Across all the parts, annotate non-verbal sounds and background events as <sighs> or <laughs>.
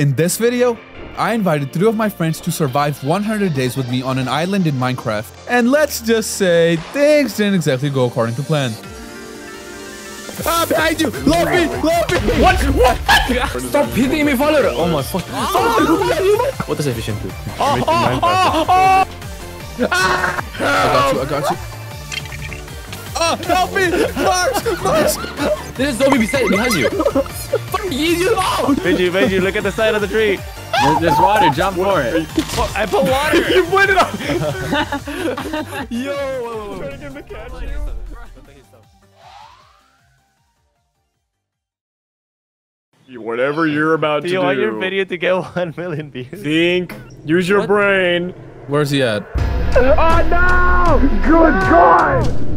In this video, I invited three of my friends to survive 100 days with me on an island in Minecraft. And let's just say, things didn't exactly go according to plan. Ah, behind you! Luffy! Luffy! What? What? Stop hitting me, Valor! Oh my fuck. What does efficient do? Ah, ah, ah, I got you, I got you. Oh, help me! Max! Max! There's a zombie beside behind you. Fucking idiot! Oh! Benji, Benji, look at the side of the tree. There's, there's water. Jump for it. Oh, I put water. <laughs> You put it on! <laughs> Yo! I'm Trying to get him to catch you. Whatever you're about to Do you want your video to get <laughs> 1 million views? Think. Use your What? brain. Where's he at? Oh no! Good God!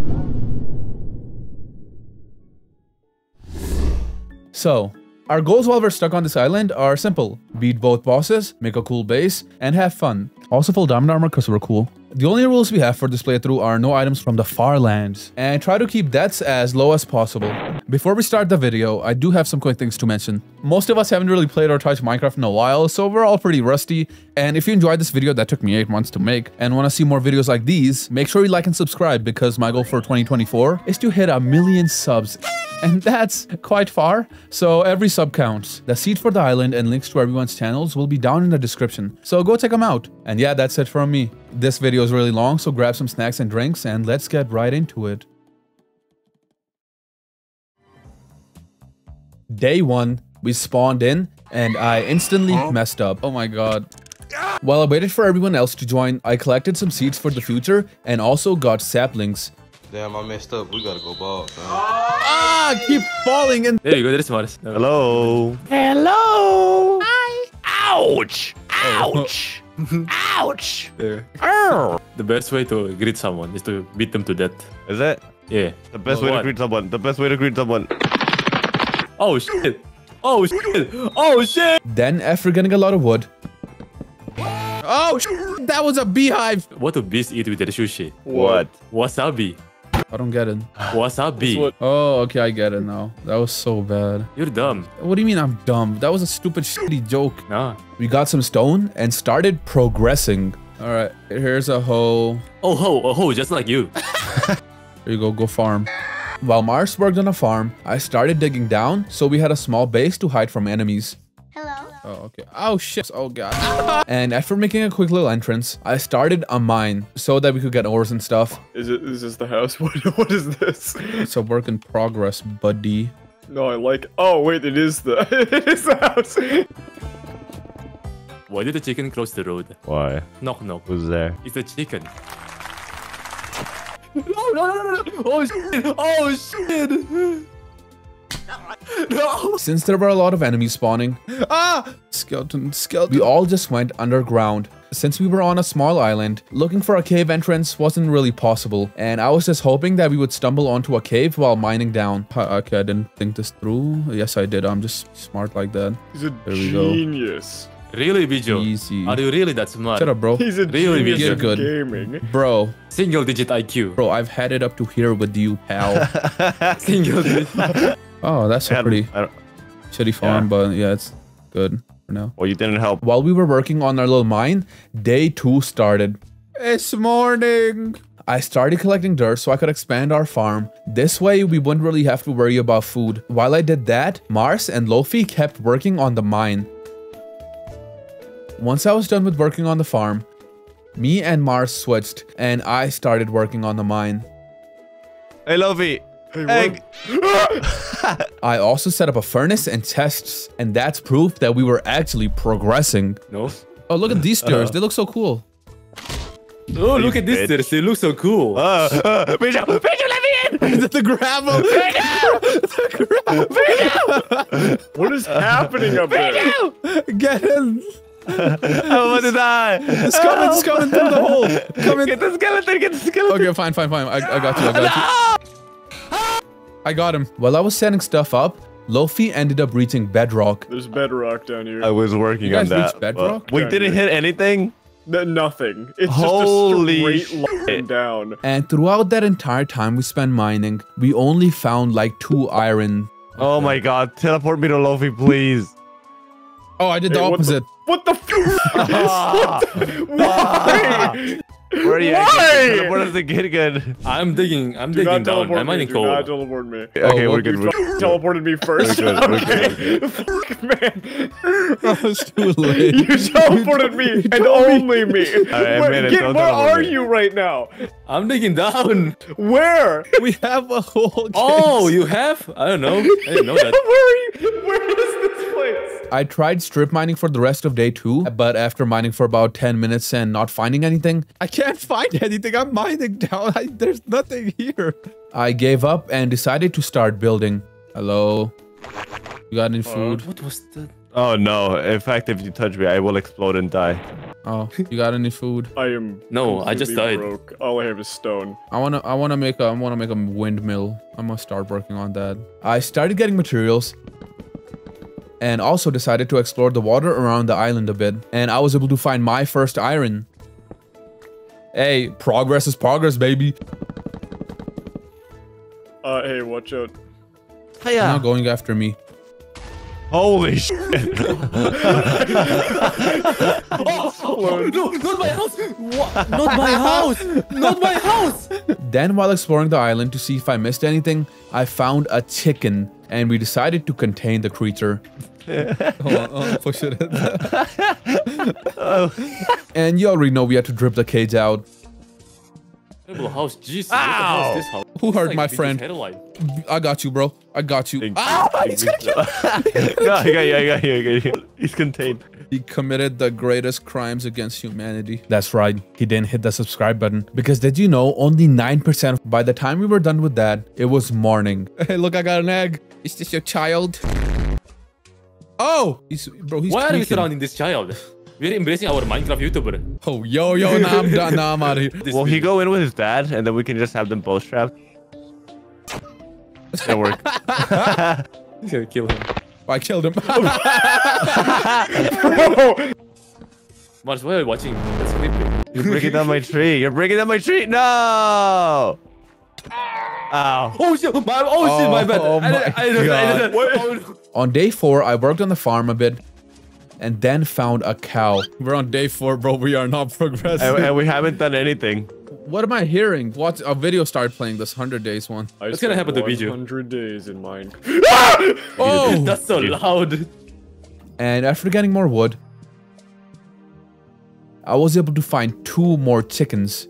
So, our goals while we're stuck on this island are simple. Beat both bosses, make a cool base, and have fun. Also full diamond armor because we're cool. The only rules we have for this playthrough are no items from the far lands, and try to keep deaths as low as possible. Before we start the video, I do have some quick things to mention. Most of us haven't really played or touched Minecraft in a while, so we're all pretty rusty. And if you enjoyed this video that took me 8 months to make, and want to see more videos like these, make sure you like and subscribe because my goal for 2024 is to hit a million subs and that's quite far, so every sub counts. The seed for the island and links to everyone's channels will be down in the description, so go check them out. And yeah, that's it from me. This video is really long, so grab some snacks and drinks and let's get right into it. Day 1, we spawned in and I instantly messed up. Oh my god. While I waited for everyone else to join, I collected some seeds for the future and also got saplings. Damn, I messed up. We gotta go bald. man. Ah, keep falling and There you go, there's Mars. Hello. Hello! Hi! Ouch! Ouch! Mm-hmm. Ouch! There. The best way to greet someone is to beat them to death. Is it? Yeah. The best Well, way what? to greet someone. The best way to greet someone. Oh shit! Oh shit! Oh shit! Then, after getting a lot of wood. Oh, sh- that was a beehive. What do bees eat with their sushi? What? Wasabi. I don't get it. Wasabi. what- Oh, okay, I get it now. That was so bad. You're dumb. What do you mean I'm dumb? That was a stupid, shitty joke. Nah. We got some stone and started progressing. All right, here's a hoe. Oh ho, oh ho, just like you. <laughs> Here you go, go farm. While Mars worked on a farm, I started digging down, so we had a small base to hide from enemies. Hello. Oh, okay. Oh, shit. Oh, God. <laughs> and after making a quick little entrance, I started a mine so that we could get ores and stuff. Is it? Is this the house? <laughs> What? What is this? It's a work in progress, buddy. No, I like. Oh wait, it is the. <laughs> it is the house. Why did the chicken cross the road? Why? Knock knock. Who's there? It's the chicken. No, no, no, no, no. Oh shit! Oh shit! No! Since there were a lot of enemies spawning, ah, skeleton, skeleton, we all just went underground. Since we were on a small island, looking for a cave entrance wasn't really possible, and I was just hoping that we would stumble onto a cave while mining down. Okay, I didn't think this through. Yes, I did. I'm just smart like that. He's a There we go. genius. Really, Bijou? Easy. Are you really that smart? Shut up, bro. He's a Really, genius you're good. gaming. Bro, Single digit IQ. bro, I've had it up to here with you, pal. <laughs> Single digit. <laughs> oh, that's a pretty shitty farm, but yeah, it's good for now. Well, you didn't help. While we were working on our little mine, day two started. It's morning. I started collecting dirt so I could expand our farm. This way, we wouldn't really have to worry about food. While I did that, Mars and Lofi kept working on the mine. Once I was done with working on the farm, me and Mars switched, and I started working on the mine. Hey, Lovey. Hey, Egg. <laughs> I also set up a furnace and tests, and that's proof that we were actually progressing. No. Oh, look at these stairs. They look so cool. Oh, look at these stairs. They look so cool. Uh, uh, Benji, Benji, let me in. <laughs> the gravel. Pedro! the gravel. Pedro! <laughs> What is happening up there? Get in. I want to die. It's coming. It's coming through the hole. Coming. Get the skeleton. Get the skeleton. Okay, fine, fine, fine. I, I got you. I got you. I got him. While I was setting stuff up, Lofi ended up reaching bedrock. There's bedrock down here. I was working You guys on that. reached bedrock? We didn't hit anything. N- nothing. It's Holy just a straight line down. And throughout that entire time we spent mining, we only found like two iron. Oh my god. Teleport me to Lofi, please. Oh, I did the Hey, what the- opposite. What the? F- <laughs> Why? <laughs> Where are you? Why? Teleport us to get good. I'm digging. I'm Do digging down. I'm me. mining Do not teleport me. Okay, oh, well, we're good. You <laughs> teleported me first. We're good, okay. <laughs> Fuck, man. <laughs> It's too late. You teleported me and only me. Alright, where man, get- where are me. you right now? I'm digging down. Where? we have a whole. Oh, you have? I don't know. I didn't know that. where are you? Where is this place? I tried strip mining for the rest of day two, but after mining for about 10 minutes and not finding anything, I can't <laughs> find anything. I'm mining down. I, there's nothing here. I gave up and decided to start building. Hello? You got any uh, food? What was that? Oh no! In fact, if you touch me, I will explode and die. Oh, you got any food? I am. No, I just died. Broke. All I have is stone. I wanna, I wanna make a, I wanna make a windmill. I'm gonna start working on that. I started getting materials, and also decided to explore the water around the island a bit. And I was able to find my first iron. Hey, progress is progress, baby. Uh, hey, watch out. You're not going after me. Holy <laughs> shit! Oh, <laughs> no, not my house! What? Not my <laughs> house! Not my house! Then, while exploring the island to see if I missed anything, I found a chicken, and we decided to contain the creature. <laughs> Hold on, oh, push it. <laughs> and you already know we had to drip the cage out. Terrible house. Jesus, what the hell is this house? Who hurt It's my friend? I got you, bro. I got you. Thank Ah, you. he's gonna kill no, I got you. I got you. I got you. He's contained. He committed the greatest crimes against humanity. That's right. He didn't hit the subscribe button. Because did you know only 9% by the time we were done with that, it was morning. <laughs> Hey, look, I got an egg. Is this your child? Oh, he's bro, he's Why are we surrounding this child? We're embracing our Minecraft YouTuber. Oh, yo, yo, <laughs> nah, I'm done. Nah, I'm out of here. This Will he go in with his dad, and then we can just have them both trapped? It'll work. <laughs> He's gonna kill him. I killed him. <laughs> Mars, why are you watching? That's creepy. You're breaking down my tree. You're breaking down my tree. No! Ow. Oh shit! My, oh, shit! My oh bad. Oh I, didn't- I, didn't- I, oh, on day four, I worked on the farm a bit and then found a cow. We're on day four, bro. We are not progressing. And, and we haven't done anything. what am I hearing? What a video started playing this 100 days one. I What's gonna happen to Bijou? 100 days in mine. <laughs> Ah! Oh! <laughs> That's so loud. And after getting more wood, I was able to find two more chickens.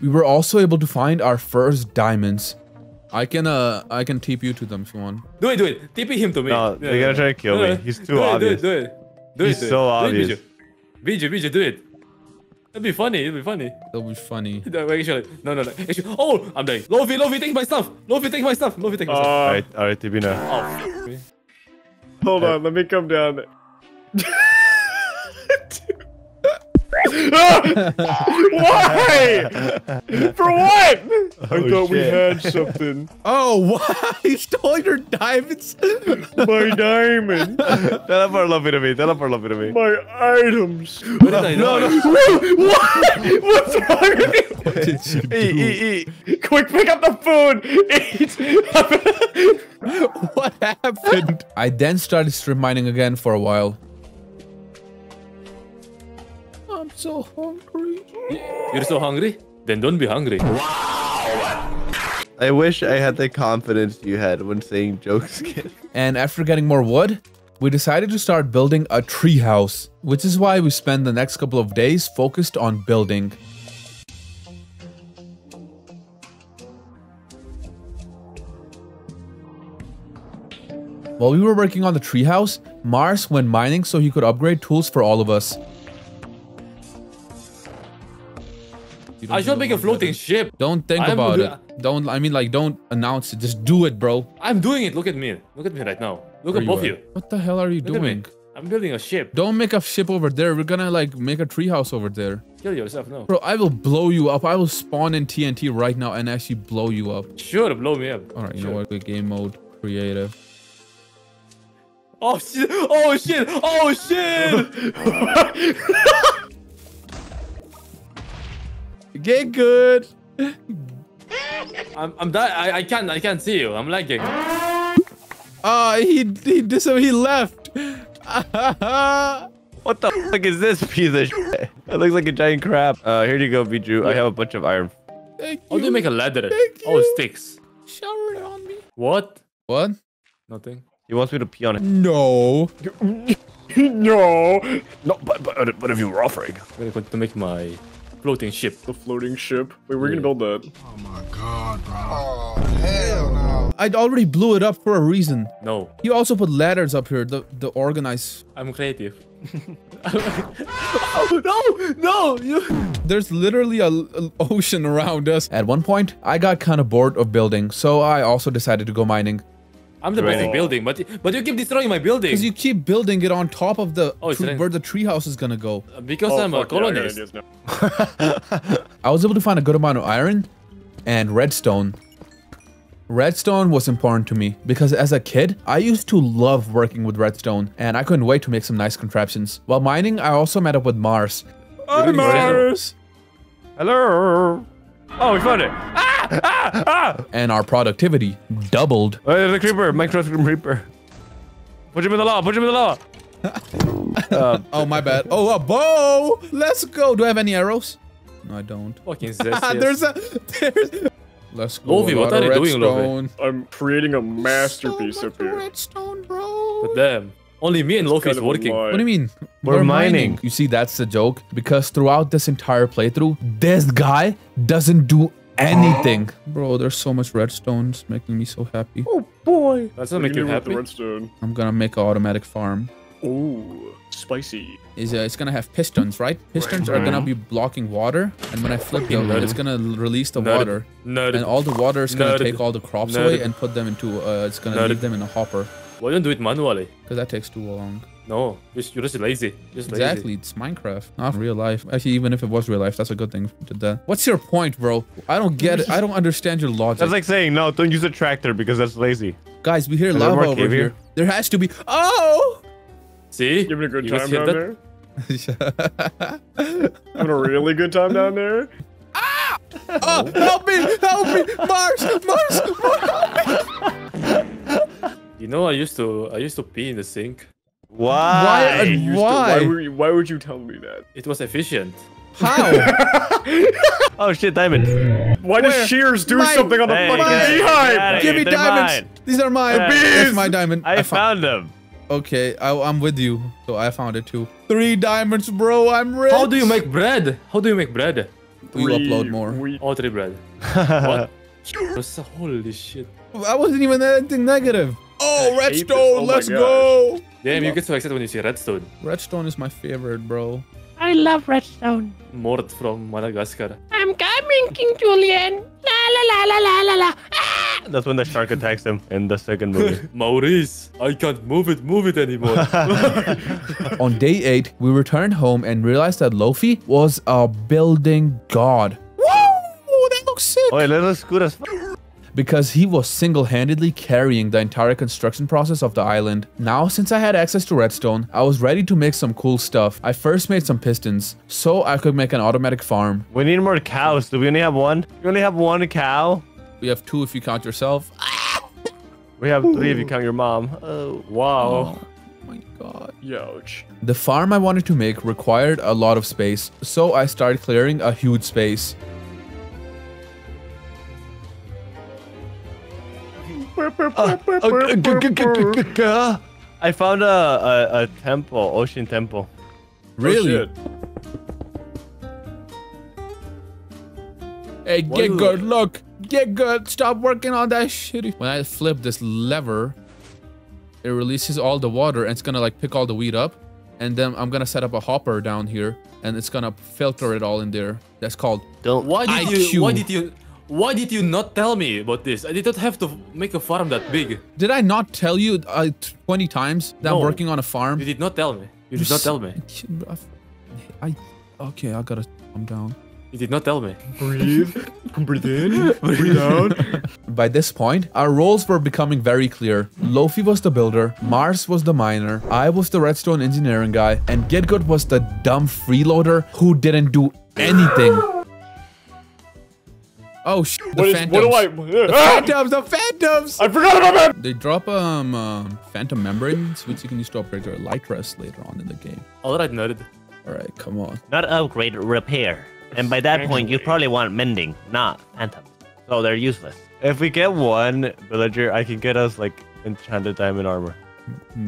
We were also able to find our first diamonds. I can uh I can TP you to them if you want. Do it, do it. TP him to me. No, they're gonna try to kill No, me. He's too do obvious. It, do it, do it. Do He's it, do so it. obvious. Do it, Bijou. Bijou, Bijou, do it. It'll be funny. It'll be funny. That'll be funny. <laughs> No, Actually, no, no, no. Actually, oh, I'm dying. Lofi, Lofi, take my stuff. Lofi, take my stuff. Lofi, take my stuff. Uh, Alright, alright, TP now. Oh, fuck me. hold on, let me come down. <laughs> <laughs> Why? For what? I Oh, thought we had something. <laughs> Oh, why? <laughs> He stole your diamonds. My diamond, Teleport Luffy to me. Teleport Luffy to me. my items. Where did I die? what? What's wrong with you? What Did you Eat, do? eat, eat. Quick, pick up the food. Eat. What happened? I then started strip mining again for a while. So hungry. You're so hungry? Then don't be hungry. Wow! I wish I had the confidence you had when saying jokes, kid. <laughs> And after getting more wood, we decided to start building a tree house, which is why we spent the next couple of days focused on building. While we were working on the treehouse, Mars went mining so he could upgrade tools for all of us. I should make a floating ship. Don't think I'm about it. Don't. I mean, like, don't announce it. Just do it, bro. I'm doing it. Look at me. Look at me right now. Look Where at both of you. What the hell are you Look doing? I'm building a ship. Don't make a ship over there. We're gonna like make a treehouse over there. Kill yourself now. Bro, I will blow you up. I will spawn in TNT right now and actually blow you up. Sure, blow me up. All right, you Sure. know what? Good game mode, creative. Oh shit! Oh shit! Oh shit! <laughs> <laughs> Get good. I'm I'm di- I I can't I can't see you. I'm lagging. Ah, he he dis- he left. <laughs> What the fuck is this piece of shit? It looks like a giant crab. Uh, here you go, Bijou. I have a bunch of iron. Thank How do you make a ladder? Thank Oh, sticks. Shower it on me. What? What? Nothing. He wants me to pee on it. No. <laughs> no, No, but but what if you were offering? I'm going to make my floating ship. the floating ship. Wait, we're gonna build that. Oh my god, bro. Oh hell no. I already blew it up for a reason. No, You also put ladders up here. The the organize. I'm creative. oh, <laughs> <laughs> no, no, you. There's literally a, a ocean around us. At one point, I got kind of bored of building, so I also decided to go mining. I'm the best at building, but but you keep destroying my building. Because you keep building it on top of the Oh, it's tree- right. where the treehouse is gonna go. because Oh, I'm a fuck yeah, I colonist. ideas now. <laughs> I was able to find a good amount of iron and redstone. Redstone was important to me because as a kid, I used to love working with redstone and I couldn't wait to make some nice contraptions. While mining, I also met up with Mars. Hi, Mars. Hello. Oh, we found it. Ah! Ah! Ah! And our productivity doubled. Oh, there's a creeper. Minecraft creeper. Put him in the lava. Put him in the lava. <laughs> Oh, my bad. Oh, a bow! Let's go. Do I have any arrows? No, I don't. Fucking <laughs> zest. there's a... There's... Let's go. Lofi, what are you doing, Lofi? I'm creating a masterpiece up here. redstone, bro. But damn, only me and Lofi Kind is working. What do you mean? We're mining. You see, that's the joke. Because throughout this entire playthrough, this guy doesn't do anything. Bro, there's so much redstone. It's making me so happy. Oh boy. That's not What make do you do happy. redstone. I'm gonna make an automatic farm. Ooh, spicy. Is uh, it's gonna have pistons, right? Pistons are gonna be blocking water, and when I flip them, nerd. it's gonna release the Nerd. water, Nerd. and all the water is gonna Nerd. take all the crops Nerd. away and put them into. Uh, it's gonna Nerd. leave them in a hopper, Why don't do it manually? because that takes too long. No, just- you're just lazy. Just Exactly, it's Minecraft, not real life. Actually, even if it was real life, that's a good thing. to Did that? What's your point, bro? I don't get it. I don't understand your logic. That's like saying no. Don't use a tractor because that's lazy. Guys, we hear Is there lava over here. here? There has to be. Oh! See? You having a good You time hear down that? there? <laughs> Having a really good time down there? Ah! Oh, help me! Help me! Mars! Mars! Mars! You know, I used to I used to pee in the sink. Why? Why? You used to- Why? why, were you, why would you tell me that? It was efficient. How? <laughs> Oh shit, diamond. Why Where? does Shears do Mine. something on the Hey, fucking get- get beehive? Give me they're diamonds! mine. These are mine. Yeah. That's Bees! my diamond. I fo- found them. Okay, I, I'm with you. So I found it too. Three diamonds, bro. I'm rich. How do you make bread? How do you make bread? You We- upload more. we- Oh, three bread. <laughs> what? What's the- Holy shit. I wasn't even anything negative. Oh, I hate this. redstone. Oh let's gosh. go. Damn, you get so excited when you see redstone. Redstone is my favorite, bro. I love redstone. Mort from Madagascar. I'm coming, King Julien. La la la la la la la. Ah! That's when the shark attacks him in the second movie. <laughs> Maurice, I can't move it, move it anymore. <laughs> On day eight, we returned home and realized that Lofi was a building god. Woo! That looks sick. oh, it looks good as fuck. Because he was single-handedly carrying the entire construction process of the island. Now, since I had access to redstone, I was ready to make some cool stuff. I first made some pistons, so I could make an automatic farm. We need more cows. Do we only have one? We only have one cow. We have two if you count yourself. We have three if you count your mom. Oh. wow. Oh my god. Youch. The farm I wanted to make required a lot of space, so I started clearing a huge space. I found a, a, a temple, ocean temple. Really? Oh, shit. Hey, Why get good, look! Get good, stop working on that shitty. When I flip this lever, it releases all the water and it's gonna like pick all the weed up. And then I'm gonna set up a hopper down here and it's gonna filter it all in there. That's called Don't. Why did IQ. you? Why did you? Why did you not tell me about this? I did not have to make a farm that big. Did I not tell you uh, 20 times that I'm working on a farm? You did not tell me. You did not tell me. I okay, I gotta calm down. You did not tell me. Breathe. <laughs> Breathe in. Breathe out. By this point, our roles were becoming very clear. Lofi was the builder, Mars was the miner, I was the redstone engineering guy, and Getgood was the dumb freeloader who didn't do anything. Oh, sh the What is? phantoms. What do I? The <laughs> Ah! phantoms, the phantoms! I forgot about that. They drop um, um phantom membranes, which you can use to upgrade your elytra later on in the game. All right, noted. All right, come on. Not upgrade, repair. And by that point, you probably want mending, not phantom. So they're useless. If we get one villager, I can get us like enchanted diamond armor.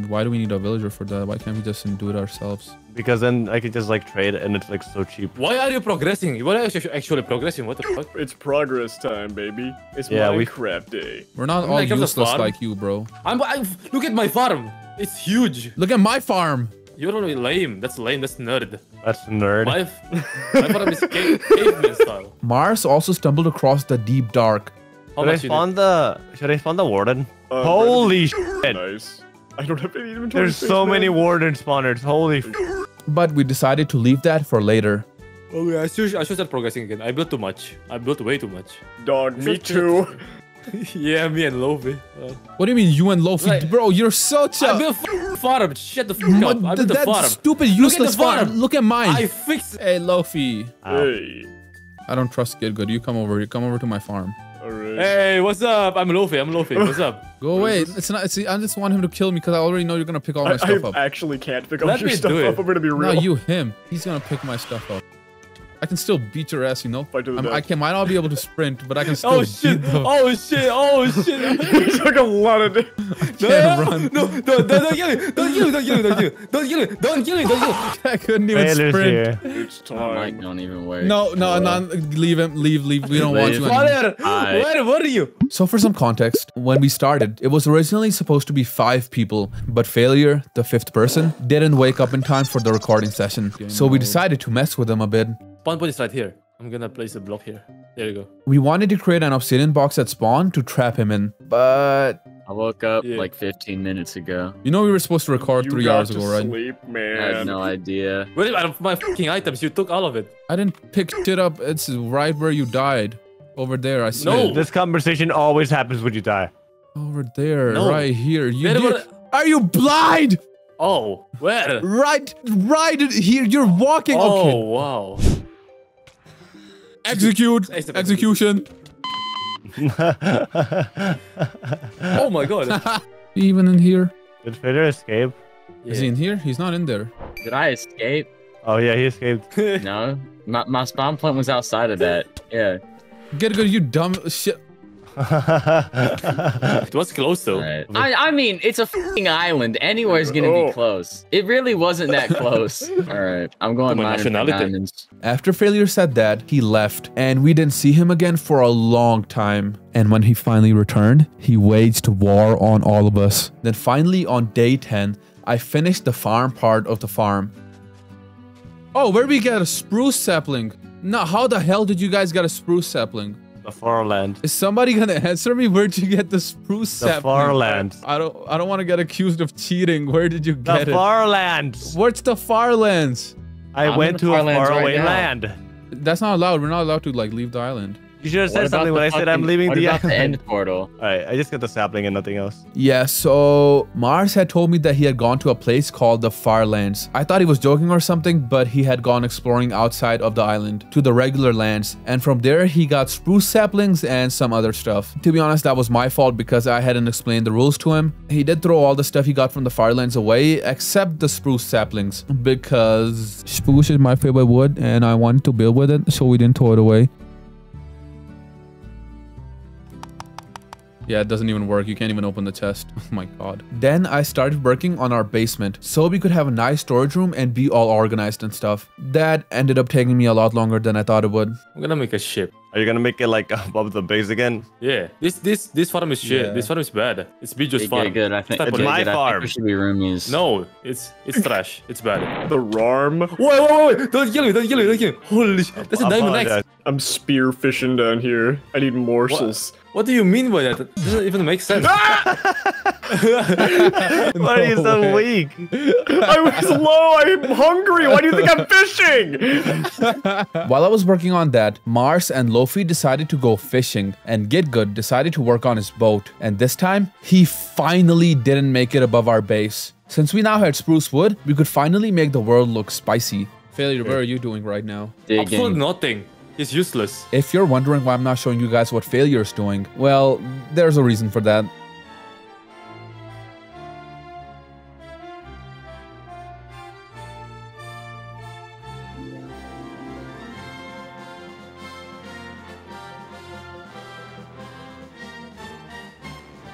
Why do we need a villager for that? Why can't we just do it ourselves? Because then I can just like trade and it's like so cheap. Why are you progressing? Why are you actually progressing? What the fuck? <laughs> It's progress time, baby. It's Yeah, we- Minecraft day. We're not all like, useless like you, bro. I'm, I'm. Look at my farm. It's huge. Look at my farm. You're only lame. That's lame. That's nerd. That's nerd. My, <laughs> my farm is cave, caveman style. Mars also stumbled across the deep dark. How Should I much spawn the? Should I spawn the warden? Uh, Holy shit! Nice. I don't have any inventory. There's space, so man. many warden spawners. Holy. F- But we decided to leave that for later. Oh yeah, I should, I should start progressing again. I built too much. I built way too much. Dog, me too. <laughs> yeah, me and Lofi. Uh, What do you mean you and Lofi? Right. Bro, you're such I a... built f- farm. Shut the fuck up. I built the that farm. stupid Look at the useless farm. farm. Look at mine. I fixed. Hey, Lofi. Hey. I don't trust Get Good. You come over. You come over to my farm. All right. Hey, what's up? I'm Lofi. I'm Lofi. What's up? <laughs> Go away. It's not. It's, I just want him to kill me because I already know you're gonna pick all my I, stuff I up. I actually can't pick all Let your stuff up. I'm gonna be No, real. you him. He's gonna pick my stuff up. I can still beat your ass, you know. Fight to the I'm- death. I can might not be able to sprint, but I can <laughs> oh, still Oh beat shit! Oh shit! Oh shit! <laughs> <laughs> it took a lot of. can't no, run. no, no, don't, don't kill me! Don't kill me! Don't kill me! Don't kill me! Don't kill me! Don't kill me! Don't kill me! I couldn't even Failures sprint. here. It's Oh, Mike, time. don't even worry. No, no, no. Leave him. Leave, leave. We don't want you anymore. Father, Hi. where were you? So, for some context, when we started, it was originally supposed to be five people, but Failure, the fifth person, didn't wake up in time for the recording session. So, we decided to mess with him a bit. Spawn point is right here. I'm gonna place a block here. There you go. We wanted to create an obsidian box at spawn to trap him in, but I woke up Yeah. like 15 minutes ago. you know we were supposed to record You three hours ago, right? Sleep, man. I had no idea. Where are my fucking items? You took all of it. I didn't pick shit up. It's right where you died. Over there, I see No. it. This conversation always happens when you die. Over there, No. right here. You Where did- Are you blind? Oh, where? Right, right here. You're walking. Oh, Okay. wow. Execute. Execution. <laughs> Oh my god. <laughs> Even in here. Did Fitter escape? Is he in here? He's not in there. Did I escape? Oh yeah, he escaped. <laughs> No. My, my spawn point was outside of that. Yeah. Get good, you dumb shit. <laughs> It was close though. Alright. I, I mean, it's a fucking island. Anywhere's gonna Oh. be close. It really wasn't that <laughs> close. Alright. I'm going my mining nationality. diamonds. After failure said that, he left, and we didn't see him again for a long time. And when he finally returned, he waged war on all of us. Then finally, on day 10, I finished the farm part of the farm. Oh, where we get a spruce sapling? Now, how the hell did you guys get a spruce sapling? The far land. Is somebody gonna <laughs> answer me? Where'd you get the spruce The sapling? far land. I don't. I don't want to get accused of cheating. Where did you The get it? far land. What's the far lands? I I'm went the to a Farlands far right land. That's not allowed. We're not allowed to like leave the island. You should have said about something the when I said I'm leaving what the about the island. end portal? Alright, I just got the sapling and nothing else. Yeah, so Mars had told me that he had gone to a place called the Farlands. I thought he was joking or something, but he had gone exploring outside of the island to the regular lands, and from there he got spruce saplings and some other stuff. To be honest, that was my fault because I hadn't explained the rules to him. He did throw all the stuff he got from the Farlands away, except the spruce saplings, because spruce is my favorite wood and I wanted to build with it, so we didn't throw it away. Yeah, it doesn't even work. You can't even open the chest. <laughs> Oh my god. Then I started working on our basement so we could have a nice storage room and be all organized and stuff. That ended up taking me a lot longer than I thought it would. I'm gonna make a ship. Are you gonna make it like <laughs> above the base again? Yeah. This this this farm is shit. Yeah. This farm is bad. It's Bijou's Good, farm. good, good. I think, Stop good, it. my good. I think farm. we should be roomies. No, it's it's trash. It's bad. The RARM. Wait, wait, wait, wait! Don't kill me! Don't kill me! Don't kill me! Holy shit! That's a diamond Apologize. axe. I'm spear fishing down here. I need morsels. What do you mean by that? That doesn't even make sense. Ah! <laughs> Why are you so way. weak? I was low. I'm hungry. Why do you think I'm fishing? <laughs> While I was working on that, Mars and Lofi decided to go fishing, and Gitgood decided to work on his boat. And this time, he finally didn't make it above our base. Since we now had spruce wood, we could finally make the world look spicy. Failure, what are you doing right now? Absolutely Digging. nothing. He's useless. If you're wondering why I'm not showing you guys what failure is doing, well, there's a reason for that.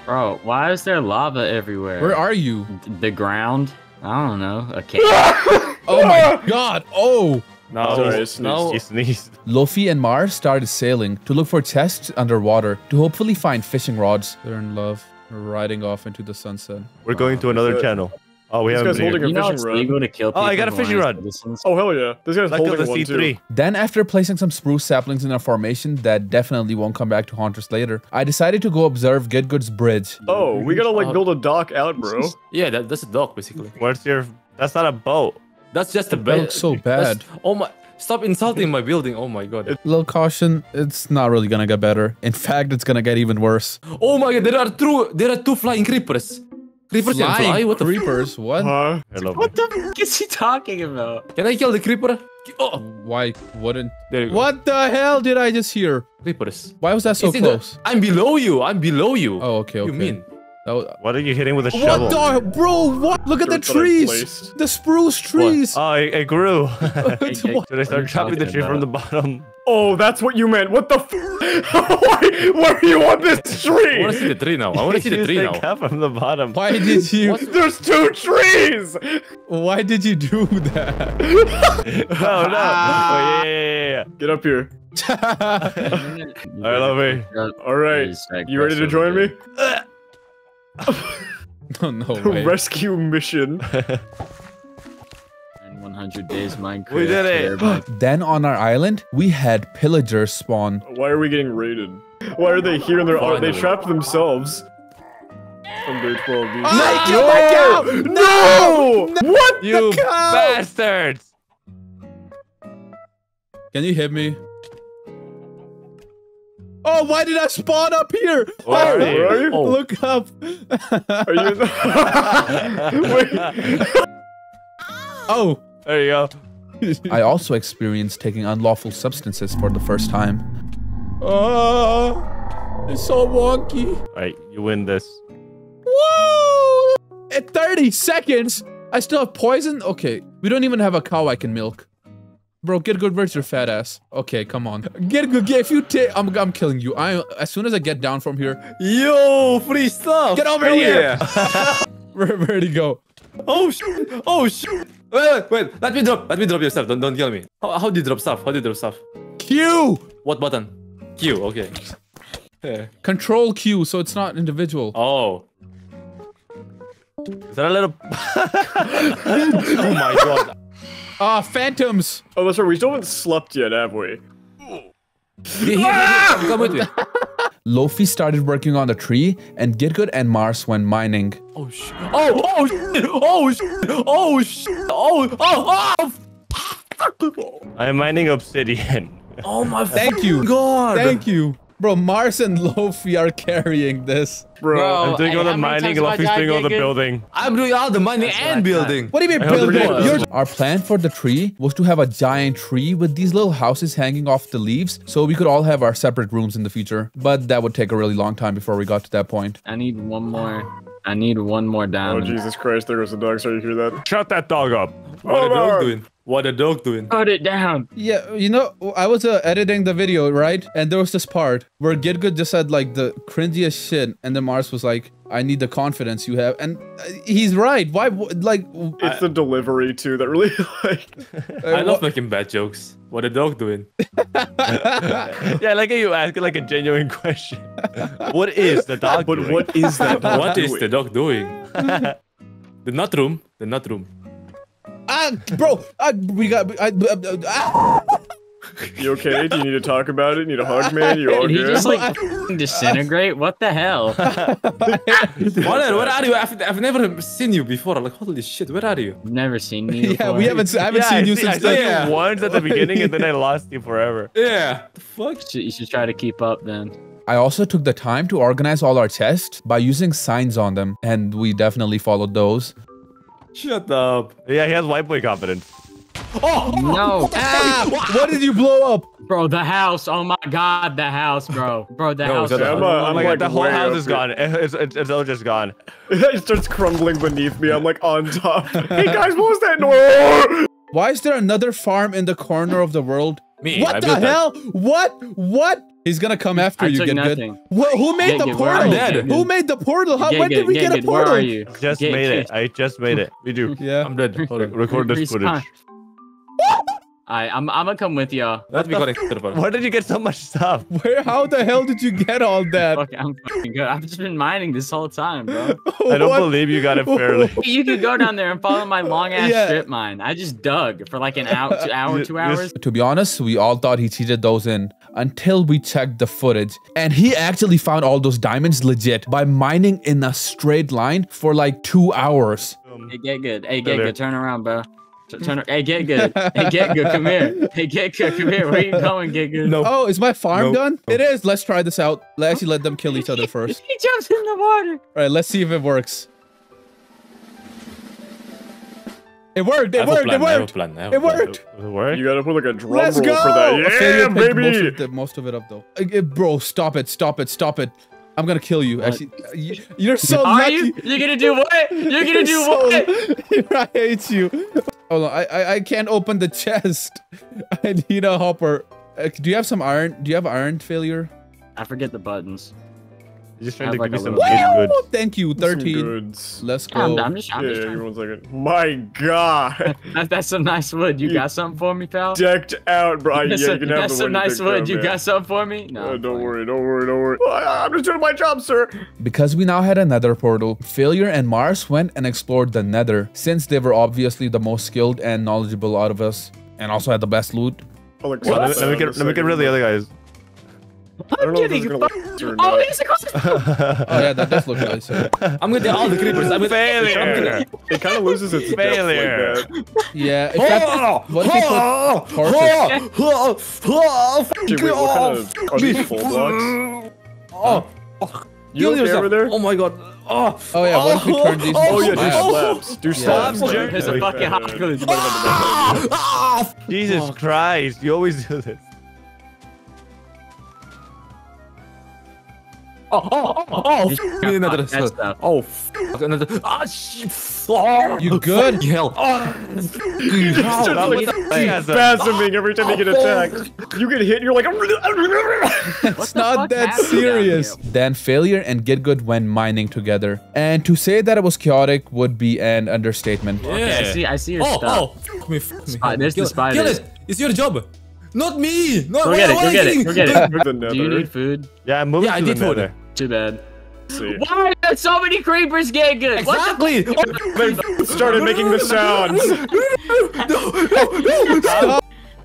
Bro, why is there lava everywhere? Where are you? the ground? I don't know. A <laughs> cave. Oh my god! Oh! No, Sorry, I sneezed. no. He sneezed. Luffy and Mars started sailing to look for chests underwater to hopefully find fishing rods. They're in love. They're riding off into the sunset. We're going to another that- channel. Oh, we This haven't guy's holding here. a fishing it's rod. legal to kill Oh. I got a fishing aren't rod. citizens? Oh hell yeah! This guy's Let's holding to one C3. too. Then, after placing some spruce saplings in a formation that definitely won't come back to haunt us later, I decided to go observe Get Good's bridge. Oh, we gotta like Oh. build a dock out, bro. <laughs> Yeah, that, that's a dock basically. Where's your? That's not a boat. That's just a That bed. looks so <laughs> bad. Oh my! Stop insulting my building. Oh my god. Little caution, it's not really gonna get better. In fact, it's gonna get even worse. Oh my god! There are two. There are two flying creepers. Creepers can fly. What the? Creepers? What? Huh? Hello. What the fuck is he talking about? can I kill the creeper? Oh, Why wouldn't? there you go. What the hell did I just hear? Creepers. Why was that so It's in the- close? I'm below you. I'm below you. Oh, okay, okay. You mean? That was- What are you hitting with a shovel? what the, bro? What? Look at the That's what I trees. The spruce trees. Oh, it, it grew. <laughs> Hey, Should I start chopping the talking tree from the bottom? Oh, that's what you meant. What the? F- <laughs> why, why are you on this tree? I want to see the tree now. I want to see the <laughs> tree now. cut from the bottom. Why did you? There's two trees. Why did you do that? Oh no! Oh, yeah, yeah, yeah, Get up here. I love it. All right, you ready to join me? <laughs> oh no <laughs> way. Rescue mission. <laughs> In 100 days, Minecraft. We did it. Then on our island, we had pillagers spawn. Why are we getting raided? Why are they here? And they're oh, they trapped themselves. From day 12. dude. I killed my cow! No! What? You cow! bastards! Can you hit me? Oh, why did I spawn up here? Where are Oh, you? Where are you? Oh. Look up. Are you? <laughs> Wait. oh. There you go. I also experienced taking unlawful substances for the first time. Oh, it's so wonky. Alright, you win this. Whoa! At 30 seconds, I still have poison? Okay, we don't even have a cow I can milk. Bro, get good, where's your fat ass? Okay, come on. Get good, get, if you take, I'm, I'm killing you. I, as soon as I get down from here, Yo, free stuff. Get over here. yeah. <laughs> where, where'd he go? oh shit. Oh shit. Wait, wait, wait. Let me drop. Let me drop your stuff. Don't, don't kill me. How, how do you drop stuff? How do you drop stuff? Q! What button? Q. Okay. Yeah. <laughs> Control Q, so it's not individual. Oh. Is that a little? <laughs> Oh my god. Ah, phantoms! Oh, that's right. We still haven't slept yet, have we? Here, here, here, here. Come with me. <laughs> Lofi started working on the tree, and Gitgood and Mars went mining. Oh shit. Oh, oh shit. Oh shit. Oh shit. Oh, oh, oh. I'm mining obsidian. Oh my Thank you. god. Thank you. Bro, Mars and <laughs> Lofi are carrying this. Bro. Bro. I'm doing all the mining, times have I Luffy's died, doing all the building. I'm doing all the money and building. What do you mean I building? it You're- was. Our plan for the tree was to have a giant tree with these little houses hanging off the leaves so we could all have our separate rooms in the future. But that would take a really long time before we got to that point. I need one more. I need one more down. Oh. Jesus Christ. There goes the dog. Sorry to hear that. Shut that dog up. What the dog Over. doing? What the dog doing? Put it down. Yeah, you know, I was uh, editing the video, right? And there was this part where Gitgood just said like the cringiest shit, and then Mars was like, "I need the confidence you have," and uh, he's right. Why, w- like, It's the delivery, too, that really, <laughs> like... I love making bad jokes. What the dog doing? <laughs> Yeah, like you ask like a genuine question. <laughs> What is the dog But doing? what is that dog What is doing? the dog doing? the nut room. The nut room. Ah, bro, ah, we got, I, uh, uh, ah. You okay? Do you need to talk about it? Need a hug, man? You all Did he good? just like f***ing <laughs> disintegrate? What the hell? <laughs> Where, where are you? I've, I've never seen you before. Like, holy shit, where are you? I've never seen you. <laughs> yeah, we haven't, I haven't yeah, seen I you see, I since saw the. you Yeah. once at the beginning and then I lost you forever. Yeah. The fuck? You should, you should try to keep up then. I also took the time to organize all our chests by using signs on them, and we definitely followed those. Shut up. Yeah, he has white boy confidence. Oh No, Ah, what did you blow up? bro, the house. Oh my god, the house, bro. Bro, the No, house. shut is. I'm, Oh I'm my like god, the whole house is here. gone. It's, it's, it's all just gone. <laughs> it starts crumbling beneath me. I'm like on top. <laughs> hey guys, what was that noise? Why is there another farm in the corner of the world? Me, what I the built that. hell? What? What? He's gonna come after I you. took Get nothing. good. Wha- who made Get the good, where are portal? dead. Who made the portal? How, Get when good, did we get get, a good. Where are you? Just Get made it. I just made it. We do. <laughs> Yeah. I'm dead. <laughs> Record this footage. <laughs> Alright, I'm, I'm gonna come with y'all. Let me connect to. Where did you get so much stuff? <laughs> Where? How the hell did you get all that? Fuck, I'm fucking good. I've just been mining this whole time, bro. <laughs> I don't What? believe you got it fairly. <laughs> You could go down there and follow my long ass Yeah. strip mine. I just dug for like an hour, two hour, two hours. To be honest, we all thought he cheated those in until we checked the footage. And he actually found all those diamonds legit by mining in a straight line for like two hours. Hey, get good. Hey, get good. Turn around, bro. T- Turn. Hey, get good. Hey, get good. Come here. Hey, get good. Come here. Where you <laughs> going, get good? No. Oh, is my farm Nope. done? It is. Let's try this out. Let's actually let them kill each other first. <laughs> He jumps in the water. All right, let's see if it works. It worked. It worked. It plan, I have a worked. plan, It worked. Does it work? You gotta put like a drum Let's roll go. for that. Yeah, Failure picked Most baby. of, the, most of it up though. Uh, bro, stop it. Stop it. Stop it. I'm gonna kill you. Actually, uh, you, you're so Are lucky. you? You're gonna do what? <laughs> You're gonna You're do so- what? <laughs> I hate you. Hold on. I, I I can't open the chest. <laughs> I need a hopper. Uh, do you have some iron? Do you have iron failure? I forget the buttons. You just trying to have give me some a good. Thank you. 13. Let's go. I'm, I'm just, I'm Yeah, just give me trying. one second. My God, <laughs> That, that's some nice wood. You You- got something for me, pal? decked out, bro. Yeah, That's you some, can have that's the some nice wood. out, You got something for me? No. Uh, don't playing. worry, don't worry, don't worry. I- I'm just doing my job, sir. Because we now had a nether portal, Failure and Mars went and explored the nether, since they were obviously the most skilled and knowledgeable out of us, and also had the best loot. I'll like, Well, set let, me get let me get rid of the other guys. I'm kidding. Oh, he's across <laughs> the Oh, yeah, that does look nice. Yeah. I'm gonna do all the creepers. I'm Failure! Gonna... <laughs> it kind of loses its failure. yeah. If oh, what if oh, oh, oh, oh, Should we look at a full blocks? Oh, oh. You okay over there? Oh my god. Oh, oh yeah, what if we turn these Oh yeah, do slabs. Do slabs. There's a fucking hot <laughs> ah! ah! Jesus Christ, you always do this. Oh, oh, oh, oh, f- me another Fuck that cell. stuff. Oh, fuck, another. Ah, shit. Oh, You good? Hell. Oh, He's just that like was- spasming every time you get attacked. You get hit, and you're like. <laughs> It's not that serious. Then Failure and Get Good went mining together. And to say that it was chaotic would be an understatement. Okay, I see. I see your oh, stuff. oh, fuck me, fuck me. Spy- there's the spider. Kill it. It's your job. Not me. No, Go get it. why Go get it. Go get it. Do you need food? Yeah, I'm moving Yeah, I to did the food. nether. Too bad. See. Why are so many creepers get good? What the Exactly. They started making the sounds.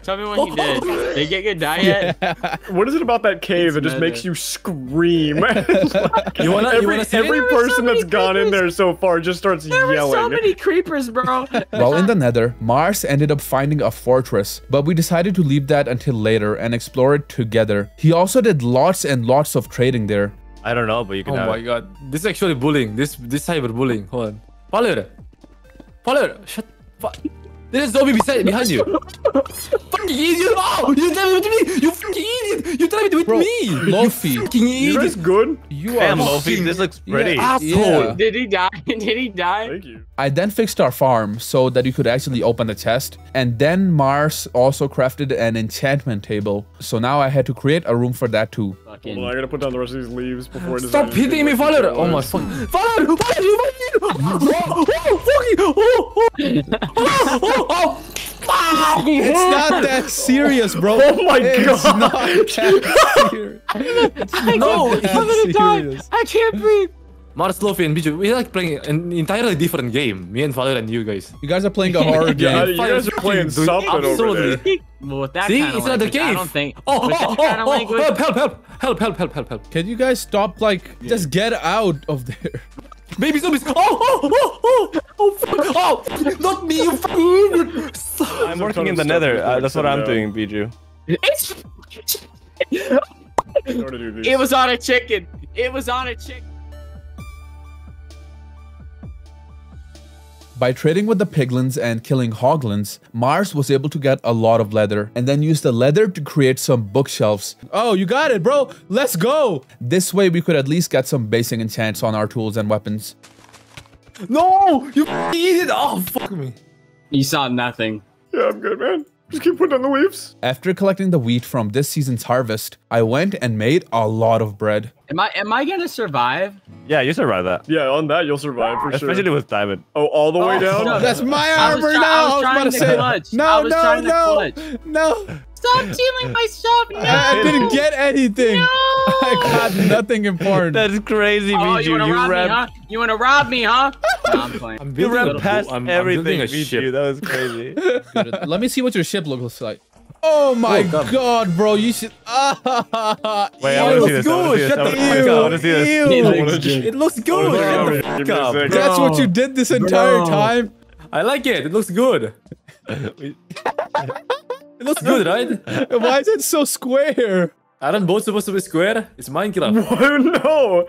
Tell me what he did. Did get good diet. <laughs> yet? What is it about that cave that just nether. makes you scream? <laughs> Like, You wanna- you every, wanna see every There were so person many that's gone in there so far just starts There were yelling. so many creepers, bro. <laughs> While in the nether, Mars ended up finding a fortress, but we decided to leave that until later and explore it together. He also did lots and lots of trading there. I don't know, but you can Oh have my it. god. This is actually bullying. This this cyber bullying. Hold on. Follow it, Follow Shut fuck. There's a zombie beside behind you. fucking idiot! Oh, you tried with me! You fucking idiot! You tried with Bro, me! Lofi, Fucking You guys idiot! good? you Damn, are. Lofi, this looks Yeah, asshole. yeah. Did he die? <laughs> Did he die? Thank you. I then fixed our farm so that you could actually open the chest. And then Mars also crafted an enchantment table. So now I had to create a room for that too. Fucking. Well, I gotta put down the rest of these leaves before I Stop hitting me, do Follow! what Oh my was. fuck! Follow! Follow! You oh, oh, oh, fucking! Oh, oh, oh, oh, oh. oh it's not that serious, bro. Oh my it's God. not that <laughs> serious. It's I not can't- that I'm gonna die. I can't breathe. Mars and Bijou—we are like playing an entirely different game. Me and Father and you guys. You guys are playing a horror <laughs> game. You guys are playing something Absolutely. over there. <laughs> With that See, it's not the cave. I don't think. Oh, oh, oh, oh, kind oh, help, help, help, help, help, help, help, help. Can you guys stop, like, yeah. just get out of there? <laughs> Baby zombies! Oh, oh, oh, oh, oh, oh, oh not me, you fucking I'm working in the nether. Uh, that's what I'm doing, Bijou. It was on a chicken. It was on a chicken. By trading with the piglins and killing hoglins, Mars was able to get a lot of leather and then use the leather to create some bookshelves. Oh, you got it, bro. Let's go. This way we could at least get some basic enchants on our tools and weapons. No! You f***ing idiot! Oh, fuck me. You saw nothing. Yeah, I'm good, man. Just keep putting on the weaves. After collecting the wheat from this season's harvest, I went and made a lot of bread. Am I am I gonna survive? Yeah, you survive that. Yeah, on that you'll survive for sure. Especially sure. with diamond. Oh, all the way oh, down. no. That's my I was armor try- now. I was about trying to to say. clutch. I No, was no, trying to no, clutch. no. Stop stealing my stuff. <laughs> No. I didn't get anything. No! <laughs> I got nothing important. That's crazy, Oh, Bijou. you wanna You rob me, ran, huh? You wanna rob me, huh? no, I'm playing. I'm you building ran past I'm, I'm everything, building a ship. That was crazy. <laughs> Good. Let me see what your ship looks like. Oh my Oh, god, bro! You should. Ah, Wait, I ew. want to see let's this. I wanna see this. shut I the wanna- fuck I up. wanna see this. Ew. It looks good. It looks Shut the fuck up. sec. That's what you did this entire Bro. time. I like it. It looks good. It looks good, right? Why is it so square? Aren't both supposed to be square? It's Minecraft. Oh no.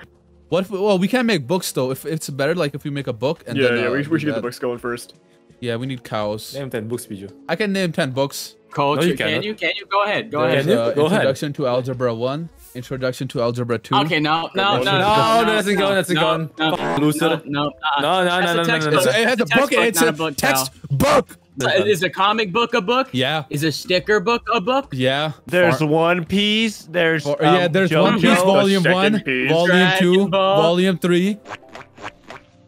What? If, well, we can't make books though. If it's better, like if we make a book and Yeah, then, yeah. uh, We, we should get the that. books going first. Yeah, we need cows. Name 10 books, Bijou. I can name ten books. Culture. No, you can cannot. you? Can you? Go ahead. Go Yeah, ahead. Can you? Uh, Go ahead. introduction to Algebra One. Introduction to Algebra Two. Okay, no, no, no, No, no, no, that's it no, gone, that's it no, gone. no, Fuck, loser. No, no, uh, No, no, that's no, a no, no, textbook. no, So it has a book and it's not a a book, pal. Is a comic book a book? Yeah. Is a sticker book a book? Yeah. There's Far- One Piece. There's or- um, yeah, there's JoJo. One Piece Volume One, piece. Volume Dragon Two, Ball. Volume Three.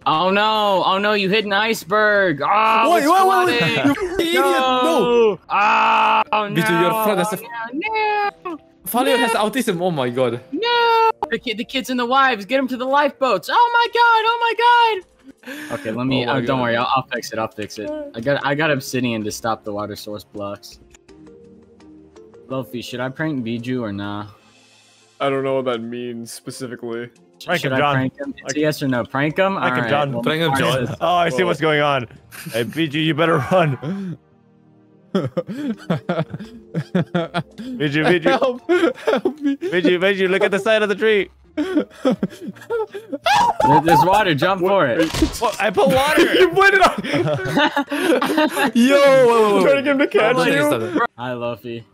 Oh no! Oh no! You hit an iceberg! Oh, Wait, it's wait, wait, wait. You idiot. No. Ah, Oh no! Bijou, your friend has a- no, Falio has autism. Oh my god. no! The kid, the kids and the wives, get them to the lifeboats. Oh my god! Oh my god! Okay, let <laughs> oh me. Oh oh, don't worry, I'll, I'll fix it. I'll fix it. I got, I got obsidian to stop the water source blocks. Lofi, should I prank Bijou or nah? I don't know what that means specifically. Prank should him, I John. prank him? It's a yes or no? Prank him? Prank him, Alright, John. well, Prank him, John. <laughs> Oh, I see what's going on. Hey, Bijou, you better run. <laughs> Bijou, Bijou, help, help me. Bijou, Bijou, look at the side of the tree. There- There's water. Jump for it. Whoa, I put water. <laughs> you put it on. <laughs> Yo, wait, wait, wait. Trying to get him to catch Wait, you. Hi, Luffy.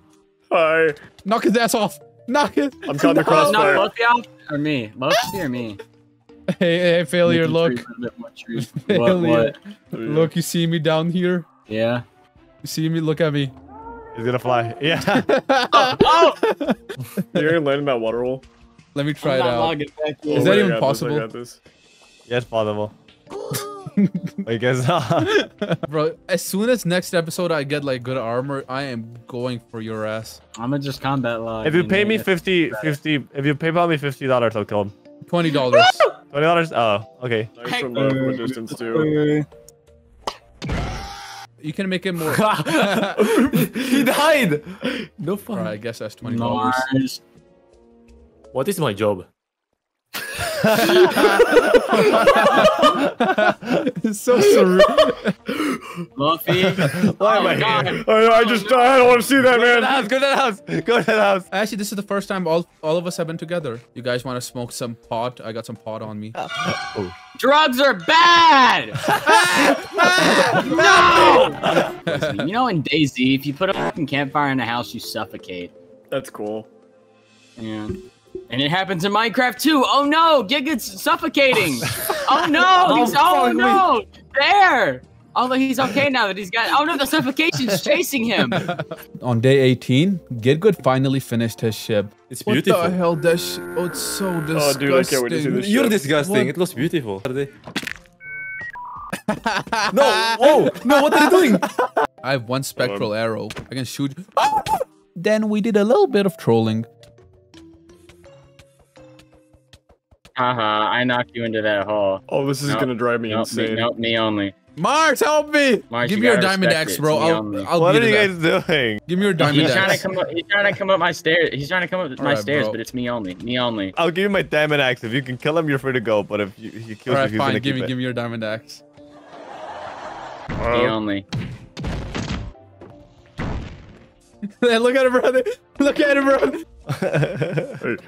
Hi. Knock his ass off. Knock it. I'm caught in the <laughs> Oh, crossfire. not Luffy off or me? Luffy or me? Hey, hey, failure. Look, sure you what What? Failure. Look. You see me down here? Yeah. You see me? Look at me. He's gonna fly. Yeah. Oh! You're gonna land in that water hole. Let me try I'm it out. logging back in. Is Oh, that even got possible? got this. yes, possible. <laughs> I guess not. <laughs> Bro, as soon as next episode I get like good armor, I am going for your ass. I'm gonna just combat log. If you pay me if- 50, 50, if you PayPal me fifty dollars, I'll kill him. Twenty <laughs> dollars. Twenty dollars? Oh, okay. Nice from, uh, from distance too. you can make it more. he died. No fun. Alright, I guess that's twenty dollars. Mars. What is my job? <laughs> it's so surreal. Luffy. Why oh am Oh, I God. here? I, I just I don't want to see that, Go to the man. house. Go to the house. Go to the house. Actually, this is the first time all all of us have been together. You guys want to smoke some pot? I got some pot on me. Oh. Oh. Drugs are bad! no! Listen, you know in DayZ, if you put a fucking campfire in a house, you suffocate. That's cool. Yeah. And it happens in Minecraft too. Oh no, Giga's suffocating. oh no, <laughs> oh, he's oh fuck me. no, there. Although he's okay now that he's got. Oh no, the suffocation's <laughs> chasing him. On day 18, Gidgood finally finished his ship. It's What beautiful. the hell? That sh- oh, it's so disgusting. Oh, dude, I can't wait to see this You're ship. disgusting. What? It looks beautiful. Are they? <laughs> no! Oh! No! What are you doing? I have one spectral arrow. I can shoot. Ah! then we did a little bit of trolling. Haha, I knocked you into that hole. Oh, this is No. gonna drive me Nope, me, insane. nope, me only. Mars, help me! Mars, Give you me your diamond axe, bro. I'll, only. I'll What are you it guys up. doing? Give me your diamond He's trying to axe. come up. He's trying to come up my stairs. He's trying to come up my Alright, stairs, bro. but it's me only. Me only. I'll give you my diamond axe. If you can kill him, you're free to go. But if you, he kills Alright, you, he's gonna fine. keep Give me, it. give me your diamond axe. Me only. <laughs> Look at him, brother. Look at it, bro.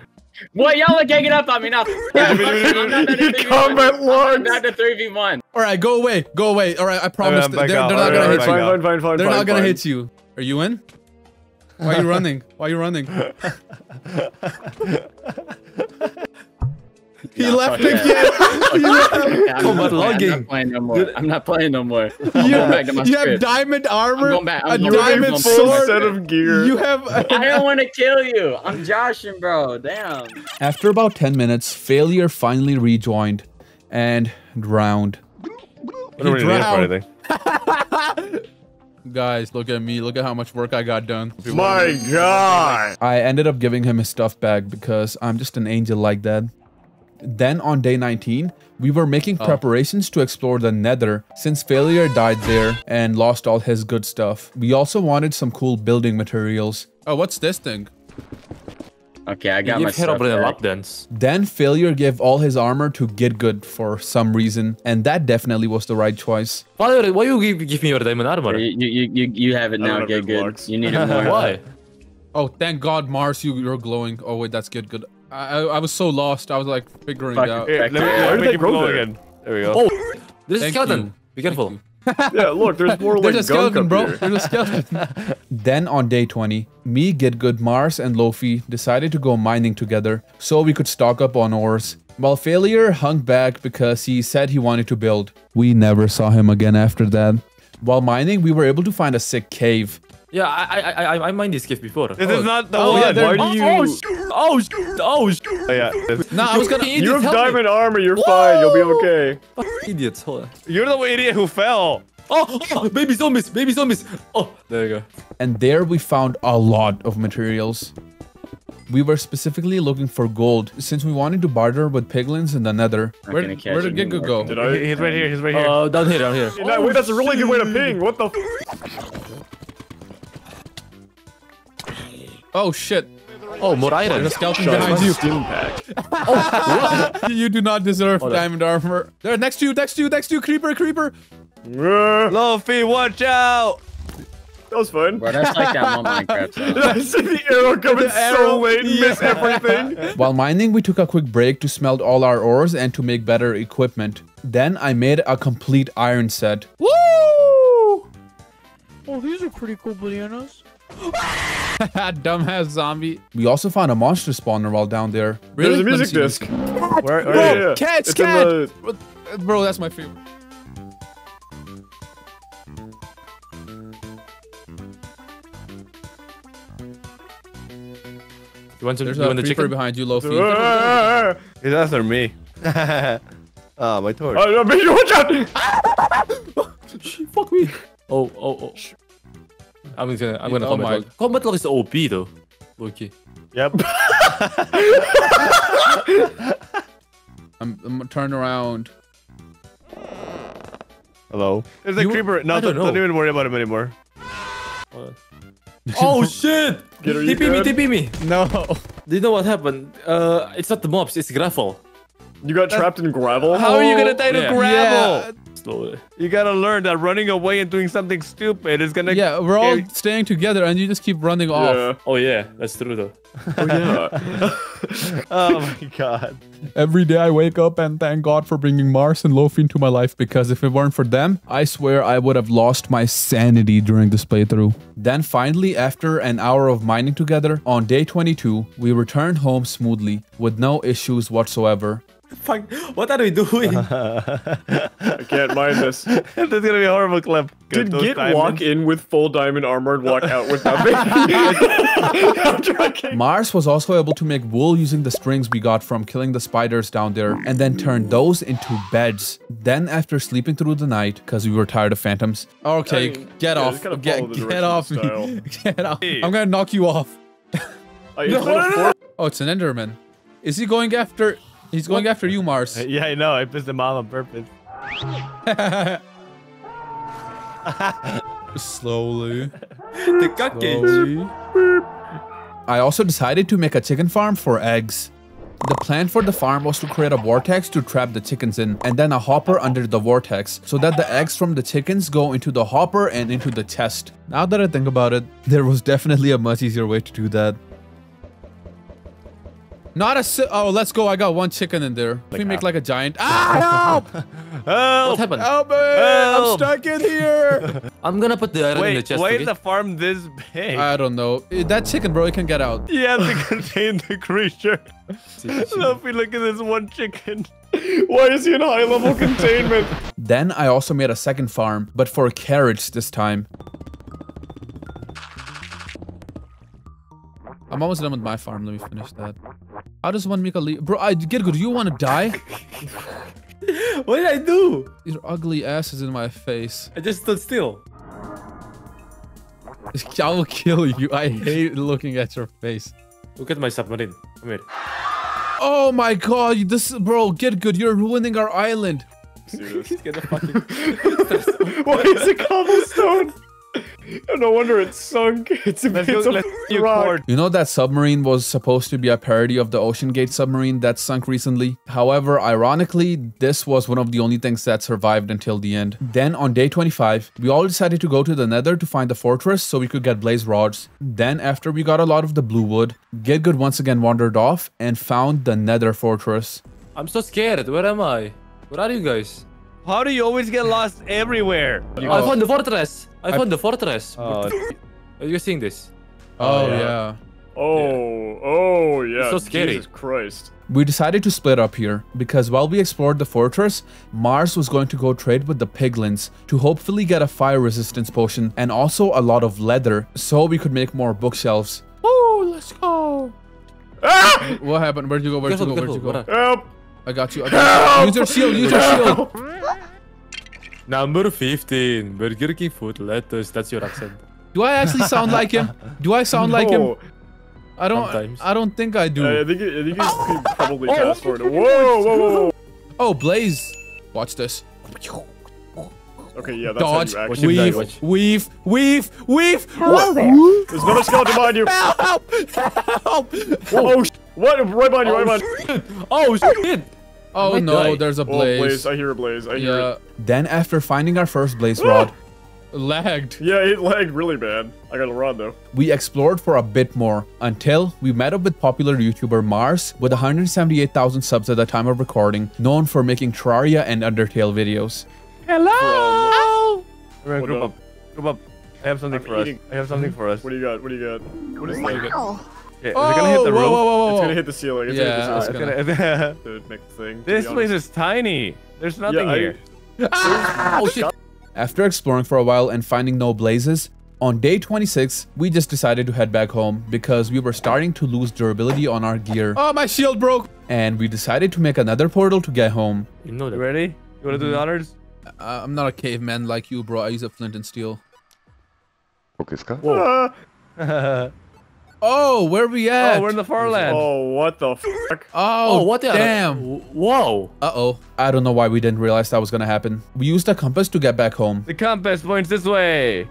<laughs> What y'all are ganging up on me now? Yeah, <laughs> I'm not- <laughs> I'm not- He combat logs. down to three v one. All right, go away. Go away. All right, I promise. I'm they're, they're not All gonna right, hit back you. fine, fine, fine. They're fine, not gonna fine. hit you. Are you in? <laughs> Why are you running? Why are you running? He Yeah, left fuck that. again. <laughs> Yeah, I'm, Come not on, playing, logging. I'm not playing no more. I'm not playing no more. I'm You, going back to my you have diamond armor, I'm going back. I'm a going diamond I'm going Full back. sword. set of gear. You have. <laughs> I don't want to kill you. I'm joshing, bro. Damn. After about 10 minutes, failure finally rejoined and drowned. I don't really need drowned. anything. <laughs> Guys, look at me. Look at how much work I got done. My God. I ended up giving him his stuff back because I'm just an angel like that. Then on day 19, we were making oh. preparations to explore the nether since failure died there and lost all his good stuff. We also wanted some cool building materials. Oh, what's this thing? Okay, I got my Give stuff Herobrine a back. lap dance. Then failure gave all his armor to Get Good for some reason, and that definitely was the right choice. Why, why you give, give me your diamond armor? You, you, you, you have it now. have Get good. blocks. You need it <laughs> more. Why? Oh, thank God, Mars, you, you're glowing. Oh, wait, that's Get Good. I, I, I was so lost. I was like figuring Fuck it out. it. Here, let me, Why let did me they grow there? again. There we go. Oh, there's a skeleton. you. Be careful. <laughs> Yeah, look, there's more like There's a skeleton, bro. here. There's a skeleton. <laughs> then on day 20, me, Get Good, Mars, and Lofi decided to go mining together so we could stock up on ores. While Failure hung back because he said he wanted to build. We never saw him again after that. While mining, we were able to find a sick cave. Yeah, I I I I mined this cave before. This is not the oh, one. yeah, Why do you? Oh, oh, sh- oh, sh- Oh, yeah. this- <laughs> No, I was gonna. <laughs> You have help me. diamond armor. You're fine. You'll be okay. Fuck idiots. Hold on. You're the idiot who fell. Oh, oh, baby zombies, baby zombies. Oh, there you go. And there we found a lot of materials. We were specifically looking for gold since we wanted to barter with piglins in the nether. Not Where, where did any Giga go? Did I? He's right here. He's right here. Uh, down here, down here. No, wait, that's a really good way to ping. What the? F- Oh shit! Oh, more iron. There's a skeleton behind you. Stim <laughs> oh, pack. You do not deserve Hold on. diamond armor. There, next to you, next to you, next to you, creeper, creeper. Luffy, watch out! that was fun. Bro, that's like that one Minecraft <laughs> song. I see the arrow coming so arrow, late and miss everything. <laughs> While mining, we took a quick break to smelt all our ores and to make better equipment. Then I made a complete iron set. Woo! Oh, these are pretty cool bananas. <laughs> Dumbass zombie. We also found a monster spawner while down there. There's a music see this. disc. Where, Oh, where yeah, is yeah. Cats, It's cat! the- Bro, that's my favorite. You want some? There's You a want the chicken? behind you, Lofi. <laughs> <laughs> Ah, He's after me. oh, my torch. ah, ah, baby, watch out! Fuck me. Oh, oh, oh. I'm gonna, I'm gonna Oh combat my- log. Combat log is OP though. Okay. Yep. <laughs> <laughs> I'm, I'm turn around. Hello. There's a You- creeper. No, don't don't, don't even worry about him anymore. <laughs> Oh shit! Get her, TP me, good? TP me. No. Do you know what happened? Uh, it's not the mobs, it's gravel. You got trapped in gravel. How are you gonna die to yeah. gravel? Slowly. You gotta learn that running away and doing something stupid is gonna. Yeah, we're all staying together and you just keep running off. Oh yeah, that's true though. Oh yeah. <laughs> <laughs> Oh my god. Every day I wake up and thank God for bringing Mars and Lofi into my life because if it weren't for them, I swear I would have lost my sanity during this playthrough. Then finally, after an hour of mining together, on day 22, we returned home smoothly with no issues whatsoever. Fuck, what are we doing? <laughs> I can't mind this. <laughs> this is gonna be a horrible clip. Did Those Git diamonds. walk in with full diamond armor and walk out with nothing? <laughs> Mars was also able to make wool using the strings we got from killing the spiders down there and then turn those into beds. Then after sleeping through the night, because we were tired of phantoms. Okay, I mean, get yeah, off. just gotta Get, get off style. me. Get off. Hey. I'm gonna knock you off. I, it's been a four- Oh, it's an Enderman. Is he going after... He's going after you, Mars. <laughs> Yeah, I know. I pissed him off on purpose. <laughs> Slowly. the cock cage. Slowly. I also decided to make a chicken farm for eggs. The plan for the farm was to create a vortex to trap the chickens in, and then a hopper under the vortex, so that the eggs from the chickens go into the hopper and into the chest. Now that I think about it, there was definitely a much easier way to do that. Not a si- oh, let's go. I got one chicken in there. Let me make like a giant. <laughs> Ah, help! Help! happened? Help me! I'm stuck in here. <laughs> I'm gonna put the iron in the Wait, chest. why okay? the farm this big? I don't know. Eh, That chicken, bro, it can get out. you have to <laughs> contain the creature. Luffy, look at this one chicken. Why is he in high level containment? Then I also made a second farm, but for carrots this time. I'm almost done with my farm. Let me finish that. How does one make a leaf? Bro, I get good. You want to die? <laughs> What did I do? Your ugly ass is in my face. I just stood still. <laughs> I will kill you. I hate looking at your face. Look at my submarine. Come here. Oh my god, this bro, get good. You're ruining our island. Get <laughs> the fucking. Why is it cobblestone? No wonder it's sunk. <laughs> It's a, Let's it's go. a Let's you rock. cord. You know that submarine was supposed to be a parody of the OceanGate submarine that sunk recently? However, ironically, this was one of the only things that survived until the end. Then on day 25, we all decided to go to the nether to find the fortress so we could get blaze rods. Then after we got a lot of the blue wood, Get Good once again wandered off and found the nether fortress. I'm so scared. Where am I? Where are you guys? How do you always get lost everywhere? Oh, I found the fortress. I found the fortress. Oh, Are you seeing this? Oh, yeah. yeah. Oh, oh yeah. so scary. Jesus Christ. We decided to split up here because while we explored the fortress, Mars was going to go trade with the piglins to hopefully get a fire resistance potion and also a lot of leather so we could make more bookshelves. Oh, let's go. Ah! What happened? Where'd you go? Where'd Careful, you go? Where'd you go? Help! I got you. I got you. Use your shield. Use your shield. Number 15. Burger King food lettuce. That's your accent. Do I actually sound like him? Do I sound like him? I don't. Sometimes. I don't think I do. Uh, I think I think you could probably fast forward. Whoa, whoa, whoa, whoa. Oh, Blaze. Watch this. Okay, yeah, that's Dodge. how you Watch actually. him die, Weave. Weave. Weave. Weave. Hello there. There's another skeleton behind you. Help! Help! Oh, sh- what? Right behind you, right oh, behind you. Oh, shit. Oh might no, die. there's a Oh, blaze. blaze. I hear a blaze. I hear Yeah. it. Then after finding our first blaze <gasps> rod, lagged. Yeah, it lagged really bad. I got a rod though. We explored for a bit more until we met up with popular YouTuber Mars with 178,000 subs at the time of recording, known for making Terraria and Undertale videos. Everyone, What group up? up. Group up. I have something I'm for eating. us. I have something for us. What do you got? What do you got? What is that? Wow. Okay, is it gonna hit the Oh, roof? whoa, whoa, whoa, It's gonna hit the ceiling. It's Yeah, gonna hit the ceiling gonna- to <laughs> make the thing. this place is tiny. There's nothing I- here. Oh shit! After exploring for a while and finding no blazes, on day 26, we just decided to head back home because we were starting to lose durability on our gear. Oh, my shield broke! And we decided to make another portal to get home. You know You that. ready? You wanna do the honors? Uh, I'm not a caveman like you, bro. I use a flint and steel. Ah, <laughs> <laughs> Oh, where we oh, at? Oh, we're in the far land. oh, what the fuck? <laughs> Oh, Oh, what the? damn. Whoa. Uh-oh. I don't know why we didn't realize that was gonna happen. We used the compass to get back home. The compass points this way.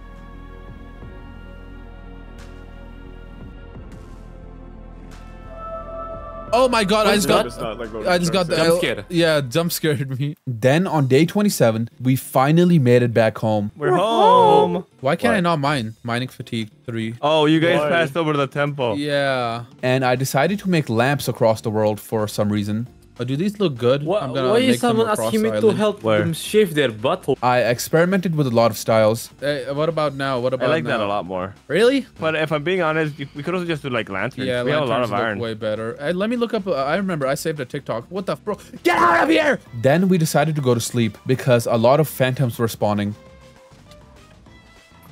Oh my god, I just got like I just got the Jump scare. Yeah, jump scared me. Then on day 27, we finally made it back home. We're home. Why can't I not mine? Mining fatigue 3. Oh, you guys Why? passed over the temple. Yeah. And I decided to make lamps across the world for some reason. Oh, do these look good? Why, I'm gonna why make is someone them asking me to help Where? them shave their butthole? I experimented with a lot of styles. Hey, what about now? What about I about like now? that a lot more. Really? But if I'm being honest, we could also just do like lanterns. Yeah, we have a lot lanterns of look iron. way better. Hey, let me look up. Uh, I remember I saved a TikTok. What the f- bro? Get out of here! Then we decided to go to sleep because a lot of phantoms were spawning.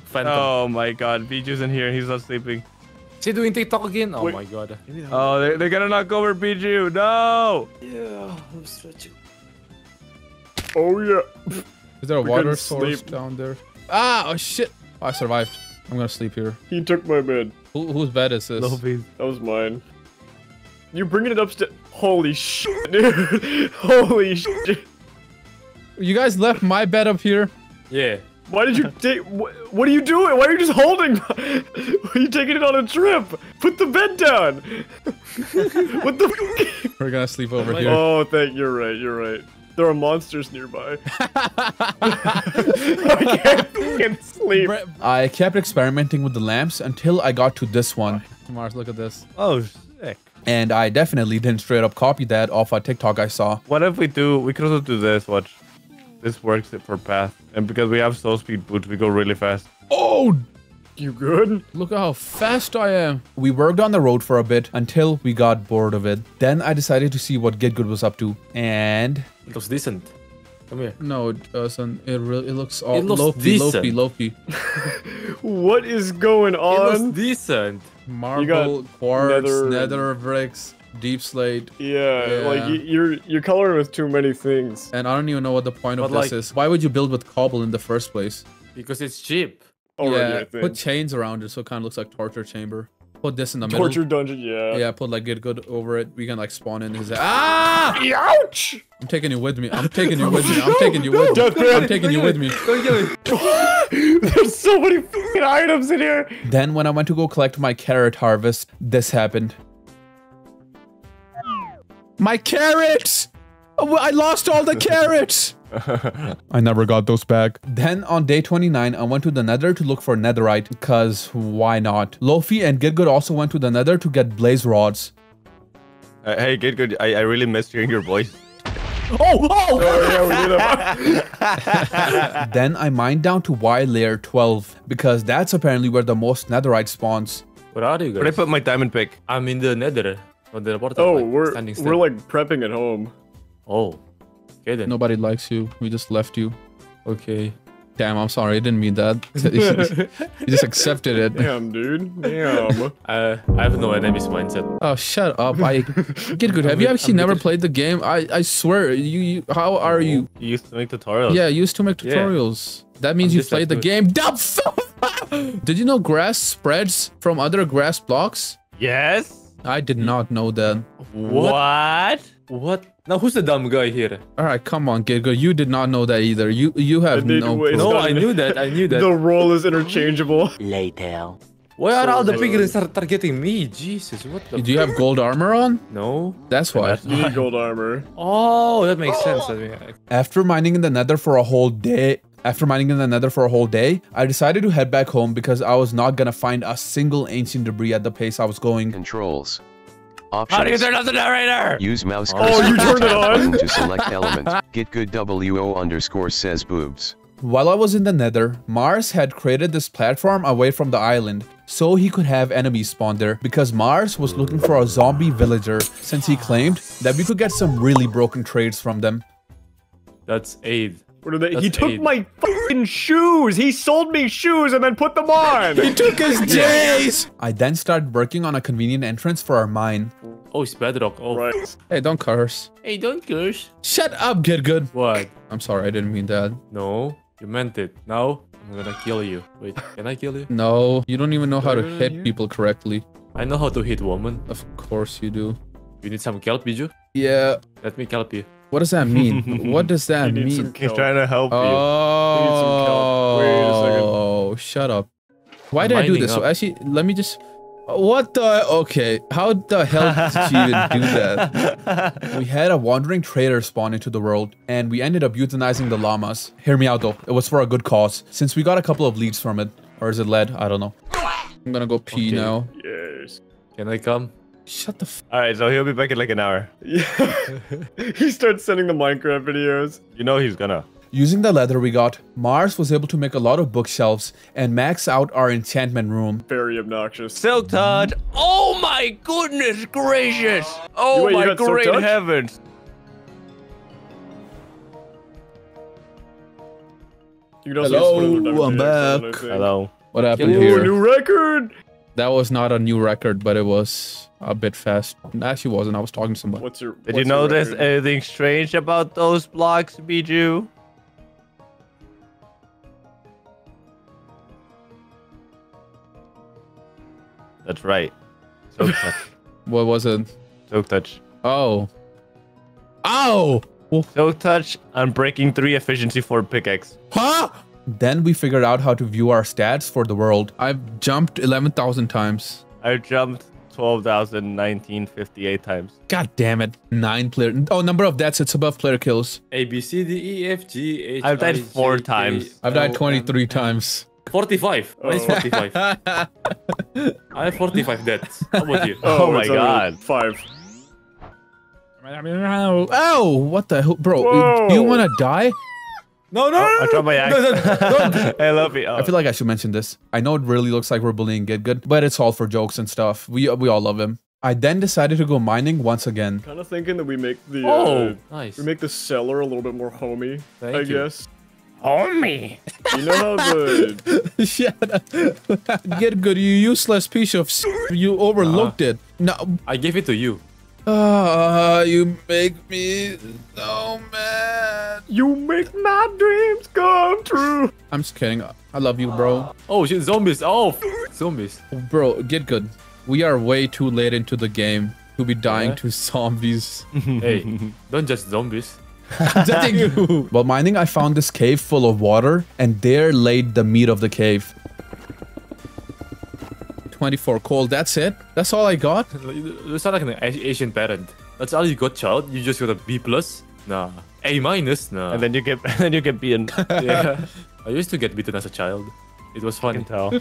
Phantom. Oh my god, Bijou's in here. He's not sleeping. Is he doing TikTok again? Oh Wait. my god. Oh, they're, they're gonna knock over Bijou. No! Yeah, I'm stretching. Oh yeah. Is there a We water source sleep. down there? Ah! Oh shit! Oh, I survived. I'm gonna sleep here. He took my bed. Who, whose bed is this? Lobies. That was mine. You bringing it upstairs? Holy shit, dude! <laughs> Holy shit! You guys left my bed up here. Yeah. Why did you <laughs> take? What, what are you doing? Why are you just holding? <laughs> Why are you taking it on a trip? Put the bed down. <laughs> what the? F We're gonna sleep over here. oh, thank. You're right. You're right. There are monsters nearby. I can't fucking sleep. I kept experimenting with the lamps until I got to this one. Mars, look at this. Oh, sick. And I definitely didn't straight up copy that off a TikTok I saw. What if we do? We could also do this. Watch. This works it for path, and because we have slow speed boots, we go really fast. Oh, You good? look at how fast I am. We worked on the road for a bit until we got bored of it. Then I decided to see what Get Good was up to. And It was decent. Come here. no, it doesn't. It really it looks all It looks Loki, Loki, decent. Loki. <laughs> What is going on? It looks on? decent. Marble, quartz, nether- nether bricks, deep slate. Yeah, like Yeah. y- you're you're coloring with too many things. And I don't even know what the point of But, this is. Why would you build with cobble in the first place? Because it's cheap. Already, yeah, I think. put chains around it so it kind of looks like torture chamber. Put this in the Torture middle. dungeon, yeah. Yeah, put like get good over it. We can like spawn in his ah! Ouch! I'm taking you with me. I'm taking you with me. I'm <laughs> taking you with me. I'm taking you with me. Me. <laughs> There's so many fucking items in here. Then when I went to go collect my carrot harvest, this happened. My carrots! Oh, I lost all the carrots! <laughs> I never got those back. Then on day 29, I went to the nether to look for netherite, because why not? Lofi and Gitgood also went to the nether to get blaze rods. Uh, hey, good, good. I, I really missed hearing your voice. Oh, oh! Yeah, we did that. then I mined down to Y layer 12, because that's apparently where the most netherite spawns. Where are you guys? Where I put my diamond pick? I'm in the nether. On the portal. oh, like, we're standing we're like prepping at home. Oh. Okay then. Nobody likes you. We just left you. Okay. Damn, I'm sorry. I didn't mean that. <laughs> you just accepted it. Damn, dude. Damn. <laughs> Uh, I have no enemies mindset. Oh, shut up. I get good. Have you I'm actually good. never played the game? I I swear. You, you how are you? You used to make tutorials. Yeah, you used to make Yeah. tutorials. That means I'm you played the game. <laughs> Dumb. Did you know grass spreads from other grass blocks? Yes. I did not know that. What? What? Now who's the dumb guy here? All right, come on, get good. You did not know that either. You you have no. wait, clue. No, I knew that. I knew <laughs> that. the role is interchangeable. Later. Why are all the So- piglins are targeting me? Jesus, what the? Do you have gold armor on? No. That's why. You <laughs> need gold armor. Oh, that makes sense. I mean, I- After mining in the nether for a whole day, after mining in the nether for a whole day, I decided to head back home because I was not gonna find a single ancient debris at the pace I was going. Controls. Options. How do you turn off the narrator? Use mouse Oh, you turned it on? to select element. Get good WO underscore says boobs. While I was in the nether, Mars had created this platform away from the island so he could have enemies spawn there because Mars was looking for a zombie villager since he claimed that we could get some really broken trades from them. that's aid. What are they? he took aid. my fucking shoes. He sold me shoes and then put them on. He took his <laughs> days! I then started working on a convenient entrance for our mine. Oh, it's bedrock. Oh, right. Hey, don't curse. Hey, don't curse. Shut up, get good. What? I'm sorry, I didn't mean that. No, you meant it. Now I'm gonna kill you. Wait, can I kill you? No, you don't even know how to Really? hit people correctly. I know how to hit woman. Of course you do. You need some kelp, Bijou? Yeah, Let me kelp you. What does that mean? <laughs> what does that You need mean? some He's trying to help you. need some. Wait a second. Oh, shut up. Why I'm did I do this? Up. actually, let me just. What the? Okay, how the hell did she even do <laughs> that? We had a wandering trader spawn into the world, and we ended up euthanizing the llamas. Hear me out though, it was for a good cause, since we got a couple of leads from it. Or is it lead? I don't know. I'm gonna go pee Okay. now. Yes. Can I come? Shut the f- All right, so he'll be back in like an hour. Yeah. <laughs> he starts sending the Minecraft videos. You know he's gonna. Using the leather we got, Mars was able to make a lot of bookshelves and max out our enchantment room. Very obnoxious. Silk touch. Oh my goodness gracious! Oh Wait, my great Touch? heavens! You can also Hello, use one of the I'm back. Hello. What happened Ooh, Ooh, here? new record. That was not a new record, but it was a bit fast. Actually wasn't. I was talking to somebody. What's your? Did you notice record? anything strange about those blocks, Bijou? That's right. Silk <laughs> touch. What was it? Silk touch. Oh. Oh! Silk touch unbreaking three efficiency four pickaxe. Huh? Then we figured out how to view our stats for the world. I've jumped 11,000 times. I jumped 12,1958 times. God damn it. Nine player. Oh, number of deaths. It's above player kills. A B C D E F G H. I've died four times. I've died 23 times. 45. Mine is Oh. 45. <laughs> I have 45 deaths. How about you? <laughs> Oh, oh my God. Five. Oh, what the hell? Bro, Whoa. do you want to die? No, no, I no, dropped my axe. no, no, no. <laughs> I love you. I feel like I should mention this. I know it really looks like we're bullying Get Good, but it's all for jokes and stuff. We we all love him. I then decided to go mining once again. Kind of thinking that we make the Oh, uh, nice. we make the cellar a little bit more homey. Thank I you. guess. Homie. You know how the <laughs> Shut up. Get Good, you useless piece of You overlooked it. No. I gave it to you. Ah, you make me so mad. you make my dreams come true. I'm just kidding. I love you, bro. Oh shit, zombies. Oh, zombies. Bro, Get Good. We are way too late into the game to be dying Yeah. to zombies. <laughs> hey, don't just zombies. <laughs> Judging you. While mining, I found this cave full of water, and there laid the meat of the cave. 24 coal, that's it? That's all I got? <laughs> You sound like an Asian parent. That's all you got, child. You just got a B plus. Nah. A minus. Nah. And then you get and <laughs> then you get beaten. <laughs> I yeah. I used to get beaten as a child. It was can tell.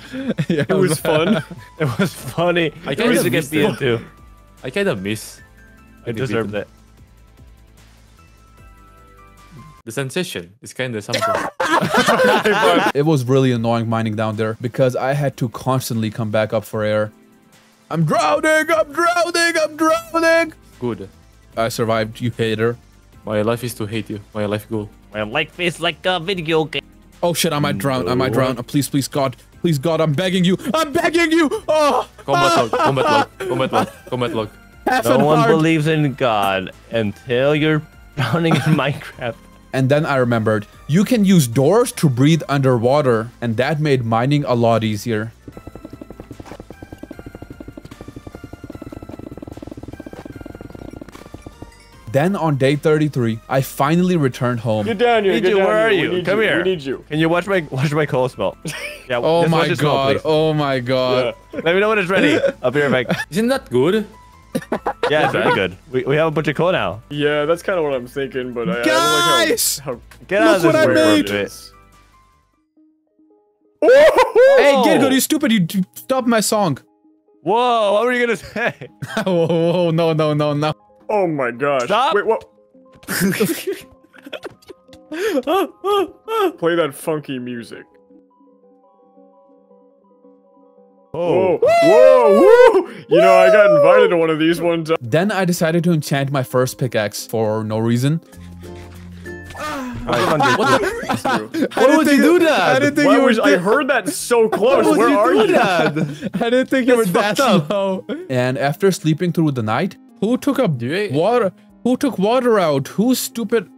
yeah, It was fun. It was funny. I I kinda used to get missed beaten it. too. I kind of miss. I getting deserved it. The sensation is kind of <laughs> something. <laughs> It was really annoying mining down there because I had to constantly come back up for air. I'm drowning, I'm drowning, I'm drowning. Good. I survived, you hater. My life is to hate you. My life goal. My life is like a video game. Oh shit, I might drown, I might drown. Please, please, God. Please, God, I'm begging you. I'm begging you. Oh, Combat log. <laughs> Combat log. Combat log. Combat log. half No one hard. believes in God until you're drowning in Minecraft. And then I remembered, you can use doors to breathe underwater, and that made mining a lot easier. Then on day 33, I finally returned home. Get down here. Get you, down where here. are We you? need Come you. here. We need you. Can you watch my watch my coal smelt? <laughs> Yeah. Oh just watch my god, please. oh my god. Yeah. Let me know when it's ready. I'll be right back. Isn't that good? Yeah, it's very good. We, we have a bunch of coal now. Yeah, that's kind of what I'm thinking, but I, Guys! I don't like how. Get out of this what I made! it. Oh! Hey, get good, you stupid, you you stopped my song. Whoa, what were you gonna say? <laughs> whoa, whoa, no, no, no, no. Oh my gosh. Stop. Wait, what? <laughs> Play that funky music. Oh, Whoa, whoa, whoa! You know, I got invited to one of these one time. Then I decided to enchant my first pickaxe for no reason. Ah. What the? <laughs> Why would you do that? I didn't think Why you was, I heard that so <laughs> close. Where you are you? that? <laughs> I didn't think you were that fucked slow. And after sleeping through the night, who took a water? Who took water out? Who's stupid?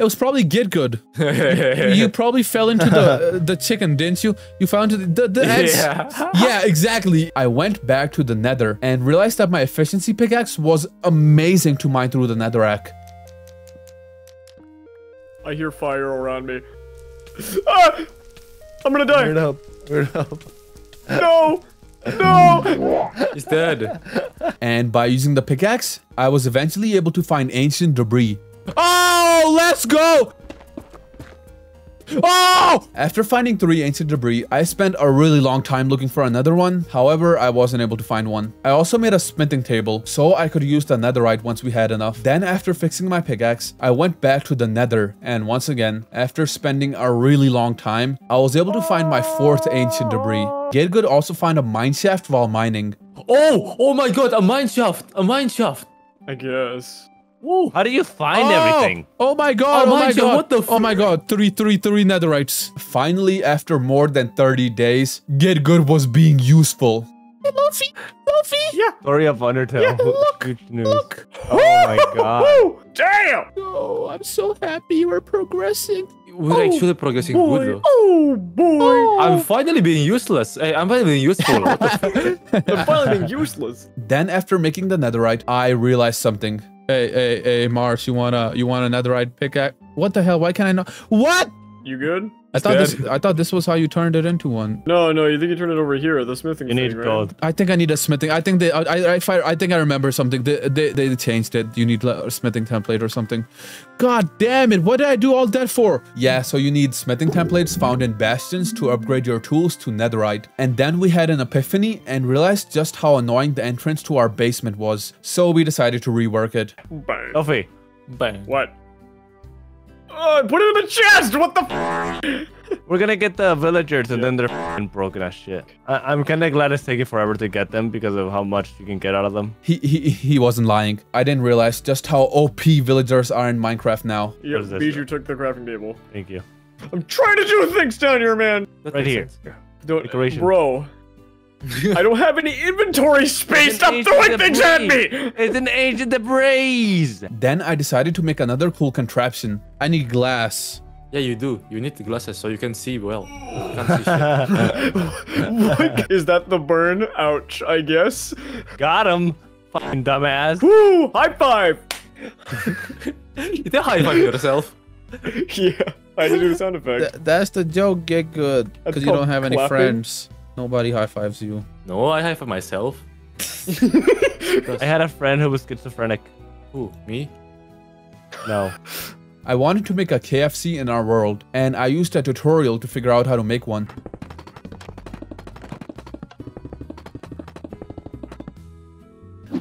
It was probably Get Good. <laughs> you probably fell into the uh, the chicken, didn't you? You found the the, the eggs. Yeah. <laughs> yeah, exactly. I went back to the Nether and realized that my efficiency pickaxe was amazing to mine through the Netherrack. I hear fire around me. <laughs> Ah! I'm gonna die. weird help. Weird help. No! No! He's dead. And by using the pickaxe, I was eventually able to find ancient debris. Oh, let's go! Oh! After finding three ancient debris, I spent a really long time looking for another one. However, I wasn't able to find one. I also made a smithing table so I could use the netherite once we had enough. Then after fixing my pickaxe, I went back to the nether and once again, after spending a really long time, I was able to find my fourth ancient debris. Get good also find a mine shaft while mining. Oh, oh my god, a mine shaft. A mine shaft. I guess. Whoa. How do you find Oh! everything? Oh my god! Oh Oh, my my God, god! what the oh my god! Three, three, three netherites. Finally, after more than 30 days, Get Good was being useful. Luffy, Luffy. Story of Undertale. Yeah, look, Good news. Oh my god. Woo! Damn! Oh, I'm so happy you are progressing. We're oh, actually progressing good Boy. though. Oh boy! Oh. I'm finally being useless. Hey, I'm finally being useful. What the f- I'm finally being useless. <laughs> Then, after making the netherite, I realized something. Hey, hey, hey, Mars, you wanna, you want a netherite pickaxe? What the hell? Why can't I not? What? You good? I thought dead. this, I thought this was how you turned it into one. No, no, you think you turn it over here the smithing You thing, need right? gold. I think I need a smithing. I think they, I, I, I, I think I remember something. They, they, they changed it. You need a smithing template or something. God damn it! What did I do all that for? Yeah, so you need smithing templates found in bastions to upgrade your tools to netherite. And then we had an epiphany and realized just how annoying the entrance to our basement was. So we decided to rework it. Bang. Elfie, Bang. What? Uh, put it in the chest. What the? F- We're gonna get the villagers and then they're broken as shit. I- I'm kinda glad it's taking forever to get them because of how much you can get out of them. He, he he wasn't lying. I didn't realize just how OP villagers are in Minecraft now. Yeah, is this? Bijou took the crafting table. Thank you. I'm trying to do things down here, man. That Right here. sense. Don't, Decoration. bro. <laughs> I don't have any inventory space. Stop throwing ancient things at me. It's an age of the debris. Then I decided to make another cool contraption. I need glass. Yeah, you do. You need the glasses so you can see well. You can't see <laughs> shit. what? <laughs> Is that the burn? Ouch, I guess. Got him. Fucking dumbass. Woo! High five! you did high five yourself. yeah, I had to do the sound effect. Th- that's the joke. Get good. Because you don't have any clapping. friends. Nobody high fives you. No, I high five myself. <laughs> I had a friend who was schizophrenic. Who? Me? No. I wanted to make a KFC in our world, and I used a tutorial to figure out how to make one.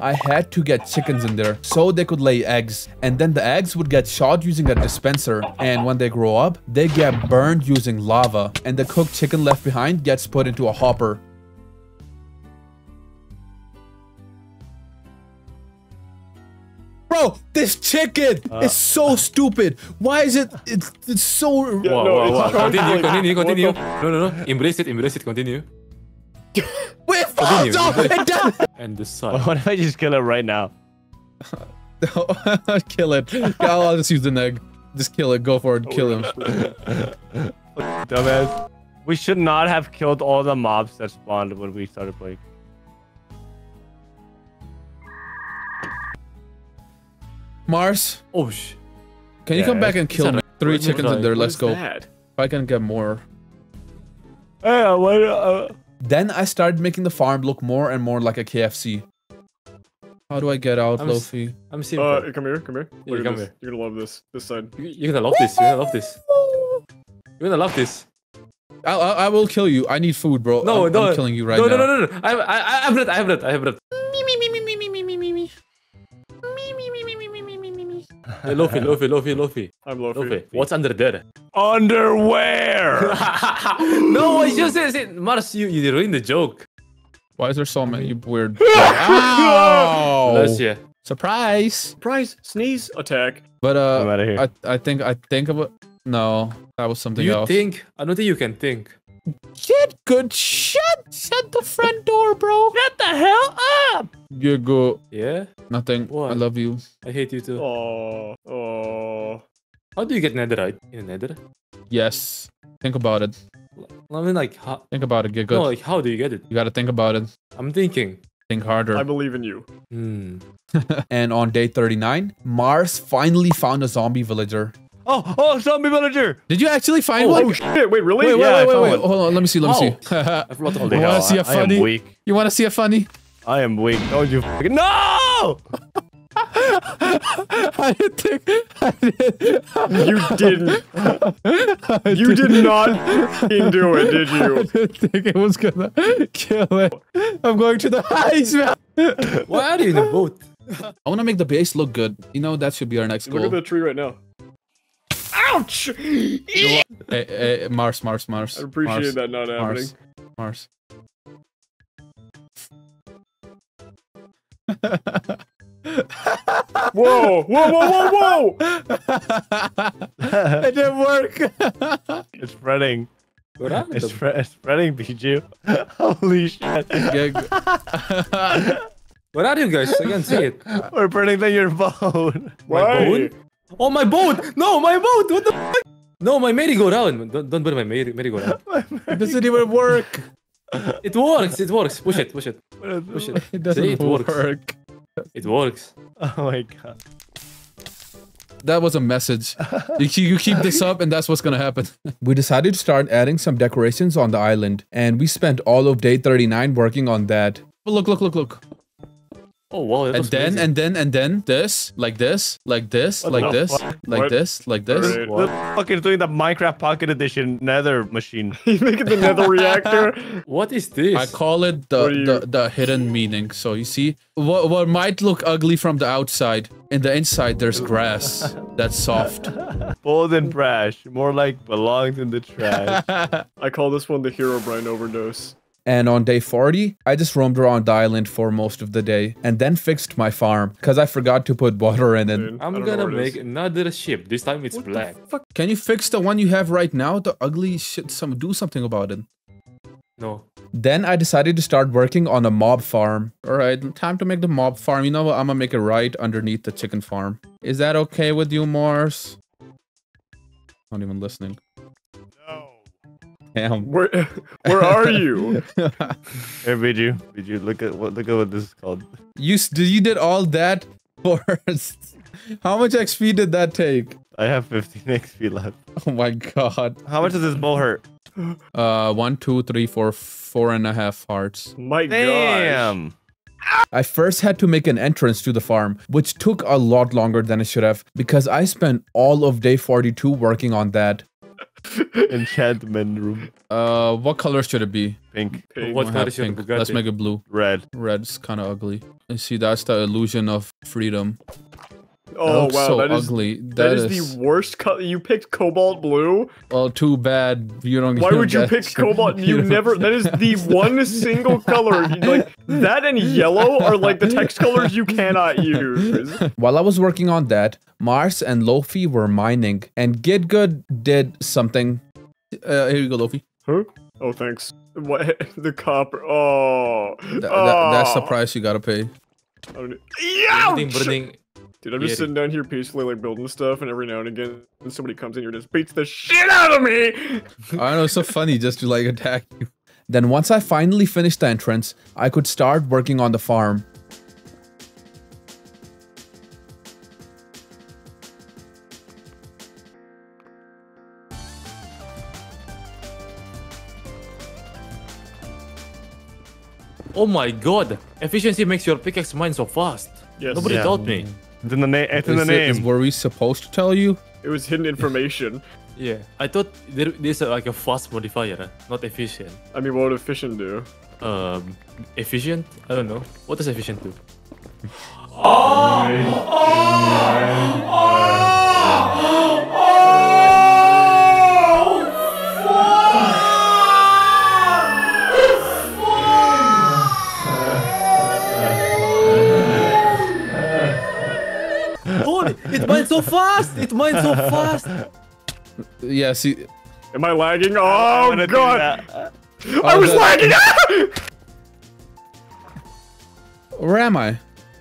I had to get chickens in there so they could lay eggs, and then the eggs would get shot using a dispenser, and when they grow up, they get burned using lava, and the cooked chicken left behind gets put into a hopper. Bro, this chicken uh. is so stupid. Why is it? It's, it's so. Yeah, Wow, no, wow, it's wow. trying to, Continue, continue, continue. No, no, no. Embrace it, embrace it, continue. <laughs> Wait, Continue. falls off and down. And the sun. What if I just kill it right now? <laughs> kill it. I'll, I'll just use the egg. Just kill it. Go for it. Kill him. <laughs> Dumbass. We should not have killed all the mobs that spawned when we started playing. Mars, Oh, sh. can you come back and kill me? Three chickens in there. Let's is go. If? I can get more. Hey, what? Uh, Then I started making the farm look more and more like a KFC. How do I get out, I'm Lofi? I'm simple. Uh, come here, come here. Yeah, Look at come this. here. You're gonna love this. This side. You- You're gonna love this. You're gonna love this. You're gonna love this. I, I, I will kill you. I need food, bro. No, I'm, no. I'm killing you right no, now. no, no, no, no. I, I, I have bread. I have bread. I have bread. Me, me, me, me, Hey, Lofi, Lofi, Lofi, Lofi. I'm Lofi. Lofi. What's under there? underwear. <laughs> no, I just said, said Mars, you, you ruined the joke. Why is there so many weird? <laughs> Ow! Bless you. Surprise! Surprise! Sneeze! Attack! But I'm uh, outta here. I I think I think of it. No, that was Do something you else. think? I don't think you can think. Get good. Shut. Shut the front door, bro. Shut the hell up! You go. Yeah? Nothing. I love you. I hate you too. Oh, oh. How do you get netherite in a nether? Yes. Think about it. I mean, like, how, Think about it. Get good. no, like, how do you get it? you gotta think about it. I'm thinking. Think harder. I believe in you. Hmm. <laughs> and on day 39, Mars finally found a zombie villager. Oh, oh, zombie villager! Did you actually find Oh, one? shit! Wait, really? Wait, wait, Yeah, I wait, wait, wait. Hold on. Let me see. Let me oh. see. I've lost all You the wanna hell, see a I- I am weak. You want to see a funny? I am weak. Don't you fucking no! <laughs> I didn't think. I did, You didn't. <laughs> You did not fucking do it, did <laughs> you? I didn't think it was gonna kill it. I'm going to the highs, man. Why are you in a boat? I want to make the base look good. You know that should be our next Look goal. at the tree right now. Ouch! Hey, eh, eh, hey, Mars, Mars, Mars. I appreciate Mars, that not happening. Mars. Whoa! Whoa! Whoa! Whoa! Whoa! <laughs> it didn't work. <laughs> It's spreading. What happened? It's, spre- it's spreading, Bijou. <laughs> Holy shit. what are you guys? I can't see it. We're burning down your phone. My Why? Boat? Oh, my boat! No, my boat! What the fuck? No, my merry-go-round. Don't, don't burn my merry- merry-go-round. <laughs> it doesn't even work. It works, it works. Push it, push it. Push it. <laughs> It doesn't See, it works. work. It works. Oh my god. That was a message. You, keep- you keep this up, and that's what's gonna happen. <laughs> we decided to start adding some decorations on the island, and we spent all of day 39 working on that. But look, look, look, look. Oh wow, that And was then crazy. and then and then this, like this, like this, What like the this, fuck? like What? this, like this. Alright. The fucking doing the Minecraft Pocket Edition Nether machine. <laughs> You making the nether reactor? <laughs> what is this? I call it the, What are you- the the hidden meaning. So you see, what what might look ugly from the outside, in the inside there's grass <laughs> that's soft. Bold and brash. More like belongs in the trash. I call this one the Herobrine overdose. And on day 40, I just roamed around the island for most of the day and then fixed my farm because I forgot to put water in it. Dude, I I'm gonna make is. another ship. This time it's black. Can you fix the one you have right now? The ugly shit. Some do something about it. No. Then I decided to start working on a mob farm. All right, time to make the mob farm. You know what? I'm gonna make it right underneath the chicken farm. Is that okay with you, Mars? Not even listening. No. Damn. Where, <laughs> where are you? <laughs> Here, Bijou. Bijou, look at what look at what this is called. You s- you did all that for. <laughs> How much XP did that take? I have 15 XP left. Oh my god. How much does this bow hurt? Uh, one, two, three, four, four and a half hearts. My gosh. Damn. I first had to make an entrance to the farm, which took a lot longer than it should have because I spent all of day 42 working on that. <laughs> Enchantment room. Uh, what color should it be? Pink. Pink. What color have is your pink. Let's make it blue. Red. Red's kind of ugly. You see, that's the illusion of freedom. That Oh looks wow, so that is ugly. that is, the worst color. You picked cobalt blue. well, too bad you don't. Why don't would you pick cobalt? <laughs> You don't- never. That is the one single color. Like that and yellow are like the text colors you cannot use. While I was working on that, Mars and Lofi were mining, and GitGud did something. Uh, here you go, Lofi. Huh? Oh, thanks. What <laughs> the copper? Oh, Th- that- that's the Oh. price you gotta pay. I Ouch! burning. Dude, I'm just sitting down here peacefully, like building stuff, and every now and again, somebody comes in here and just beats the shit out of me. I know it's so funny just to like attack you. Then once I finally finished the entrance, I could start working on the farm. Oh my god! Efficiency makes your pickaxe mine so fast. Yes. Nobody Yeah. told me. It's in the name. It's in the Is it- is- name. were we supposed to tell you? It was hidden information. <laughs> Yeah, I thought there, there's like a fast modifier, uh, not efficient. I mean, what would efficient do? Um, efficient? I don't know. What does efficient do? Holy! It mines so fast! It mines so fast! Yeah, see. Am I lagging? Oh gonna god! that. I Oh, was that- lagging! Ah! <laughs> Where am I?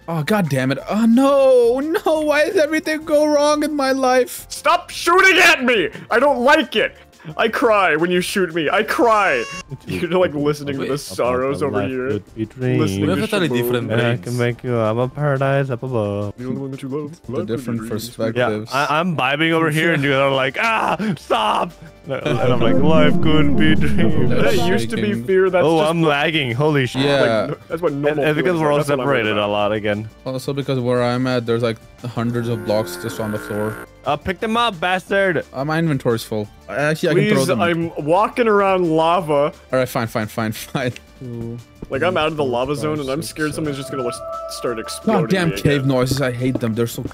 Oh god damn it. Oh no, no, why does everything go wrong in my life? Stop shooting at me! I don't like it! I cry when you shoot me. I cry. <laughs> You're like listening to the sorrows over here. could be dreamed. Listening We to have totally different And I can make you up a paradise up above. The only one that you love. The different Yeah, perspectives. I, I'm vibing over here, and you're like, <laughs> ah, stop! <laughs> And I'm like, life could be dreamed. That's That used to be fear. That's oh, just I'm lagging. Holy shit. Yeah. like, that's what And, normal. and because we're all like. That's what I'm separated a lot again. Also because where I'm at, there's like hundreds of blocks just on the floor. Uh, pick them up, bastard! Uh, my inventory's full. Actually, I can throw them. I'm walking around lava. All right, fine, fine, fine, <laughs> fine. Like I'm out of the lava Five, zone, and I'm six, scared something's just gonna like, start exploding. God damn cave again. noises. I hate them. They're so.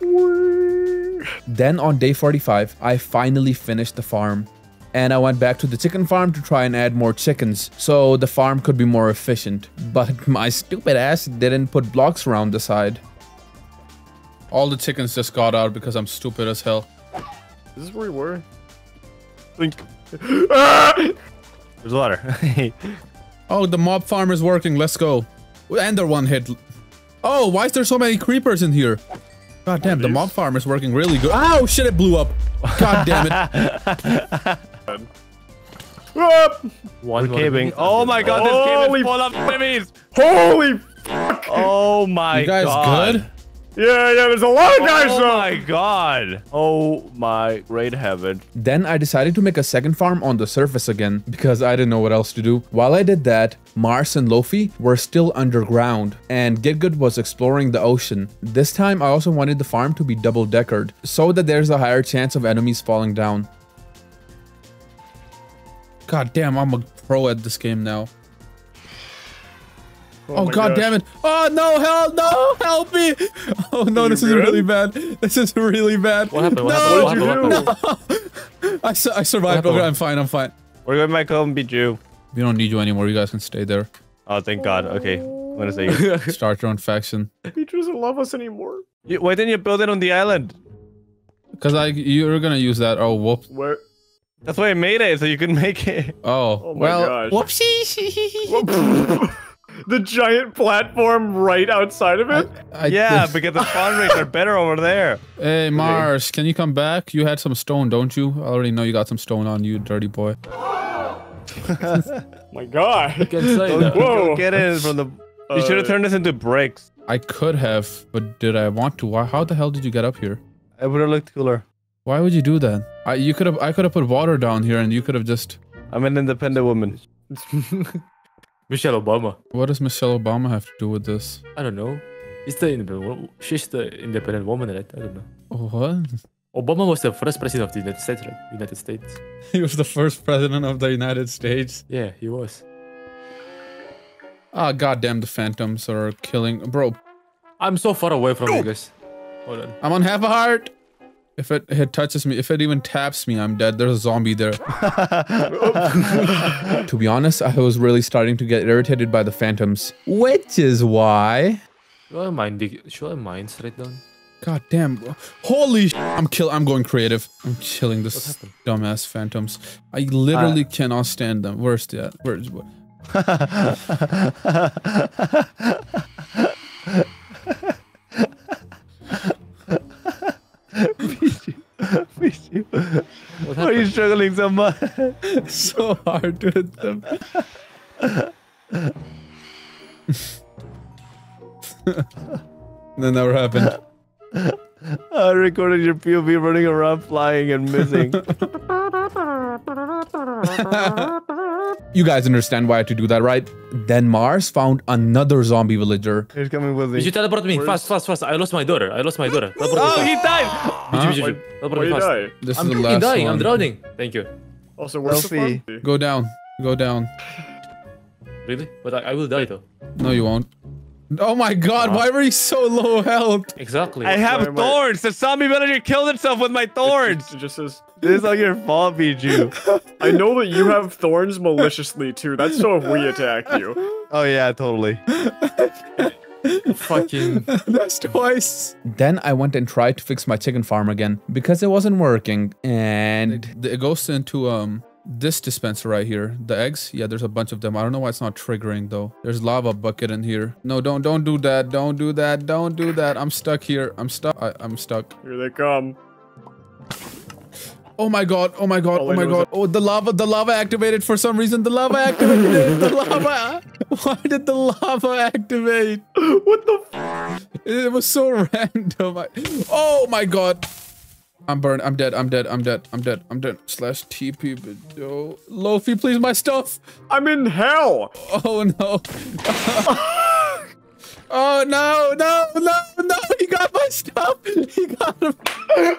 <laughs> Then on day 45, I finally finished the farm. And I went back to the chicken farm to try and add more chickens so the farm could be more efficient. But <laughs> my stupid ass didn't put blocks around the side. All the chickens just got out because I'm stupid as hell. Is this where we were? Think. <laughs> Ah! There's water. <laughs> Oh, the mob farm is working. Let's go. Ender one hit. Oh, why is there so many creepers in here? God damn, the mob farm is working really good. Oh shit, it blew up. God damn it. <laughs> One caving. Oh my god, this game Holy is full of enemies! Holy fuck! Oh my god. You guys god. good? Yeah, yeah, there's a lot of guys Oh though. my god. Oh my great heaven. Then I decided to make a second farm on the surface again because I didn't know what else to do. While I did that, Mars and Lofi were still underground and GitGud was exploring the ocean. This time I also wanted the farm to be double deckered so that there's a higher chance of enemies falling down. God damn, I'm a pro at this game now. Oh, oh, my god gosh. damn it. Oh no, hell no, help me. Oh no, this is good? really bad. This is really bad. What happened? What no, happened? What happened? What? <laughs> I, su- I survived. Okay, I'm fine. I'm fine. We're going back home, Bijou. We don't need you anymore. You guys can stay there. Oh, thank God. Okay. I'm gonna say. Start your own faction. Peach doesn't love us anymore. You- Why didn't you build it on the island? Cause I you're gonna use that. Oh whoops. Where? That's why I made it, so you could make it. Oh, Oh my well. gosh. Whoopsie. <laughs> <laughs> the giant platform right outside of it. I, yeah, <laughs> because the spawn rates are better over there. Hey Mars, can you come back? You had some stone, don't you? I already know you got some stone on you, dirty boy. <laughs> My God. Can say that. Whoa. Get in from the. You should have Uh, turned this into bricks. I could have, but did I want to? Why? How the hell did you get up here? It would have looked cooler. Why would you do that? I you could have I could have put water down here and you could have just. I'm an independent woman. <laughs> Michelle Obama. What does Michelle Obama have to do with this? I don't know. She's the independent. She's the independent woman, right? I don't know. What? Obama was the first president of the United States, right? United States. <laughs> He was the first president of the United States. Yeah, he was. Ah, goddamn! The phantoms are killing, bro. I'm so far away from you guys. Hold on. I'm on half a heart. If it, it touches me, if it even taps me, I'm dead. There's a zombie there. <laughs> to be honest, I was really starting to get irritated by the phantoms, which is why. Should I mind the, should I mind straight down? God damn! Holy! Sh- I'm kill. I'm going creative. I'm killing this dumbass phantoms. I literally uh. cannot stand them. Where's that? Where's what? What Why are you struggling so much? <laughs> so hard hit them. <laughs> that never happened. Uh, I recorded your POV running around, flying and missing. <laughs> You guys understand why I had to do that, right? Then Mars found another zombie villager. He's coming with Did you me. teleport me? Fast, fast, fast. I lost my daughter. I lost my daughter. <gasps> Teleport Oh, fast. he died! Bijou, Bijou, Why- Bijou. Teleport Why me you fast. die? This I'm is the last dying. one. I'm drowning. Thank you. Also, where's the Selfie. Go down. Go down. Really? But I, I will die though. No, you won't. Oh my god, why were you so low health? Exactly. I have Why am I- thorns! The zombie villager killed itself with my thorns! It just says, This is all your fault, Bijou. <laughs> I know that you have thorns maliciously too. That's so if we attack you. Oh yeah, totally. <laughs> fucking. That's twice. Then I went and tried to fix my chicken farm again because it wasn't working. And it goes into um this dispenser right here. The eggs, yeah, there's a bunch of them. I don't know why it's not triggering though. There's lava bucket in here. No, don't don't do that. Don't do that. Don't do that. I'm stuck here. I'm stuck. I, I'm stuck. Here they come. Oh my god. Oh my god. All Oh my god. Oh, the lava. The lava activated for some reason. The lava activated. <laughs> the lava. Why did the lava activate? What the? F- It was so <laughs> random. I, oh my god. I'm burned. I'm dead. I'm dead. I'm dead. I'm dead. I'm dead. Slash TP video. Lofi, please, my stuff. I'm in hell. Oh no. <laughs> oh no, no, no, no. He got my stuff. He got him. <laughs>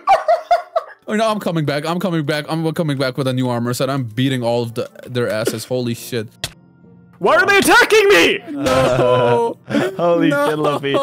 Oh no, I'm coming back. I'm coming back. I'm coming back with a new armor set. I'm beating all of the their asses. Holy shit. Why are they attacking me? <laughs> No. Holy no. shit, Luffy.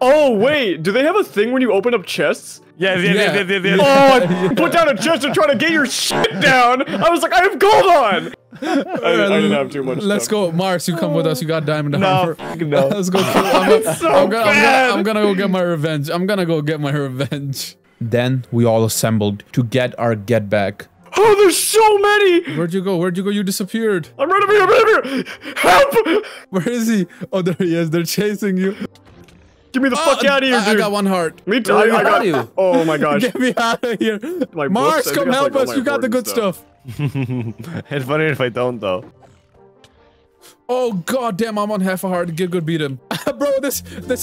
Oh wait, do they have a thing when you open up chests? Yes, yes, Yeah. yes, yes, yes, yes. Oh, I <laughs> put down a chest to try to get your shit down. I was like, I have gold on. I, I didn't have too much. Let's stuff. go, Mars. You come with us. You got diamond No, armor. no. <laughs> Let's go kill. I'm, gonna, so I'm, gonna, I'm, gonna, I'm gonna go get my revenge. I'm gonna go get my revenge. Then we all assembled to get our get back. Oh, there's so many. Where'd you go? Where'd you go? You disappeared. I'm right over here. I'm right over here. Help! Where is he? Oh, there he is. They're chasing you. Get me the fuck uh, Oh, out of here, I, I got one heart. Me too. I, I got you? <laughs> Oh my gosh. Get me out of here. <laughs> My Mars, come help like us. You got the good important stuff. <laughs> it's funny if I don't though. Oh god damn, I'm on half a heart. Get good beat him. bro, this this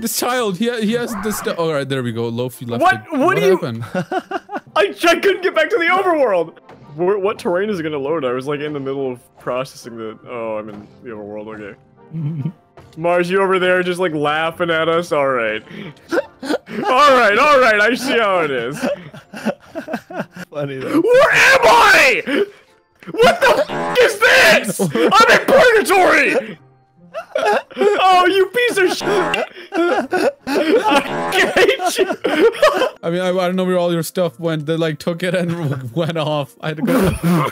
this child, he he has this. All right, there we go. Lofi left. What? it. What do you- happened? I, I couldn't get back to the overworld. Where, what terrain is it gonna load? I was like in the middle of processing the. Oh, I'm in the overworld. Okay. Mars, you over there just like laughing at us? All right. <laughs> all right, all right. I see how it is. Funny though. Where am I? What the f is this? I'm in purgatory. Oh, you piece of shit! I. I mean, I, I don't know where all your stuff went. They like took it and <laughs> went off. I had to go. <laughs> Oh,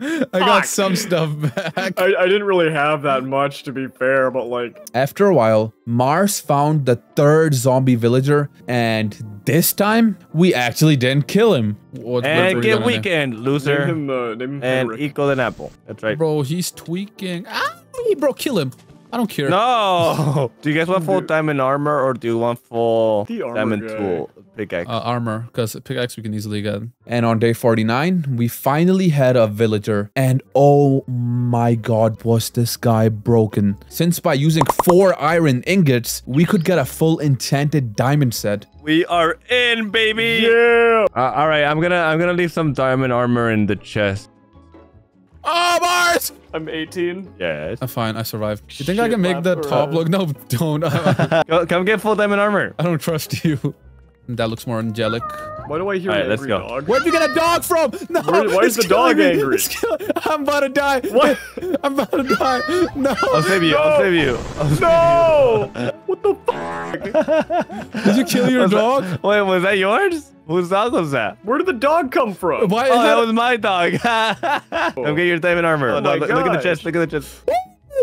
God. I got some stuff back. I, I didn't really have that much to be fair, but like After a while, Mars found the third zombie villager, and this time we actually didn't kill him. What, what And get weekend, name loser. him uh, name him And Henrik. equal an apple. That's right. Bro, he's tweaking. Ah, bro, kill him. I don't care. No! <laughs> Do you guys want full diamond armor or do you want full diamond guy. tool pickaxe? Uh, armor, because pickaxe we can easily get. And on day 49, we finally had a villager. And oh my god, was this guy broken. Since by using four iron ingots, we could get a full enchanted diamond set. we are in, baby! Yeah. Uh, all right, I'm gonna I'm gonna leave some diamond armor in the chest. Oh, Mars! I'm 18. Yes. I'm fine, I survived. You think I can make the top around. look? No, don't. <laughs> Come get full diamond armor. I don't trust you. That looks more angelic. Why do I hear Alright, an let's angry go. dog? Where'd you get a dog from? <laughs> No, Where- why is the dog me. angry? I'm about to die. <laughs> What? <laughs> I'm about to die. No. I'll save you. I'll save you. I'll No! what the fuck? Did you kill your Was that- dog? Wait, was that yours? Whose dog was that? Where did the dog come from? Why? Oh, is that that- was my dog. Come get your diamond armor. Oh no, my look, look at the chest. Look at the chest.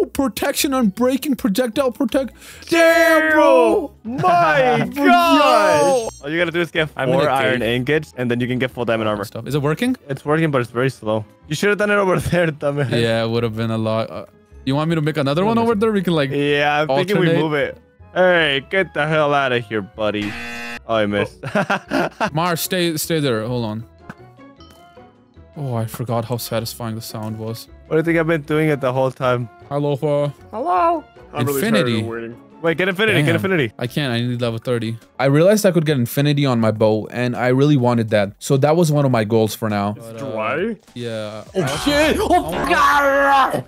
Ooh, protection unbreaking projectile protect. Damn, bro. <laughs> My <laughs> Yo. gosh! All you gotta do is get I'm four iron cave. ingots, and then you can get full diamond armor. Stuff. Is it working? It's working, but it's very slow. You should have done it over <laughs> there, dumbass. Yeah, it would have been a lot. Uh, you want me to make another one over there? We can like. Yeah, I'm thinking we move it. Hey, get the hell out of here, buddy. Oh, I missed. Mars, stay, stay there. Hold on. Oh, I forgot how satisfying the sound was. what do you think I've been doing it the whole time? Hello, uh, Hello? I'm Infinity. tired of waiting. Wait, get infinity, get infinity. I can't. I need level 30. I realized I could get infinity on my bow, and I really wanted that. So that was one of my goals for now. It's dry? Yeah. Oh shit! Oh god!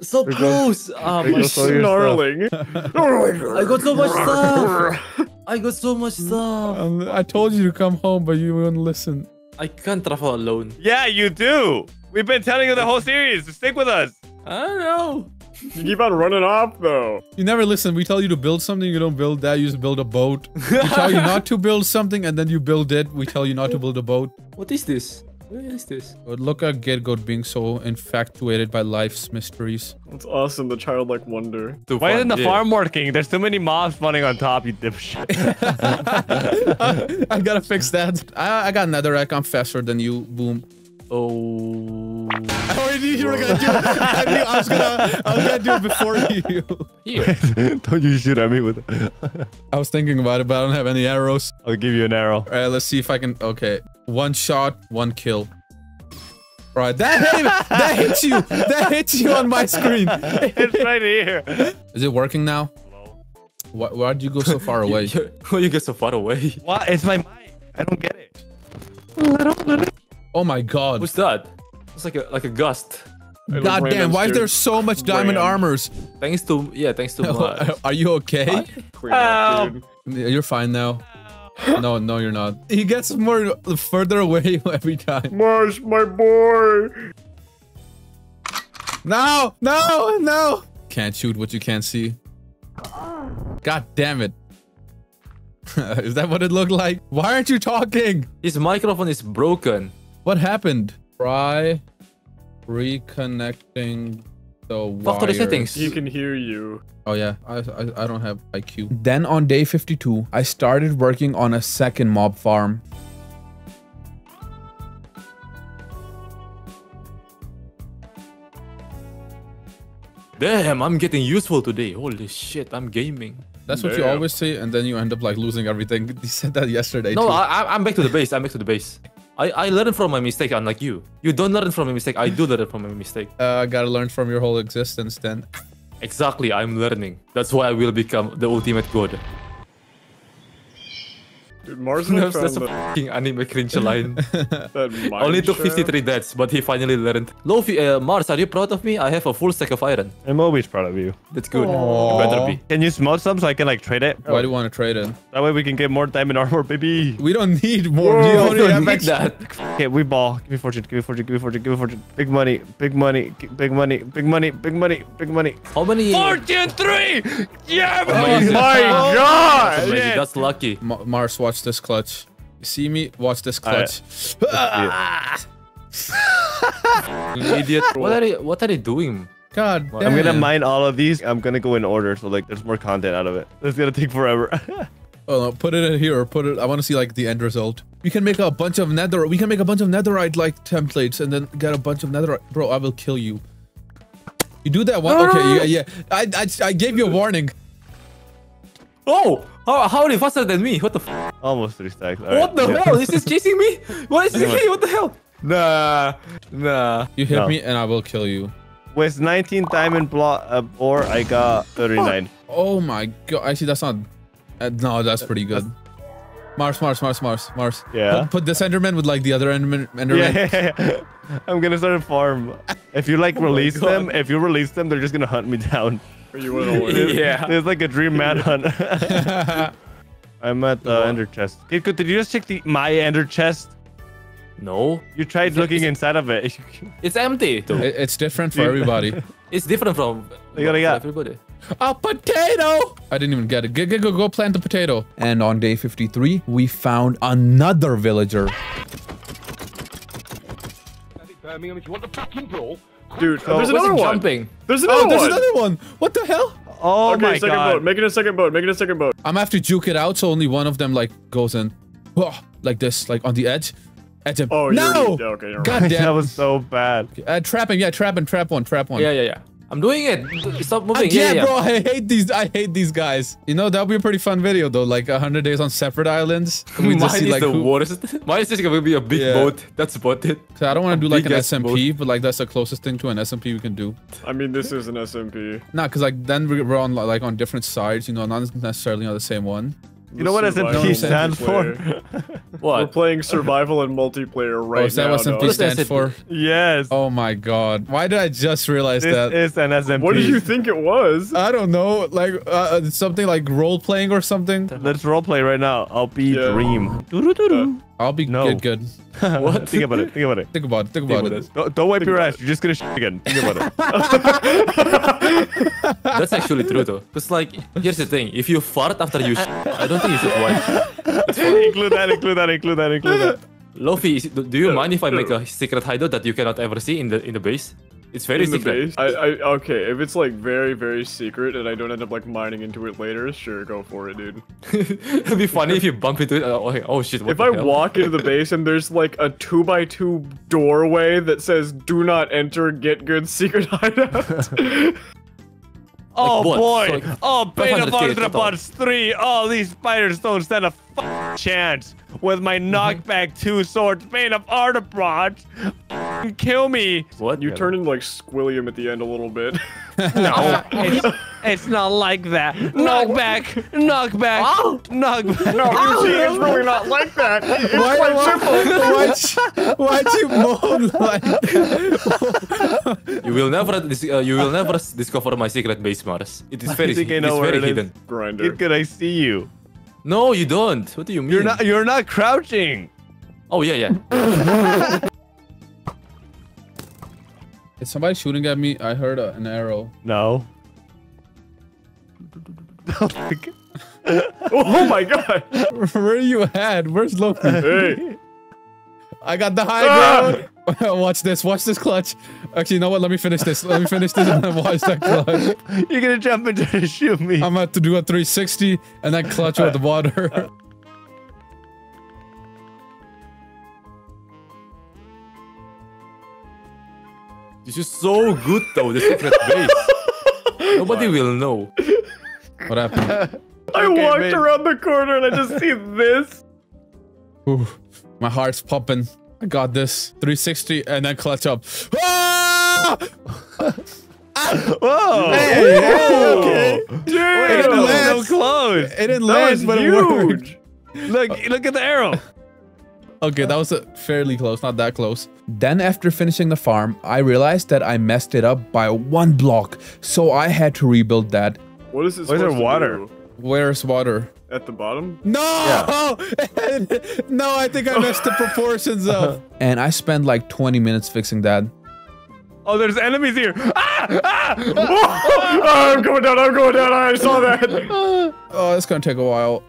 So close! Oh There my you go, so your stuff. Snarling. I got so much stuff! <laughs> I got so much stuff! Um, I told you to come home, but you wouldn't listen. I can't travel alone. Yeah, you do. We've been telling you the whole series. Stick with us. I don't know. You keep on running off though. You never listen. We tell you to build something, you don't build that. You just build a boat. We tell you not to build something, and then you build it. We tell you not to build a boat. What is this? What is this? But look at Getgoat being so infatuated by life's mysteries. It's awesome, the childlike wonder. Too Why isn't the yeah. farm working? There's too many mobs running on top, you dipshit. <laughs> <laughs> I gotta fix that. I, I got netherrack. I'm faster than you. Boom. Oh. I knew you were gonna do it. <laughs> I, knew I was gonna. I was gonna do it before you. Here. <laughs> Don't you shoot at me with I was thinking about it, but I don't have any arrows. I'll give you an arrow. All right, let's see if I can. Okay, one shot, one kill. All right, that hit, that hits you. That hits you on my screen. <laughs> it's right here. Is it working now? Why, why'd you go so far away? Why you get so far away? What? It's my mic. I don't get it. Oh my god. What's that? It's like a like a gust. It God damn, why is there so much diamond Ran. armors? Thanks to yeah, thanks to Mars. <laughs> Are <laughs> you okay? Clean up. Oh. You're fine now. No, no, you're not. <laughs> He gets more further away every time. Marsh, my boy. No, no, no. Can't shoot what you can't see. God damn it. is that what it looked like? Why aren't you talking? His microphone is broken. What happened? Try reconnecting the Factory wires. settings. He can hear you. Oh yeah, I, I I don't have IQ. Then on day 52, I started working on a second mob farm. Damn, I'm getting useful today. Holy shit, I'm gaming. That's what you always say, and then you end up like losing everything. <laughs> You said that yesterday. No, too. I, I- I'm back to the base. I'm back to the base. I, I learn from my mistake, unlike you. You don't learn from a mistake. I do learn from a mistake. <laughs> uh, I gotta learn from your whole existence then. Exactly, I'm learning. That's why I will become the ultimate god. Dude, Mars and That's, that's a that, fucking anime cringe line. <laughs> <laughs> Only took 53 deaths, but he finally learned. Lofi, uh, Mars, are you proud of me? I have a full stack of iron. I'm always proud of you. That's good. You better be. Can you smoke some so I can like trade it? Why do you want to trade it? That way we can get more diamond armor, baby. We don't need more. Whoa, we You already don't have need extra- that. Okay, we ball. Give me fortune. Give me fortune. Give me fortune. Give me fortune. Give me fortune. Big money. Big money. Big money. Big money. Big money. How many? Fortune three. Yeah. Amazing. My That's God! amazing. That's lucky. Ma- Mars, watch this clutch. You see me? Watch this clutch. You idiot. What are you, what are you doing? God damn. I'm gonna mine all of these. I'm gonna go in order, so like there's more content out of it. It's gonna take forever. <laughs> Oh, no, put it in here or put it. I want to see like the end result. We can make a bunch of nether. We can make a bunch of netherite like templates and then get a bunch of netherite. Bro, I will kill you. You do that one. Okay, ah! yeah, yeah. I, I, I gave you a warning. Oh! How, how are you faster than me? What the f- Almost three stacks. All What right. the Yeah. hell? Is this chasing me? What is this? Anyway. What the hell? Nah. Nah. You hit No. me and I will kill you. With 19 diamond block uh, ore, I got 39. Oh my god. Actually, that's not. Uh, no, that's pretty good. Mars, Mars, Mars, Mars, Mars. Yeah? Put, put this Enderman with like the other Enderman. Enderman. Yeah, yeah, yeah. I'm gonna start a farm. If you like release God. them, if you release them, they're just gonna hunt me down. Or you went away. <laughs> Yeah. It's like a dream manhunt. <laughs> <laughs> I'm at uh, the ender chest. Okay, good. Did you just check the my ender chest? No. You tried Is it- looking is it- inside of it. It's empty, though. It- it's different for everybody. It's different from You gotta for get- everybody. A potato! I didn't even get it. Go, go, go, go plant the potato. And on day 53, we found another villager. Dude, So- there's another it one. jumping? There's another Oh, there's one. another one. What the hell? Oh okay, my second god. boat. Make it a second boat. Make it a second boat. I'm gonna have to juke it out so only one of them like goes in. Whoa, like this, like on the edge. Edge him. Oh, you no! already- okay, never God <laughs> that damn. was so bad. Uh, trap him, yeah, trap him, trap one, trap one. Yeah, yeah, yeah. I'm doing it. Stop Uh, moving. yeah, yeah, yeah. bro, I hate these. I hate these guys. You know that'll be a pretty fun video though, like hundred days on separate islands. And <laughs> we Mine just see is like the who, worst. <laughs> Mine is just gonna be a big Yeah. boat. That's about it. So I don't want to do like an Big ass SMP, but like that's the closest thing to an SMP we can do. I mean, this is an SMP. Nah, cause like then we- we're on like on different sides, you know, not necessarily on the same one. You know what Survival SMP stands for? <laughs> multiplayer. We're playing survival and multiplayer right oh, is that now. what SMP dog. What stands for? yes. Oh my god. Why did I just realize this that? is an SMP. What did you think it was? I don't know, like uh, something like role playing or something. Let's role play right now. I'll be Yeah. Dream. Doo-doo-doo-doo. I'll be No. good. Good. <laughs> What? <laughs> Think about it. Think about it. Think about it. Think about about it. it. Don't, don't wipe your ass. You're just gonna shit again. Think about it. <laughs> That's actually true though. Cause like, here's the thing: if you fart after you, sh- I don't think you should wipe. include that. Include that. Include that. Include that. Lofi, is- do you mind if I make a secret hideout that you cannot ever see in the in the base? It's very In the secret. base? I, I, okay, if it's like very, very secret and I don't end up like mining into it later, sure, go for it, dude. <laughs> It'd be funny if you bump into it. Uh, oh, hey, oh shit! What If the I hell? walk into the <laughs> base and there's like a two by two doorway that says "Do not enter, get good secret <laughs> hideout." Oh what? boy! So, like, oh, Beta 500K. Arthropods 3! Oh, these spiders don't stand a f- chance with my Mm-hmm. knockback two swords made of arthropods! F- Kill me! what? you turn into like Squilliam at the end a little bit. <laughs> <laughs> No, it's, it's not like that. Knockback! Knockback! Knockback! no, you see, it's really not like that. It's Why, quite why, simple. why'd, why'd you moan like <laughs> You will never, dis- uh, you will never s- discover my secret base, Mars. It is very, think I it know is where very it is. hidden. Grinder. Kid, could I see you? No, you don't. What do you mean? You're not. You're not crouching. Oh yeah, yeah. Is somebody shooting at me? I heard a, an arrow. No. <laughs> Oh my god. <laughs> Where are you at? Where's Loki? Hey. I got the high Ah! ground. <laughs> watch this. Watch this clutch. Actually, you know what? Let me finish this. Let me finish this and then watch that clutch. You're gonna jump and try to shoot me. I'm about to do a 360 and then clutch with the water. This is so good though. The secret <laughs> base. Nobody will know. what happened? I Okay, walked mate. around the corner and I just see this. Ooh, my heart's pumping. I got this. 360 and then clutch up. Ah! Whoa! Hey, hey, okay. Wait, It no, lands. so close. It didn't That land, was but it worked. huge. Look, look at the arrow. Okay, that was uh, fairly close, not that close. Then after finishing the farm, I realized that I messed it up by one block, so I had to rebuild that. What is this? Where's there water? do? Where's water? At the bottom? No! <laughs> no, I think I messed the proportions up. <laughs> And I spent like 20 minutes fixing that. Oh, there's enemies here. Ah! Ah! <laughs> oh, I'm going down, I'm going down, I saw that. Oh, it's gonna take a while.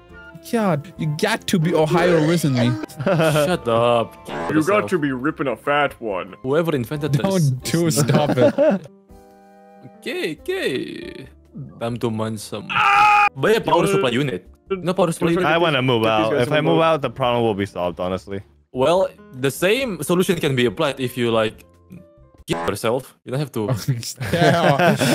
God, you got to be Ohio risen me. Shut <laughs> up. You got to be ripping a fat one. Whoever invented this. Don't do stop it. <laughs> Okay, okay. Time to mine some. Ah! Buy a power supply unit. No power supply unit. I want to move out. If I move out, the problem will be solved, honestly. Well, the same solution can be applied if you like kill yourself. You don't have to. <laughs>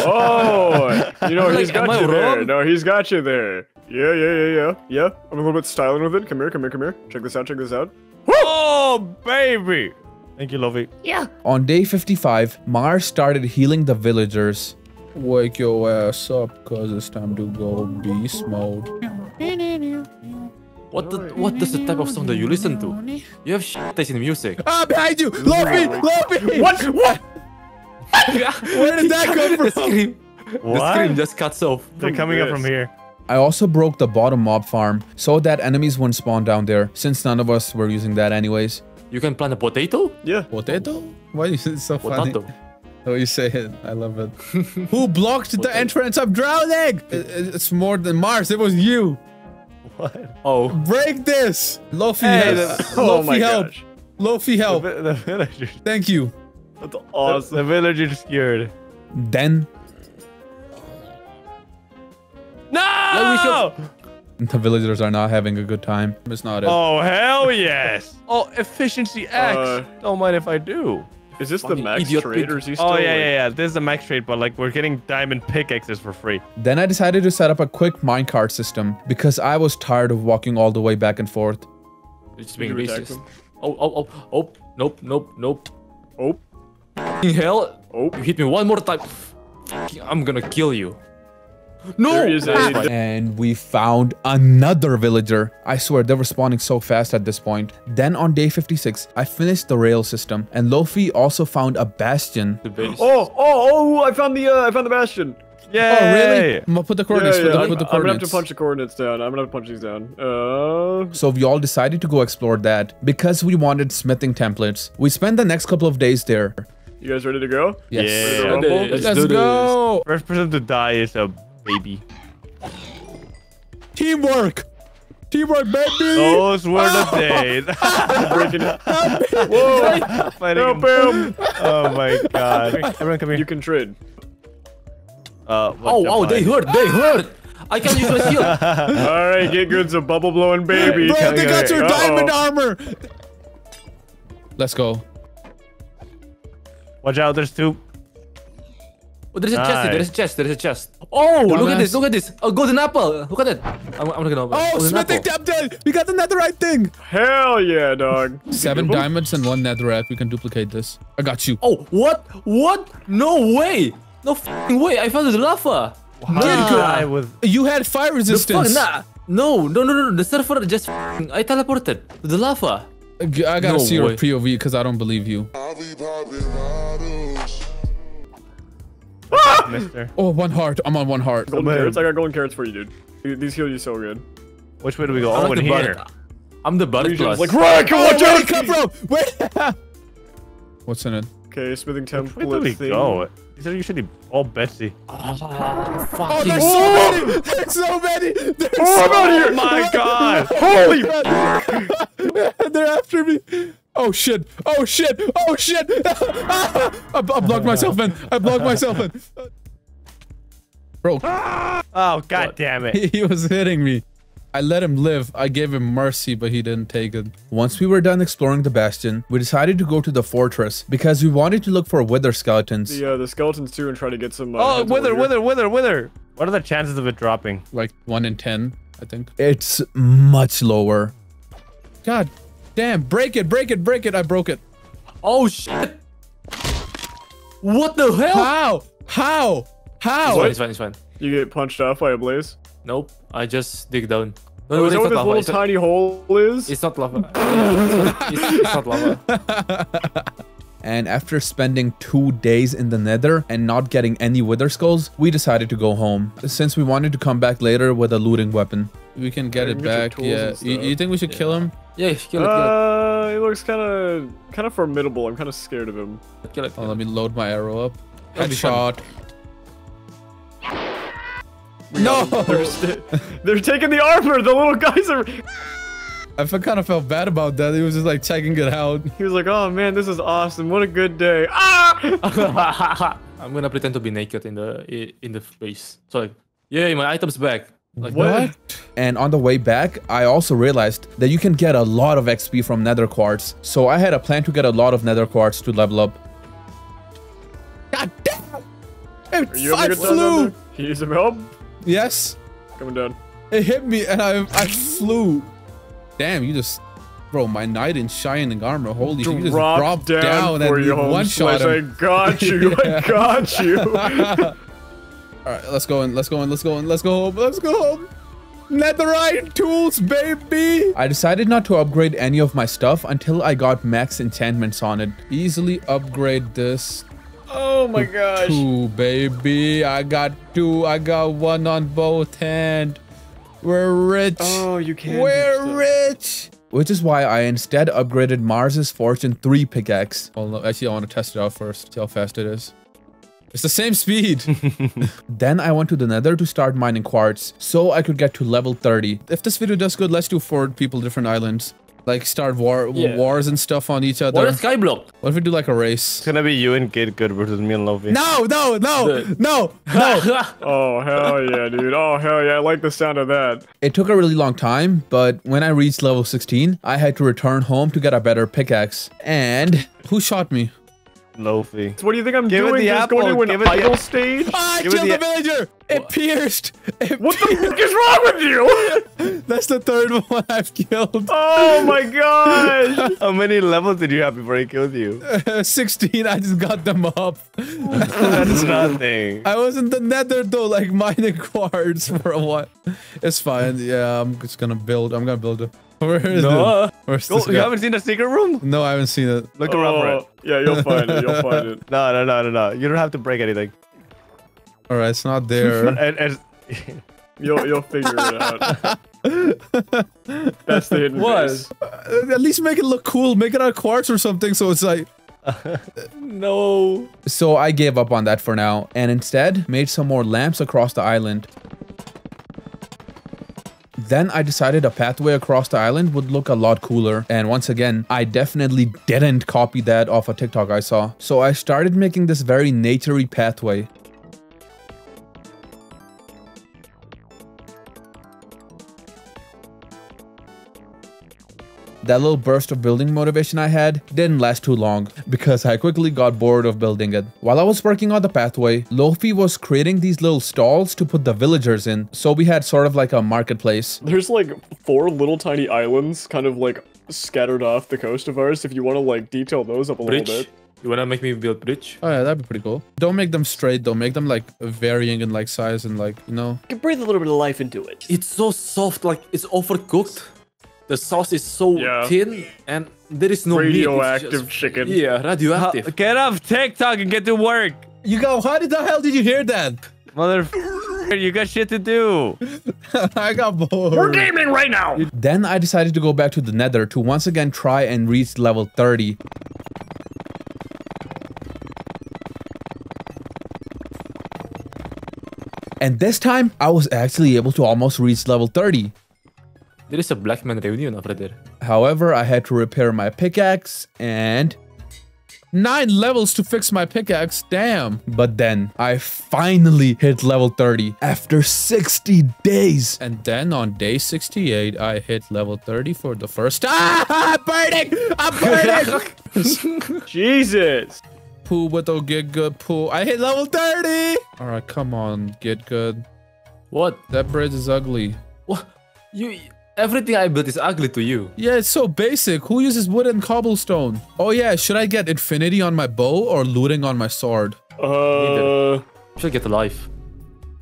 Oh, oh, you know, he's Like, am got I you there. No, he's got you there. Yeah, yeah, yeah, yeah. Yeah, I'm a little bit styling with it. Come here, come here, come here. Check this out, check this out. Oh, baby. Thank you, Lovey. Yeah. On day 55, Mars started healing the villagers. Wake your ass up, cause it's time to go beast mode. What the, what is the type of song that you listen to? You have shit taste in music. Ah, behind you! Luffy! Luffy! What? What? Where did that come from? the from? scream, the What? scream just cuts off. They're coming up from here. I also broke the bottom mob farm so that enemies wouldn't spawn down there, since none of us were using that anyways. You can plant a potato? Yeah. Potato? Why is it so funny? Potato. <laughs> Oh, you say it. I love it. <laughs> Who blocked the entrance? I'm drowning! It's more than Mars. It was you. What? Oh. Break this! Lofi, Hey, help. the- <laughs> Oh Lofi, my help. gosh. Lofi, The, help. vi- the villagers. Thank you. That's The awesome. villagers scared. Then No! the villagers are not having a good time. It's not it. Oh, hell yes. <laughs> Oh, efficiency X. Uh, Don't mind if I do. Is this the max idiot trade pig. or is he still Oh, yeah, like- yeah, yeah. This is the max trade, but like we're getting diamond pickaxes for free. Then I decided to set up a quick minecart system because I was tired of walking all the way back and forth. It's being racist. Oh, oh, oh, oh. Nope, nope, nope. Oh, Fucking Hell. oh. You hit me one more time. I'm gonna kill you. No! There is That's a- fine. And we found another villager. I swear they were spawning so fast at this point. Then on day 56, I finished the rail system and Lofi also found a bastion. The base. Oh, oh, oh! I found the, uh, I found the bastion. Yeah. Oh, really? I'm gonna put the coordinates. yeah, put the, I'm, put the I'm gonna have to punch the coordinates down. I'm gonna have to punch these down. Uh, So we all decided to go explore that because we wanted smithing templates. We spent the next couple of days there. you guys ready to go? Yes. Yeah. Let's Let's do go. First person to die is a baby. Teamwork. Teamwork, baby. Those were the <laughs> days. <laughs> Breaking it. <laughs> Whoa! Fighting Help him. him! Oh my god. Everyone come here. You can trade. Uh, Oh, oh, they hurt, they hurt! I can't use my shield! All right, get good, so bubble blowing baby. Bro, they got your Uh-oh. diamond armor. Let's go. Watch out, there's two. Oh, there's a chest, here, there's a chest, there's a chest. Oh, look at this, look at this! A golden apple! Look at that. I'm, I'm gonna open it. Oh, Golden smithing apple. We got the netherite thing. Hell yeah, dog. Seven diamonds and one netherite. We can duplicate this. I got you. Oh, what? What? No way! No fucking way! I found the lava! Die with. You had fire The resistance. fuck, nah. No, no, no, no, the server just f***ing- I teleported the lava. I gotta No see your. POV because I don't believe you. <laughs> Mister. Oh, one heart. I'm on one heart. Golden Man. carrots. I got golden carrots for you, dude. These heal you so good. Which way do we go? I'm Oh, like in the here. Barret. I'm the Barret Legion's class. like, Rock, Oh, watch where'd out! come from? Where? <laughs> What's in it? Okay, smithing template Where do we thing. go? These are usually all Betsy. Oh, Fucking- there's so oh! many. There's so many. There's Oh, so I'm out here! Oh my <laughs> god! Holy! They're after me. Oh shit! Oh shit! Oh shit! I, <laughs> I blocked myself in. I blocked myself in. <laughs> Bro, Oh god damn it! <laughs> he was hitting me. I let him live. I gave him mercy, but he didn't take it. Once we were done exploring the bastion, we decided to go to the fortress because we wanted to look for wither skeletons. The, uh, the skeletons too and try to get some. Uh, Oh, wither, wither, wither, wither! What are the chances of it dropping? Like one in ten, I think. It's much lower. God damn! Break it! Break it! Break it! I broke it. Oh shit! What the hell? How? How? How? It's fine, it's fine, it's fine. You get punched off by a blaze. Nope, I just dig down. No, Oh, no, is it's that what this lava. little It's not, tiny hole is? it's not lava. Yeah, it's, <laughs> it's, it's not lava. <laughs> And after spending two days in the nether and not getting any wither skulls, we decided to go home. Since we wanted to come back later with a looting weapon. We can get Yeah, it get back, yeah. You, you think we should kill him? Yeah, kill it, kill Uh, he looks kind of kind of formidable. I'm kind of scared of him. it, kill. Oh, let me load my arrow up. That'd be fun. Headshot. No! They're, <laughs> they're taking the armor. The little guys are. I fe- kind of felt bad about that. He was just like checking it out. He was like, "Oh man, this is awesome. What a good day." Ah! <laughs> I'm gonna pretend to be naked in the in the face. So like, yay, my item's back. Like What? And on the way back, I also realized that you can get a lot of XP from nether quartz. So I had a plan to get a lot of nether quartz to level up. God damn! It, Are you I having a good time down flew! there? Can you use some help? Yes, Coming down. it hit me and I I flew. Damn, you just bro, my knight in shining armor. Holy shit, you just dropped down, down, and you, you home one shot slice. I got you. <laughs> Yeah. I got you. <laughs> All right, let's go in. Let's go in. Let's go in. Let's go home. Let's go home. Netherite tools, baby. I decided not to upgrade any of my stuff until I got max enchantments on it. Easily upgrade this oh my gosh. two, baby. I got two. I got one on both hand. We're rich. Oh, you can't. We're rich. Which is why I instead upgraded Mars's Fortune 3 pickaxe. No, actually, I want to test it out first. See how fast it is. It's the same speed. <laughs> then I went to the nether to start mining quartz so I could get to level 30. If this video does good, let's do four people different islands. Like start war Yeah. wars and stuff on each other. What is skyblock? What if we do like a race? It's gonna be you and Kid Good versus me and Lofi. No, no, no, The- no, no. <laughs> Oh hell yeah, dude. Oh hell yeah. I like the sound of that. It took a really long time, but when I reached level 16, I had to return home to get a better pickaxe. And who shot me? Lofi. So what do you think I'm Give it doing? the Just apple, going to give an it the idle stage? Ah, I Give killed the- the villager! It pierced! It What the fuck is wrong with you? <laughs> That's the third one I've killed. Oh my gosh. <laughs> How many levels did you have before he killed you? 16, I just got them up. <laughs> That's nothing. I was in the nether though, like mining quartz for a while. It's fine. Yeah, I'm just gonna build. I'm gonna build it. <laughs> Where is No. it? Where's Go, this you haven't seen the secret room? No, I haven't seen it. Look around for it. Oh, yeah, you'll find it. You'll find it. <laughs> No, no, no, no, no. You don't have to break anything. All right, it's not there. <laughs> And, and, You'll you'll figure it out. That's the hidden What? base. Uh, At least make it look cool. Make it out of quartz or something. So it's like. No. So I gave up on that for now, and instead made some more lamps across the island. Then I decided a pathway across the island would look a lot cooler. And once again, I definitely didn't copy that off a TikTok I saw. So I started making this very naturey pathway. That little burst of building motivation I had didn't last too long because I quickly got bored of building it. While I was working on the pathway, Lofi was creating these little stalls to put the villagers in, so we had sort of like a marketplace. There's like four little tiny islands kind of like scattered off the coast of ours if you want to like detail those up a little bit. You wanna make me build bridge? Oh yeah, that'd be pretty cool. Don't make them straight though, make them like varying in like size and like, you know. You can breathe a little bit of life into it. It's so soft, like it's overcooked. The sauce is so Yeah. thin, and there is no meat, Radioactive just- chicken. Yeah, radioactive. get off TikTok and get to work. You go, how did the hell did you hear that? Mother, you got shit to do. <laughs> I got bored. We're gaming right now. Then I decided to go back to the nether to once again try and reach level 30. And this time, I was actually able to almost reach level 30. There is a black man reunion over there. However, I had to repair my pickaxe and... Nine levels to fix my pickaxe, damn. But then, I finally hit level 30 after 60 days. And then on day 68, I hit level 30 for the first time. Ah, I'm burning! I'm burning! <laughs> Jesus. poo, but don't get good poo. I hit level 30! Alright, come on, get good. What? That bridge is ugly. What? You? Everything I built is ugly to you. Yeah, it's so basic. Who uses wood and cobblestone? Oh yeah, should I get infinity on my bow or looting on my sword? Uh, Should get a life.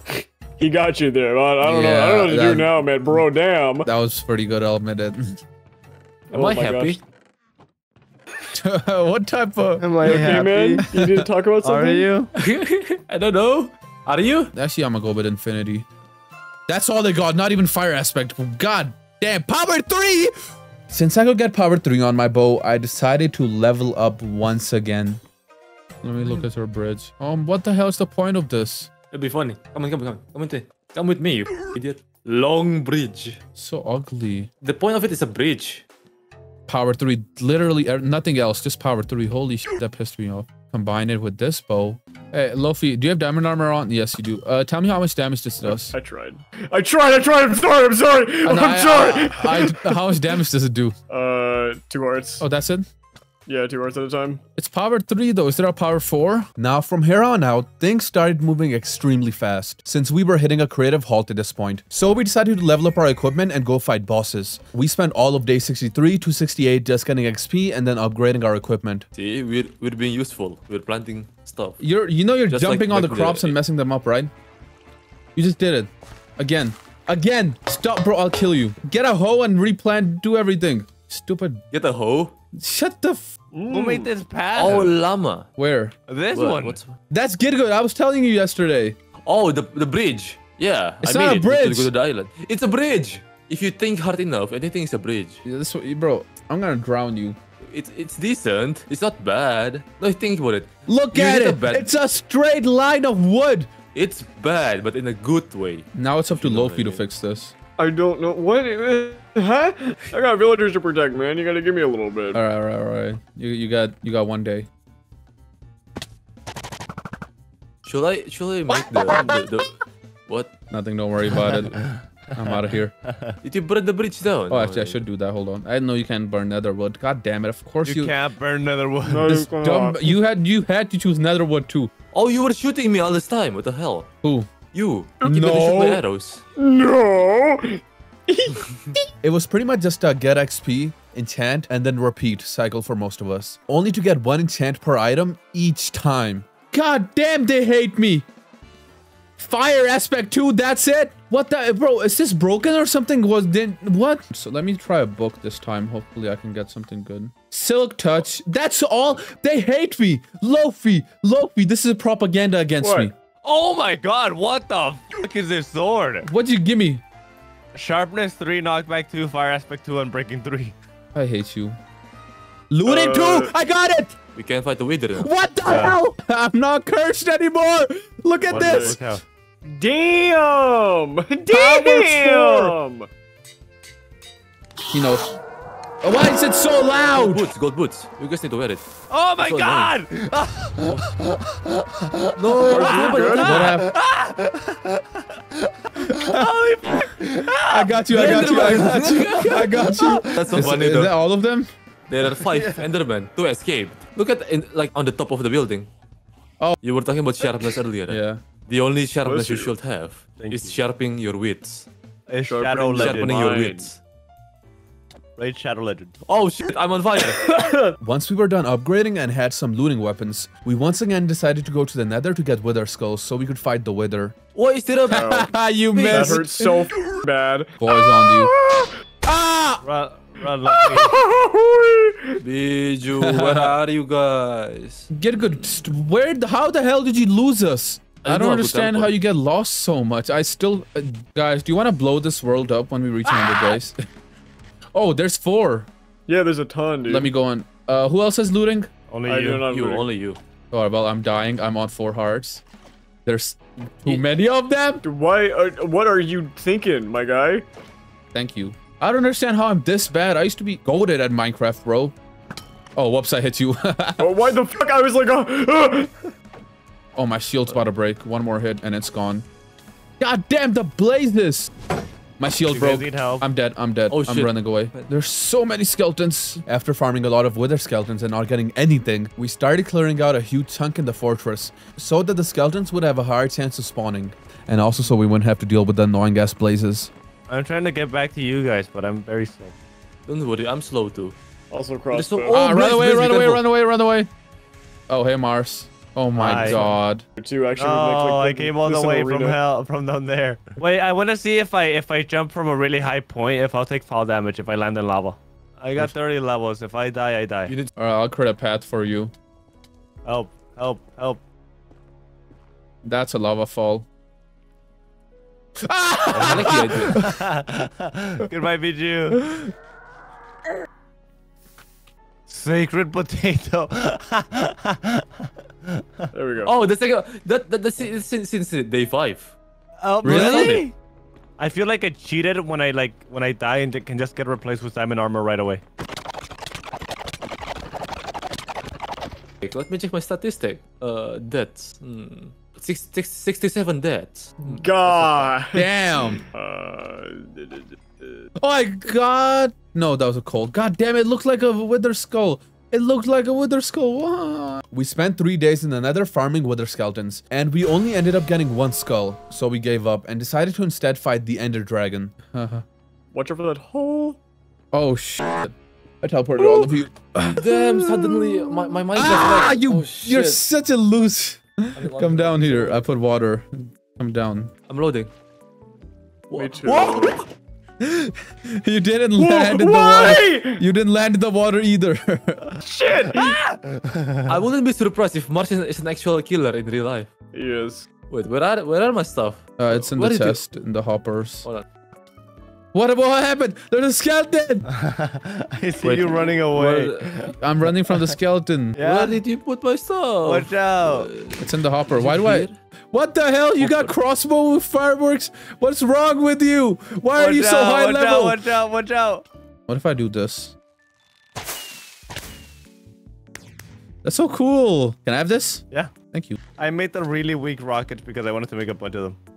<laughs> He got you there. I, I don't know. I don't know what to that- do now, man. Bro, damn. That was pretty good, I'll admit it. <laughs> Am Oh I happy? <laughs> what type of... Am I Okay, man. You didn't talk about something. Are you? I don't know. Are you? Actually, I'm gonna go with Infinity. That's all they got, not even Fire Aspect. God damn, Power 3! Since I could get Power 3 on my bow, I decided to level up once again. Let me look at her bridge. Um, what the hell is the point of this? It'll be funny. Come on, come on, come on. Come with me. Come with me, you idiot. Long bridge. So ugly. The point of it is a bridge. Power 3, literally er, nothing else, just Power 3. Holy shit, that pissed me off. Combine it with this bow. Hey, Luffy, do you have diamond armor on? Yes, you do. Uh, tell me how much damage this does. I tried. I tried. I tried. I'm sorry. I'm sorry. I'm I- sorry. I- I- how much damage does it do? uh, two hearts. Oh, that's it? Yeah, two hearts at a time. It's power 3 though, is there a power 4? Now from here on out, things started moving extremely fast, since we were hitting a creative halt at this point. So we decided to level up our equipment and go fight bosses. We spent all of day 63 to 68 just getting XP and then upgrading our equipment. See, we're, we're being useful. We're planting stuff. You're, you know you're Just like jumping on the back in the crops and messing them up, right? You just did it. Again. Again! Stop bro, I'll kill you. Get a hoe and replant, do everything. Stupid. Get a hoe. Shut the f- mm. Who made this path? Oh, llama. Where? this What- one. What's... That's GitGud. I was telling you yesterday. Oh, the, the bridge. Yeah, It's I not made a it. Bridge. to the island. It's a bridge. If you think hard enough, anything is a bridge. Yeah, This, one, bro, I'm gonna drown you. It's it's decent. It's not bad. No, think about it. Look You at hit a it. bad- It's a straight line of wood. It's bad, but in a good way. Now it's up to You know what Lofi to fix this. I don't know what. Huh? I got villagers to protect, man. You gotta give me a little bit. All right, all right, all right. You you got you got one day. Should I should I make the, the, the what? Nothing. Don't worry about it. I'm out of here. Did you burn the bridge down? Oh, actually, I should do that. Hold on. I know you can't burn netherwood. God damn it! Of course You you. can't burn another one. No, This it's gonna dumb. You had you had to choose netherwood too. Oh, you were shooting me all this time. What the hell? Who? You. You better shoot my arrows. No. It was pretty much just a get XP, enchant, and then repeat cycle for most of us. Only to get one enchant per item each time. God damn, they hate me. Fire aspect 2, that's it? What the bro, is this broken or something? Was then what? So let me try a book this time. Hopefully I can get something good. Silk touch. That's all. They hate me. Lofi, Lofi, this is propaganda against What? me. Oh my god, what the fuck is this sword? What'd you give me? Sharpness 3, knockback 2, fire aspect 2, unbreaking 3. I hate you. Looting Uh, 2! I got it! We can't fight the wither. What the hell? <laughs> I'm not cursed anymore. Look at What this. Look. Damn. Damn! Damn. He knows. Oh, why is it so Gold loud? boots, gold boots. You guys need to wear it. Oh my So god! Ah! No, good? What happened? Ah! I got you. I got you. I got you. I got you. <laughs> That's so Is, funny is though. that all of them? There are five Endermen. Two escaped. Look at in, like on the top of the building. Oh. You were talking about sharpness earlier. right? Yeah. The only sharpness you you. should have Thank is you. sharpening your wits. A Sharpening- Shadow Legend. Sharpening your wits. Raid Shadow Legend. Oh shit, I'm on fire. <coughs> Once we were done upgrading and had some looting weapons, we once again decided to go to the nether to get wither skulls so we could fight the wither. What is there a <laughs> you That missed. hurts so f- bad. Boys on you. Ah! Run, run, Lucky. <laughs> Bijou, where are you guys? Get good. Where? How the hell did you lose us? I I don't understand how you get lost so much. I still, uh, guys, do you want to blow this world up when we reach 100 days? <laughs> oh, there's four. Yeah, there's a ton, dude. Let me go on. Uh, who else is looting? Only I you. not You, looting. only you. Oh, well, I'm dying. I'm on four hearts. There's too many of them. Why? Are, what are you thinking, my guy? Thank you. I don't understand how I'm this bad. I used to be goaded at Minecraft, bro. Oh, whoops, I hit you. <laughs> Oh, why the fuck? I was like, uh, oh, my shield's about to break. One more hit and it's gone. God damn, the blazes. My shield You broke. need help? I'm dead. I'm dead. Oh, I'm shit. running away. There's so many skeletons. After farming a lot of wither skeletons and not getting anything, we started clearing out a huge chunk in the fortress so that the skeletons would have a higher chance of spawning. And also so we wouldn't have to deal with the annoying ass blazes. I'm trying to get back to you guys, but I'm very slow. Don't worry, I'm slow too. also There's crossbow. so- Ah, Oh, run away, run away, run away, run away. Oh, hey, Mars. Oh my Hi. god. Two actually. Oh, would make, like, I came all the an way from hell, from down there. Wait, I want to see if I if I jump from a really high point, if I'll take fall damage if I land in lava. I got 30 levels. If I die, I die. You need Alright, I'll create a path for you. Help! Help! Help! That's a lava fall. I like the idea. Goodbye, Bijou. Sacred potato. <laughs> There we go. Oh, the second a, that, that that's since, since since day five. oh, Really? I feel like I cheated when I like when I die and can just get replaced with diamond armor right away. Let me check my statistic. Uh, deaths. Hmm. Six, six, 67 deaths. Hmm. God. <laughs> Damn. Uh, Oh my god. No, that was a cold. God damn, it looked like a wither skull. It looked like a wither skull. We spent three days in the nether farming wither skeletons, and we only ended up getting one skull, so we gave up and decided to instead fight the ender dragon. watch out for that hole. oh shit. I teleported all of you. Damn, suddenly my, my mind Ah, like, you, oh, you're such a loose. I'm- Come down here. I put water. Come down. I'm loading. Me too. <laughs> You didn't land in the water. You didn't land in the water either. <laughs> Shit. <laughs> I wouldn't be surprised if Martin is an actual killer in real life. Yes. is. Wait, where are where are my stuff? Uh, it's in Where the is it? chest, in the hoppers. Hold on. What, about what happened? There's a skeleton! <laughs> I see Wait, you running away. Where, I'm running from the skeleton. <laughs> Yeah. where did you put my stuff? Watch out! It's in the hopper. Why do I... What the hell? You got crossbow with fireworks? What's wrong with you? Why are Watch you so out, high watch level? Out, watch out! Watch out! What if I do this? That's so cool. Can I have this? Yeah. Thank you. I made the really weak rockets because I wanted to make a bunch of them.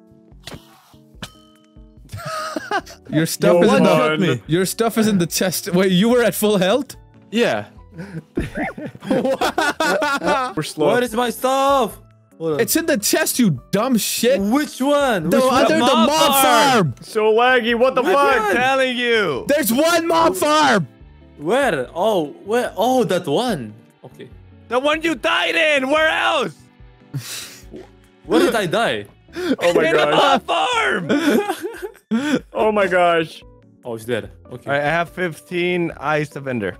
<laughs> Your stuff No is in the... me. Your stuff is in the chest. Wait, you were at full health? Yeah. <laughs> We're slow. Where is my stuff? It's in the chest, you dumb shit. Which one? The Which one? the mob mob farm. farm. so laggy. What the I'm fuck? telling you! There's one mob farm. Where? Oh, where? Oh, that one. Okay. The one you died in! Where else? Where did I die? <laughs> Oh my in the mob farm! <laughs> Oh my gosh. Oh, he's dead. Okay. Alright, I have 15 eyes of ender.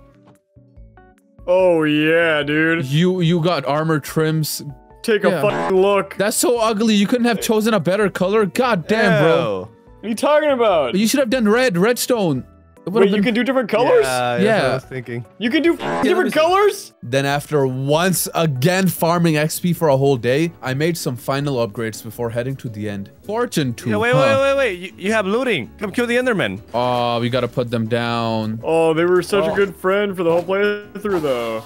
Oh yeah, dude. You you got armor trims. Take a fucking look. That's so ugly. You couldn't have chosen a better color. God damn, bro. What are you talking about? You should have done red, redstone. It would've Wait, you can do different colors? Yeah, that's Yeah. what I was thinking. You can do let me different see. colors? Then after once again farming XP for a whole day, I made some final upgrades before heading to the end. Fortune 2. Yeah, wait, huh? wait, wait, wait. You, you have looting. Come kill the Enderman. Oh, we gotta put them down. Oh, they were such Oh. a good friend for the whole playthrough, though.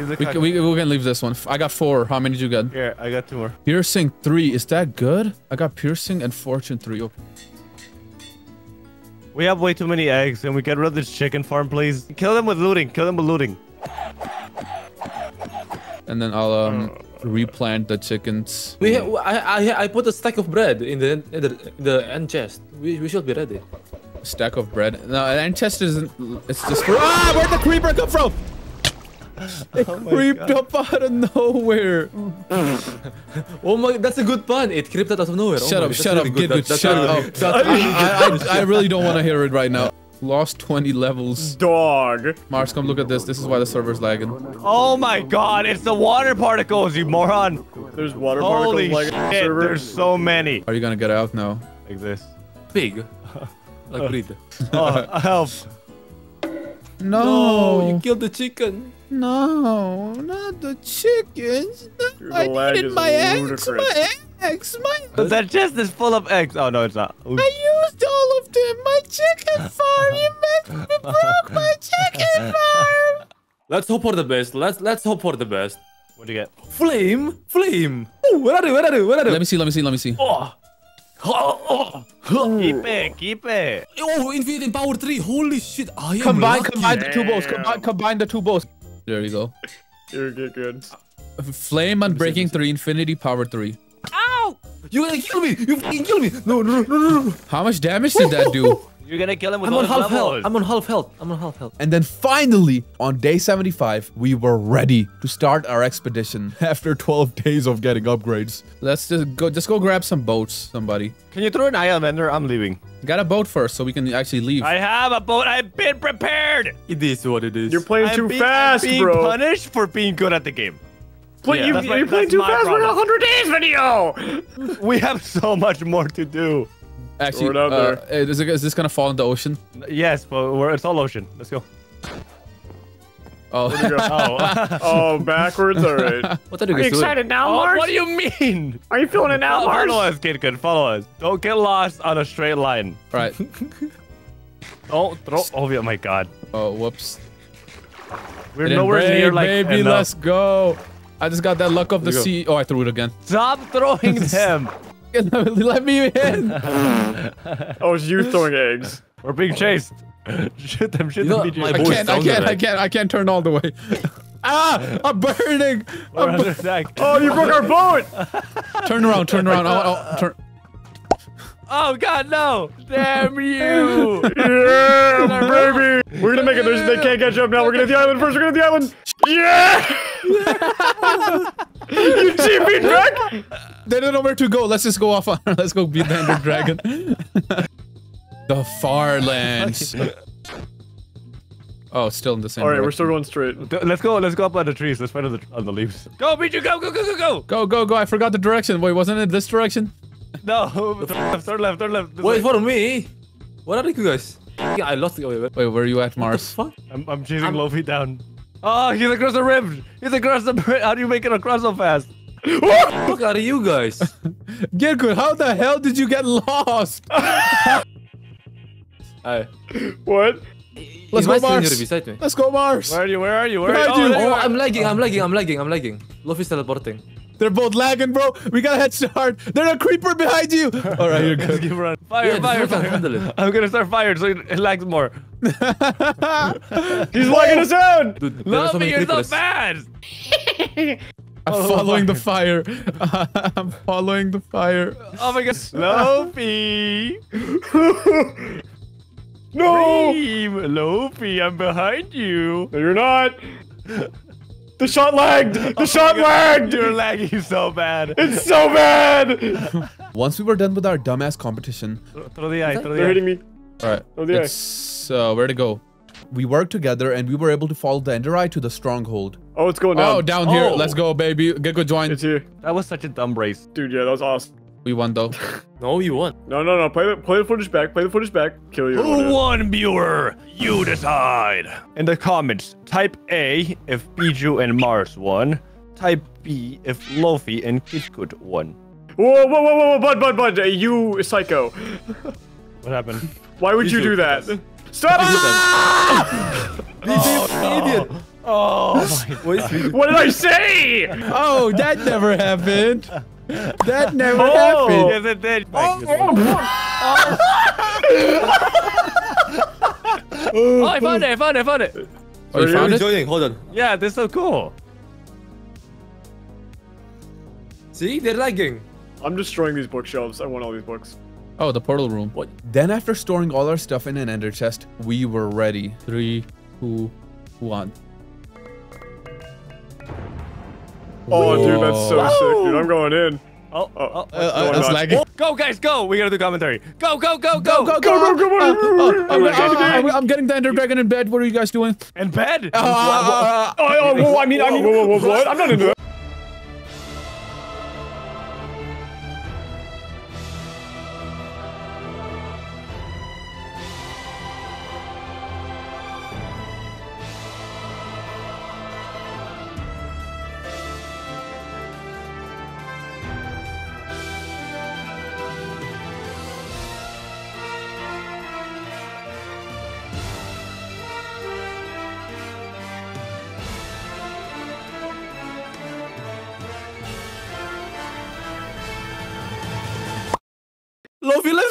We cock- can, we, we can leave this one. I got four. How many did you get? Here, I got two more. Piercing 3. Is that good? I got piercing and fortune 3. Okay. We have way too many eggs. Can we get rid of this chicken farm, please? Kill them with looting. Kill them with looting. And then I'll um replant the chickens. We ha- I, I I put a stack of bread in the in the, in the end chest. We, we should be ready. stack of bread. No, end chest isn't. It's just. Ah, where'd the creeper come from? It oh creeped up out of nowhere. <laughs> Oh my, that's a good pun. It creeped out of nowhere. Oh Shut my, up, shut up, really get good, That- shut that's up. really- I, I, I, I really don't want to hear it right now. Lost 20 levels. Dog. Mars, come look at this. This is why the server's lagging. Oh my god, it's the water particles, you moron. There's water Holy particles like shit, server. there's so many. Are you gonna get out now? Like this. Pig. Like breed. <laughs> Oh, help. No, Oh, you killed the chicken. No, not the chickens. No, Dude, I needed my eggs, my eggs, my. But that chest is full of eggs. Oh, no, it's not. Oops. I used all of them. My chicken <laughs> farm. You made me broke my chicken farm. Let's hope for the best. Let's let's hope for the best. What'd you get? Flame, flame. Ooh, where are you? Where are you? Where are you? Let me see. Let me see. Let me see. Oh. Oh, oh, oh. Keep it, keep it. Oh, infinite power three. Holy shit! I am Combine, lucky. combine the two bows. Combine, combine the two bows. There you go. <laughs> You're good, good. Flame Unbreaking 3, Infinity Power 3. Ow! You're gonna kill me! You fucking kill me! No, no, no, no, no, no. How much damage did that do? You're gonna kill him with I'm on his half health. I'm on half health. I'm on half health. And then finally, on day 75, we were ready to start our expedition <laughs> after 12 days of getting upgrades. Let's just go just go grab some boats, somebody. Can you throw an eye on Ender? I'm leaving. Got a boat first so we can actually leave. I have a boat. I've been prepared. It is what it is. You're playing I'm too being, fast, I'm being bro. punished for being good at the game. Play, Yeah, you, you're playing too fast. We're in a problem. 100 days video. <laughs> We have so much more to do. Actually, Throw it out uh, is, it, is this gonna fall in the ocean? Yes, but we're, it's all ocean. Let's go. Oh, go. <laughs> Oh. oh, backwards. All right. <laughs> What are you Are you guys doing? excited now, oh Mars? what do you mean? Are you feeling it now, Follow, Mars? follow us, kid. Good. Follow us. Don't get lost on a straight line. right. <laughs> Don't throw. Oh my God. Oh, whoops. We're Didn't nowhere break, near like baby. enough. Let's go. I just got that luck of the There you go. sea. Oh, I threw it again. Stop throwing them. Let me in. <laughs> Oh, it's you throwing eggs. We're being chased. <laughs> shoot them. Shoot You know, them. BJ. my I can't. I can't. I can't. I can't turn all the way. <laughs> ah! I'm burning. We're I'm under attack. Oh, you broke our boat. turn around. Turn around. Oh, oh, turn. Oh God, no! Damn you! <laughs> Yeah, baby. We're gonna make it. There's, they can't catch up now. We're gonna hit the island first. We're gonna hit the island. Yeah. <laughs> you TP'd back. They don't know where to go. Let's just go off on. <laughs> Let's go beat the Ender Dragon. the far lands. Oh, still in the same. All right, we're still going straight. let's go. Let's go up on the trees. Let's find on the on the leaves. Go, BJ! Go, go, go, go, go! Go, go, go! I forgot the direction. Wait, wasn't it this direction? <laughs> No, third left, third left, third left. Wait way. for me. What are you guys? Yeah, I lost. Wait, wait. Wait, where are you at, What the Mars? fuck? I'm, I'm chasing Lofi down. Oh, he's across the rim. He's across the rim. How do you make it across so fast? What are you guys? <laughs> Get good. How the hell did you get lost? <laughs> Hey. What? Let's Is go, my stranger Mars. beside me? Let's go, Mars. Where are you? Where are you? Where are Behind you? Oh, you. Oh, there Oh, you are. I'm lagging. I'm lagging. I'm lagging. I'm lagging. Luffy's teleporting. They're both lagging, bro. We got a head start. There's a creeper behind you. <laughs> All right, you're Let's good. keep running. Fire, Yeah, fire, fire. handle it. <laughs> I'm gonna start firing so it, it lags more. <laughs> He's lagging us out. Dude, there are so Lofi, many you're so creepers. fast. I'm following the fire. I'm following the fire. Oh my god. Lofi. No. Team Lofi, I'm behind you. No, you're not. The shot lagged. The shot lagged. You're lagging so bad. It's so bad. <laughs> Once we were done with our dumbass competition, Throw the eye, throw the They're eye. hitting me. all right, Oh, yeah. it's uh, where to go. We worked together and we were able to follow the Ender Eye to the stronghold. Oh, it's going down. Oh, down here. Oh. Let's go, baby. Get good join. It's here, That was such a dumb race. dude. Yeah, that was awesome. We won though. <laughs> No, you won. No, no, no. Play the play the footage back. Play the footage back. Kill you. Who won, viewer? You decide. In the comments, type A if Bijou and Mars won. Type B if Lofi and Kid Good won. Whoa, whoa, whoa, whoa, whoa, bud, bud, bud. Uh, you psycho. What happened? Why would you do that? yes. Stop! <laughs> Idiot. Oh my What is this? What did I say? oh, that never happened. <laughs> That never Oh. happened. Yes, it did. Oh, oh, <laughs> oh, oh, I found it! I found it! I found it! Oh, you Sorry, found I'm it? joining. Hold on. Yeah, this is so cool. See, they're lagging. I'm destroying these bookshelves. I want all these books. Oh, the portal room. What? Then after storing all our stuff in an ender chest, we were ready. Three, two, one. Oh, dude, that's so sick, dude. I'm going in. Oh, oh, Uh, oh. uh, no, it's not. lagging. Go, guys, go! We gotta do commentary. Go, go, go, go! Go, go, Go, go, go, Uh, go. uh, I'm, I'm- I'm getting the ender dragon in bed. What are you guys doing? In bed? Uh, uh, uh, Oh, oh, whoa, I mean, I mean, whoa, whoa, whoa, what? I'm not into that.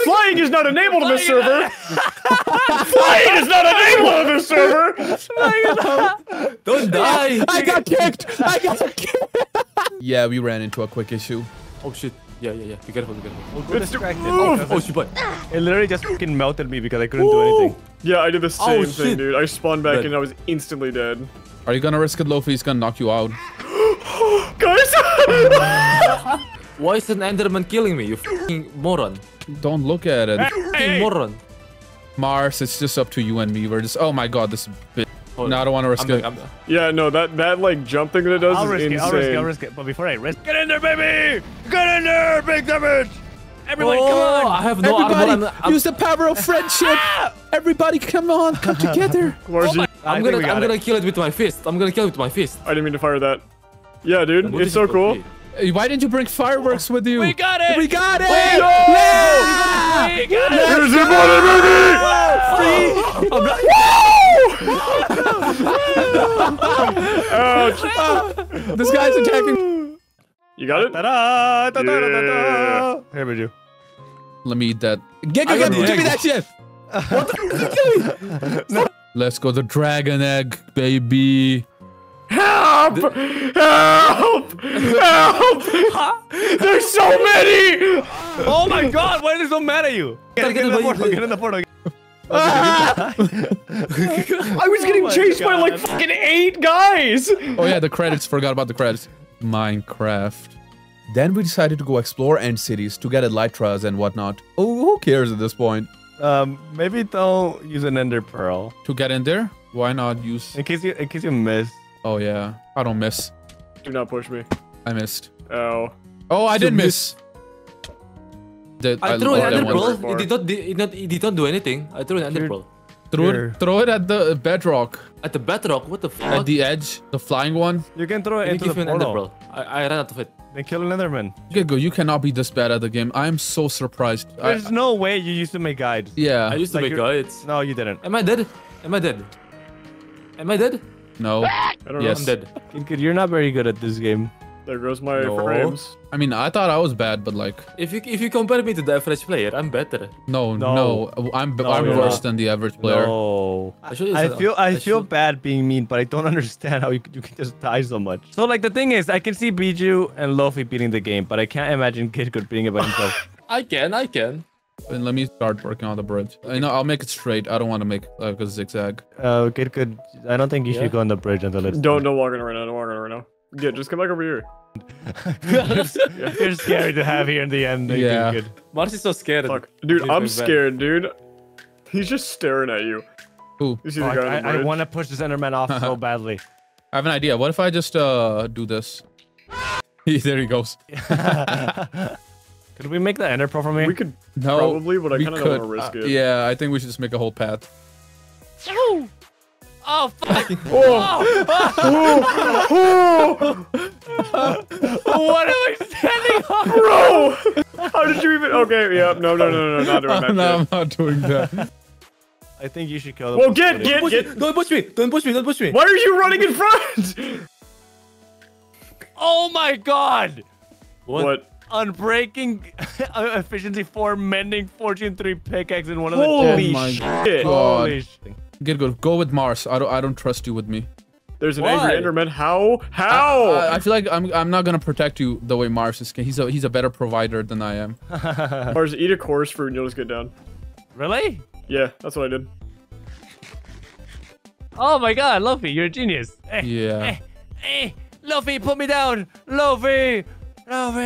Flying is not enabled on this <laughs> server. Flying is not enabled on this server. Don't die. I got kicked. I got kicked. yeah, we ran into a quick issue. Oh shit. Yeah, yeah, yeah. Be careful, be careful. We'll go It's distracted. Oh, move! Oh, shit, boy. Ah. It literally just fucking melted me because I couldn't do anything. Yeah, I did the oh, same thing, dude. I spawned back Dead. and I was instantly dead. Are you gonna risk it, Lofi? He's gonna knock you out. <gasps> Guys! <laughs> Why is an Enderman killing me? You fucking moron. Don't look at it. Fucking moron. Mars, it's just up to you and me. We're just. Oh my god, this. Bit. Hold No. I don't want to risk I'm it. back, I'm yeah, no, that that like jump thing that it does I'll is risk insane. it. I'll risk it. I'll risk it. But before I risk, get in there, baby! Get in there, big damage! Everybody, come Oh, on! I have no Everybody, I'm, I'm, use the power of friendship. <laughs> Ah! Everybody, come on, come <laughs> together. Oh Marzi, I I'm gonna, I'm it. gonna kill it with my fist. I'm gonna kill it with my fist. I didn't mean to fire that. Yeah, dude, it's so cool. for? Hey, Why didn't you bring fireworks with you? We got it! We got it! We got it! Here's your money, baby! Ouch! This guy's attacking. You got it? Ta-da! Ta-da! Yeah. Ta-da! Here we do. Let me eat that. Get, I get, got get, the give me egg. that shit. <laughs> <laughs> Let's go the dragon egg, baby. Help! Help! Help! There's so many! Oh my god, why are they so mad at you? Get, Get in in the the portal, get in the portal. <laughs> I was getting my chased by like fucking eight guys! Oh yeah, the credits. Forgot about the credits. Minecraft. Then we decided to go explore end cities to get elytras and whatnot. Oh, who cares at this point? Um, maybe don't use an ender pearl. To get in there, why not use? In case you in case you miss. Oh yeah, I don't miss. Do not push me. I missed. Oh. Oh, I did miss. Did, I threw oh, an that ender pearl. It did not, it did not, it did not do anything. I threw an ender pearl. Throw Here. it, throw it at the bedrock, At the bedrock, what the fuck? at the edge, the flying one. You can throw it Can you into give the me an ender portal. I, I ran out of it. Then kill an enderman. Okay, go. You cannot be this bad at the game. I am so surprised. I- There's no way you used to make guides. yeah. I used to Like make guides. No, you didn't. Am I dead? Am I dead? Am I dead? No. <laughs> I don't Yes. I'm dead. Kid, kid, you're not very good at this game. There goes my No. frames. I mean, I thought I was bad, but like, If you if you compare me to the average player, I'm better. no, no. No. I'm No, I'm worse not. than the average player. No. I should- I feel I I feel should- bad being mean, but I don't <laughs> understand how you, you can just die so much. So like the thing is, I can see Bijou and Luffy beating the game, but I can't imagine Kid Good beating it by himself. I can, I can. And let me start working on the bridge. I know I'll make it straight. I don't want to make like a zigzag. uh, Kid Good, I don't think you Yeah? should go on the bridge until it's Don't don't walk on right now. Don't walk on right now. Yeah, just come back over here. <laughs> You're scary to have here in the end. Kid Yeah. Good. Mars is so scared. Fuck, dude, He's I'm going back. scared, dude. He's just staring at you. Ooh, You see the guy I, I want to push this Enderman off so <laughs> badly. I have an idea. What if I just uh do this? <laughs> there he goes. Could we make the Ender Pearl from here? We could No, probably, but I kind of don't want to risk Uh, it. yeah, I think we should just make a whole path. Oh fuck! <laughs> <laughs> what am I standing on? Bro! How did you even? Okay, yeah, no, no, no, no, not doing that. <laughs> no, I'm not doing that. I think you should kill the. Well, get, get, Push get. me. Don't push me. Don't push me. Don't push me. Why are you running in front? Oh my god! What? Unbreaking <laughs> efficiency 4, mending fortune 3 pickaxe in one of the Holy Oh my shit! God. Holy shit. Get good. Go with Mars. I don't. I don't trust you with me. There's an Why? angry Enderman. How? How? I, I feel like I'm. I'm not gonna protect you the way Mars is. He's a. He's a better provider than I am. <laughs> Mars, eat a chorus fruit and you'll just get down. Really? Yeah, that's what I did. Oh my god, Luffy, you're a genius. Eh, Yeah. eh, Luffy, put me down! Luffy! Luffy!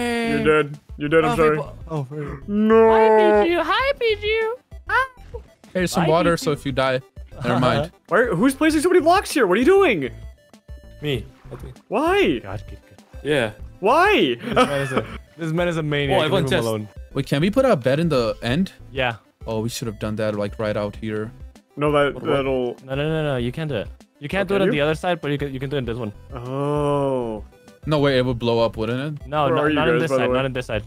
You're dead. You're dead. I'm Luffy, sorry. pu- Oh, sorry. Oh, no. Piju. Hi, Piju. Here's some Why water, did so if you die, never mind. Uh-huh. Why, who's placing so many blocks here? What are you doing? Me. Why? God, good, good. Yeah. Why? This man is a, this man is a maniac. Oh, I Leave him alone. Wait, can we put a bed in the end? Yeah. Oh, we should have done that like right out here. no, that What- that'll. No, no, no, no. You can't do it. You can't Oh, do it can on you? the other side, but you can, you can do it in this one. Oh. No way, it would blow up, wouldn't it? No, no not on this side. Not on this side.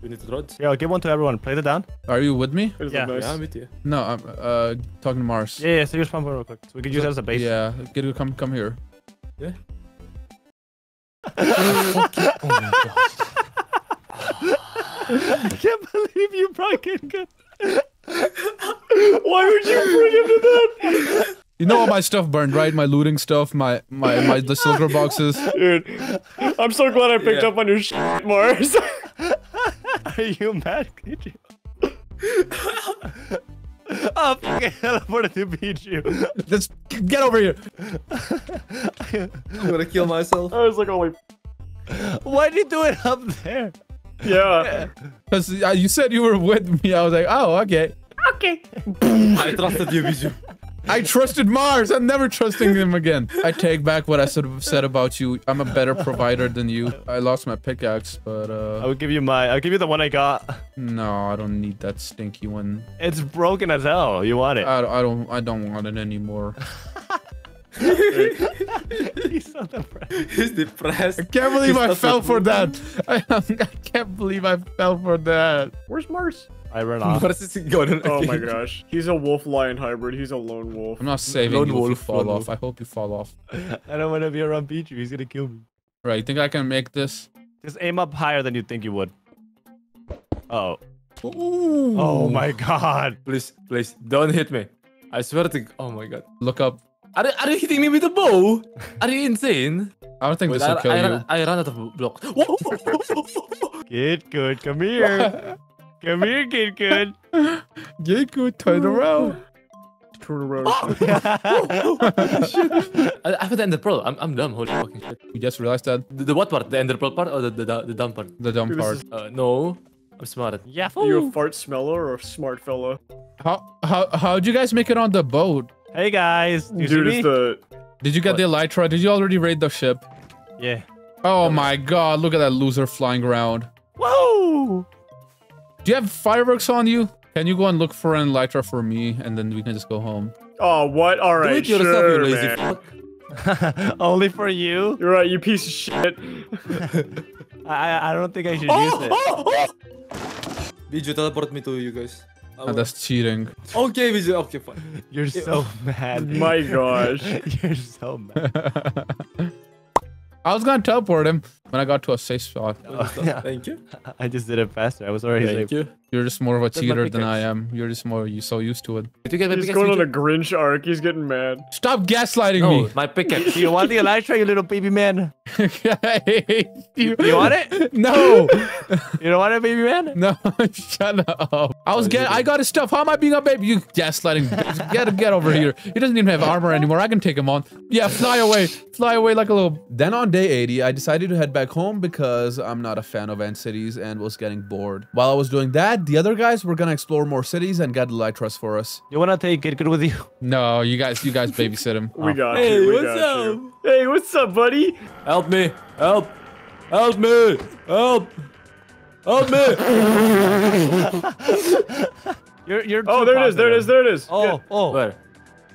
We need to rods. Yeah, give one to everyone. Play it down. Are you with me? Yeah. nice. Yeah, I'm with you. No, I'm uh talking to Mars. Yeah, yeah. So you spawn point real quick. So we can use that as a base. Yeah, get it. Come, come here. Yeah. oh, my god. I can't believe you brought Kid Good. Why would you bring him to that? You know all my stuff burned, right? My looting stuff, my my my the silver boxes. Dude, I'm so glad I picked Yeah. up on your shit, Mars. <laughs> Are you mad, Pikachu? oh, fucking teleported to beat you. Just get over here. I'm gonna kill myself. I was like, holy. Why'd you do it up there? Yeah. Because uh, you said you were with me. I was like, oh, okay. Okay. I trusted you, Bijou. I trusted Mars. I'm never trusting him again. I take back what I sort of said about you. I'm a better provider than you. I lost my pickaxe, but uh. I will give you my. I'll give you the one I got. no, I don't need that stinky one. It's broken as hell. You want it? I, I don't. I don't want it anymore. <laughs> He's so depressed. He's depressed. I can't believe He's I fell for that. <laughs> I, I can't believe I fell for that. Where's Mars? I ran <laughs> off. What is this going on? Oh my <laughs> gosh. He's a wolf lion hybrid. He's a lone wolf. I'm not saving Lone you if you fall off. wolf. I hope you fall off. <laughs> I don't want to be around Pichu. He's gonna kill me. Right? You think I can make this? Just aim up higher than you think you would. Oh. Oh my god. Please, please, don't hit me. I swear to. Oh my god. Look up. Are, you- are you hitting me with a bow? Are you insane? I don't think Wait, this will I, kill I, you. ran, I ran out of blocks. Whoa! Kid good, come here. Come here, kid good. Get good. Turn <laughs> around. Turn around. <laughs> <laughs> I, I have the ender pearl. I'm, I'm dumb. Holy fucking shit. You just realized that The, the what part? The ender pearl part or the the, the, the dumb part? the dumb part. Uh, no. I'm smart. yeah. Are you a fart smeller or a smart fella? How how how'd you guys make it on the boat? Hey guys. You Dude, see it's me? the. Did you get What? the elytra? Did you already raid the ship? Yeah. Oh my god! Look at that loser flying around. Whoa. Do you have fireworks on you? Can you go and look for an elytra for me, and then we can just go home? Oh, what? All right, Do it yourself, sure, you lazy man. fuck. <laughs> Only for you? You're right, you piece of shit. <laughs> I I don't think I should Oh, use it. Oh, oh! Bijou, teleport me to you guys. Oh, that's cheating. Okay, Bijou. Okay, fine. <laughs> You're so mad. My gosh. You're so mad. I was gonna teleport him when I got to a safe spot. <laughs> Oh, yeah. Thank you. <laughs> I just did it faster. I was already Thank safe. you. You're just more of a That's cheater than I am. You're just more you so used to it. Did you get my He's going on a Grinch arc. He's getting mad. Stop gaslighting No, me. my pickaxe. Do you want the elytra, you little baby man? <laughs> I hate you. You want it? No. You don't want it, baby man? No, shut up. I was oh, get I got his stuff. How am I being a baby? You gaslighting. bitch. Get get over here. He doesn't even have armor anymore. I can take him on. Yeah, fly away. Fly away like a little. Then on day 80, I decided to head back home because I'm not a fan of end cities and was getting bored. While I was doing that, the other guys were gonna explore more cities and get Elytras for us. You wanna take Kid Good with you? <laughs> No, you guys, you guys babysit him. We got Hey, you. We what's up? you. Hey, what's up, buddy? Help me! Help! Help me! Help! Help me! <laughs> You're you're Oh, there it is. There it is. There it is. Oh, Yeah, oh. Where?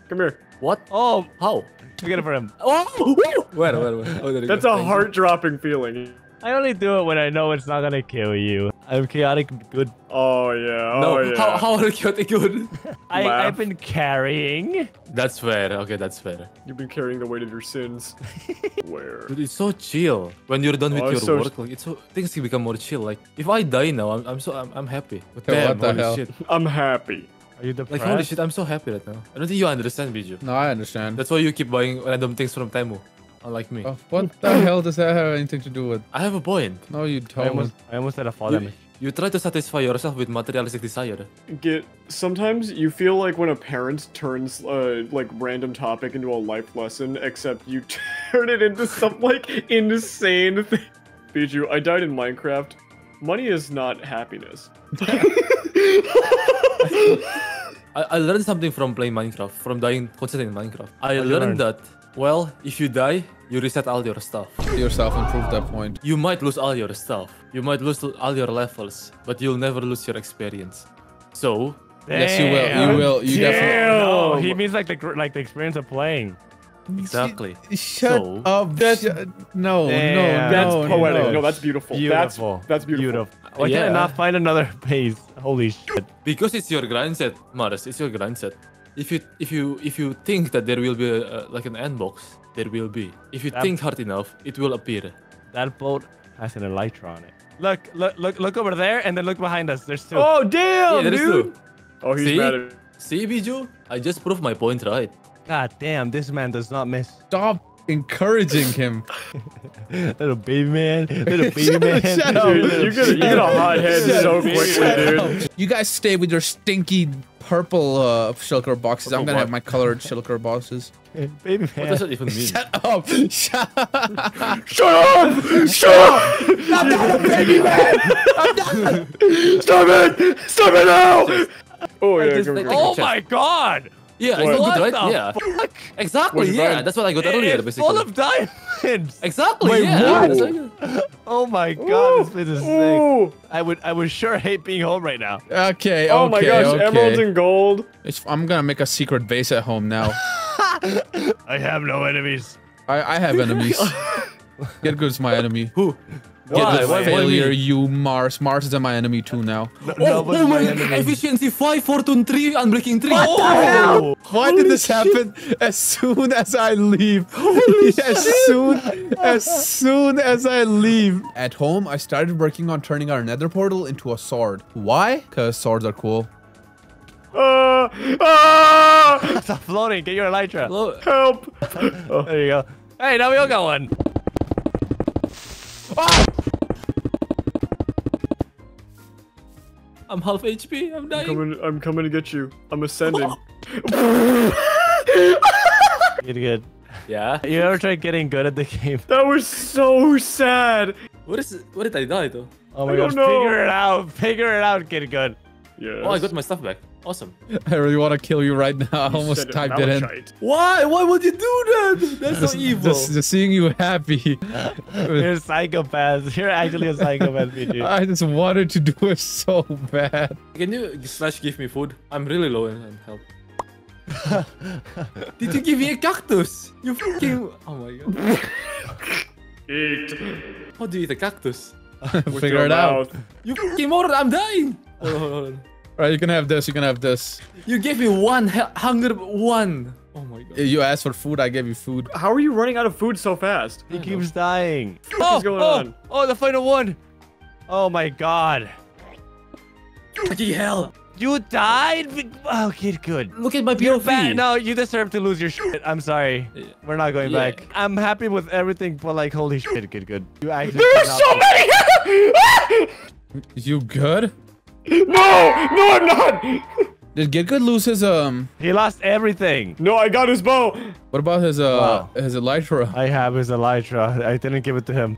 come here. What? Oh, How? Get it for him. <laughs> Oh! wait, Where? Where? Oh, there you That's go. a Thank you. heart-dropping feeling. I only do it when I know it's not gonna kill you. I'm chaotic good. Oh yeah. Oh No, yeah. how, how are you chaotic good? <laughs> I, Laugh. I've been carrying. That's fair. Okay, that's fair. You've been carrying the weight of your sins. <laughs> Where? Dude, it's so chill when you're done with Oh, your so- work. Like, it's so things can become more chill. Like if I die now, I'm, I'm so I'm, I'm happy. Damn, what the holy hell? shit! I'm happy. Are you depressed? Like holy shit, I'm so happy right now. I don't think you understand, Bijou. No, I understand. That's why you keep buying random things from Temu, unlike me. Oh, what the <laughs> hell does that have anything to do with? I have a point. No, you I almost, don't. I almost had a fall You, damage. you try to satisfy yourself with materialistic desire. Get sometimes you feel like when a parent turns uh, like random topic into a life lesson, except you <laughs> turn it into some like insane thing. Bijou, I died in Minecraft. Money is not happiness. <laughs> I, I learned something from playing Minecraft, from dying constantly in Minecraft. I What learned learn? that, well, if you die, you reset all your stuff. Yourself and prove that point. You might lose all your stuff. You might lose all your levels, but you'll never lose your experience. So, Yes, you will. You will. You definitely. No, he means like the like the experience of playing. Exactly. Shut So- up. That's- no, Damn. no, That's no, poetic. No. No, that's beautiful. Beautiful. That's that's beautiful. Why can I not find another <laughs> base? Holy shit. Because it's your grind set, Mars. It's your grind set. If you if you if you think that there will be a, uh, like an end box, there will be. If you That- think hard enough, it will appear. That boat has an elytra on it. Look, look, look, look over there, and then look behind us. There's two. Oh damn, yeah, there is dude! two. Oh, he's See? mad at See, Bijou? I just proved my point right. God damn, this man does not miss. Stop encouraging him. <laughs> little baby man, little <laughs> baby man. shut up. Dude, you get, you get a hot head so quickly, dude. You guys stay with your stinky purple uh, shulker boxes. I'm gonna have my colored shulker boxes. baby What man. does that even mean? Shut up! Shut up! Shut up! Shut up! I'm not a baby man! Stop it! Stop it now! Oh yeah, just come like- here. Oh my god! Yeah, it's What good, the right? Yeah. fuck? Exactly, What'd yeah. find? That's what I got earlier, It's basically. full of diamonds. Exactly, Wait, yeah. what? <laughs> Oh my god, this place is sick. I would, I would sure hate being home right now. Okay, Oh my gosh, okay. emeralds and gold. It's- I'm gonna make a secret base at home now. <laughs> I have no enemies. I, I have <laughs> enemies. GitGud's my enemy. Who? Get Why? good Why? Why failure, me? you Mars. Mars is my enemy too now. No, Oh, nobody's oh my enemy. efficiency 5, fortune 3, unbreaking 3. What the hell? Why did this happen as soon as I leave? Holy <laughs> as soon as soon as I leave. At home, I started working on turning our nether portal into a sword. Why? Because swords are cool. Ah! Ah! <laughs> Stop floating. Get your elytra. Hello? Help! <laughs> oh. There you go. Hey, now we all got one. I'm half HP, I'm I'm dying. coming, I'm coming to get you. I'm ascending. <laughs> <laughs> Get good. Yeah? <laughs> You ever tried getting good at the game? That was so sad. What is What did I die though? Oh my I gosh, don't know. figure it out. Figure it out, get good. Yes. Oh, I got my stuff back. Awesome. <laughs> I really want to kill you right now. <laughs> I almost typed it in. Why? Why would you do that? That's <laughs> Just, so evil. just, just seeing you happy. You're a psychopath. You're actually a psychopath, PG. I just wanted to do it so bad. Can you slash give me food? I'm really low in in health. Did you give me a cactus? You fucking. Oh my god. Eat. How do you eat a cactus? <laughs> With Figure your it out. mouth. You fucking moron, I'm dying! Hold on, hold on, hold you can have this. You can have this. You gave me one hunger, one. Oh my god. You asked for food. I gave you food. How are you running out of food so fast? He keeps dying. is oh, going oh, on? oh, the final one. Oh my god. Fucking hell. You died? Oh, kid, good. Look at my You're POV. No, you deserve to lose your shit. I'm sorry. Yeah. We're not going Yeah. back. I'm happy with everything, but like, holy shit, good, good. You actually. There's cannot so be- many! <laughs> You good? no! No, I'm not! Did GitGud lose his um? He lost everything. No, I got his bow. What about his uh Wow. his elytra? I have his Elytra. I didn't give it to him.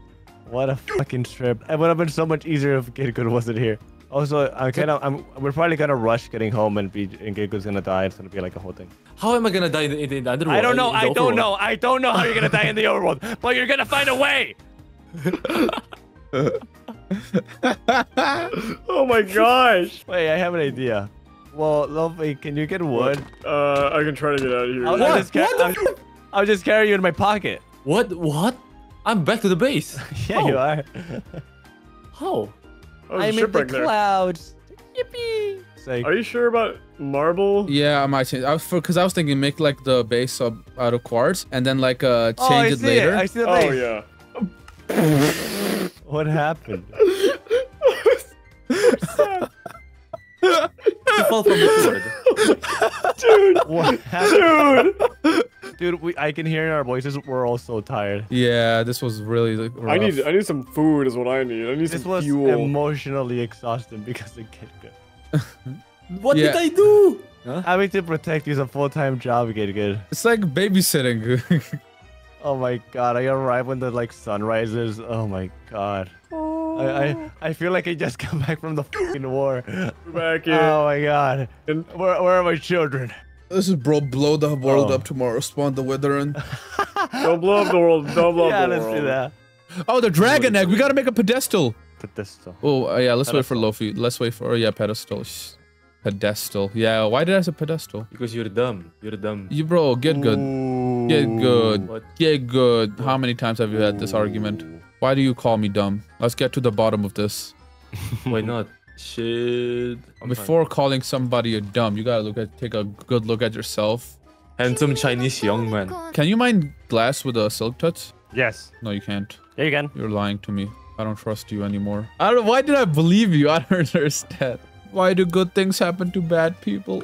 What a fucking trip. It would have been so much easier if Kid Good wasn't here. Also, I'm kind of, I'm, we're probably gonna rush getting home and be, and Kid gonna die. It's gonna be like a whole thing. How am I gonna die in the, in the, underworld? I don't know. I don't know. I don't know how you're gonna die in the overworld, but you're gonna find a way. <laughs> Oh my gosh. Wait, I have an idea. Well, Lovely, can you get wood? Uh, I can try to get out of here. I'll, I'll What? just, I'll, I'll just carry you in my pocket. What? What? I'm back to the base. <laughs> Yeah, you are. How? Oh, there's a I'm in the there. clouds. Yippee! Say, Are you sure about marble? Yeah, I might change. I was because I was thinking make like the base up out of quartz and then like uh oh, change it see later. It. I see the Oh yeah. <laughs> What happened? <laughs> You fall from the sword. <laughs> Dude, What happened? dude. Dude, we, I can hear in our voices. We're all so tired. Yeah, this was really like, rough. I need, I need some food. Is what I need. I need This some was emotionally exhausting because of Kid Good. <laughs> What Yeah. did I do? Huh? Having to protect you is a full-time job, Kid Good. It's like babysitting. <laughs> Oh my god, I arrive when the like sun rises. Oh my god. Oh. I, I I feel like I just <laughs> come back from the fucking war. Back here. Oh my god. And- Where, where are my children? this is bro blow the world Oh. up tomorrow. Spawn the Withering. <laughs> Don't blow up the world. Don't blow yeah, up the let's world. do that. Oh, the dragon egg. We gotta make a pedestal. Pedestal. Oh uh, yeah, let's wait for Lofi. Let's wait for oh, yeah pedestal. Pedestal. Yeah, why did I say pedestal? Because you're dumb. You're dumb. You bro, get good. Get good. What? Get good. How many times have you had this argument? Why do you call me dumb? Let's get to the bottom of this. <laughs> Why not? Shit. I'm fine. Before calling somebody a dumb, you gotta look at take a good look at yourself. Handsome Chinese young man. Can you mine glass with a silk touch? Yes. No, you can't. Yeah, you can. You're lying to me. I don't trust you anymore. I don't. Why did I believe you? <laughs> I don't understand. Why do good things happen to bad people?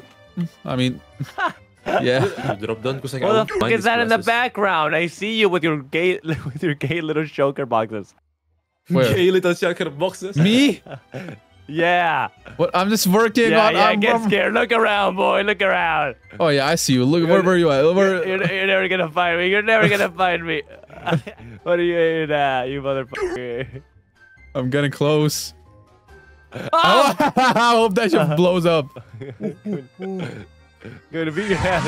I mean, <laughs> Yeah. <laughs> Drop down because I What the fuck is that in the background? I see you with your gay <laughs> with your gay little shulker boxes. Where? Gay little shaker boxes. Me? <laughs> Yeah. What? I'm just working Yeah, on. yeah, I'm- get I'm- scared. Look around, boy. Look around. Oh yeah, I see you. Look, where were you at? Where- You're, you're never gonna find me. You're never gonna find me. what are you aiming at, you motherfucker? I'm getting close. Oh! I hope that shit blows up. Gonna beat your head.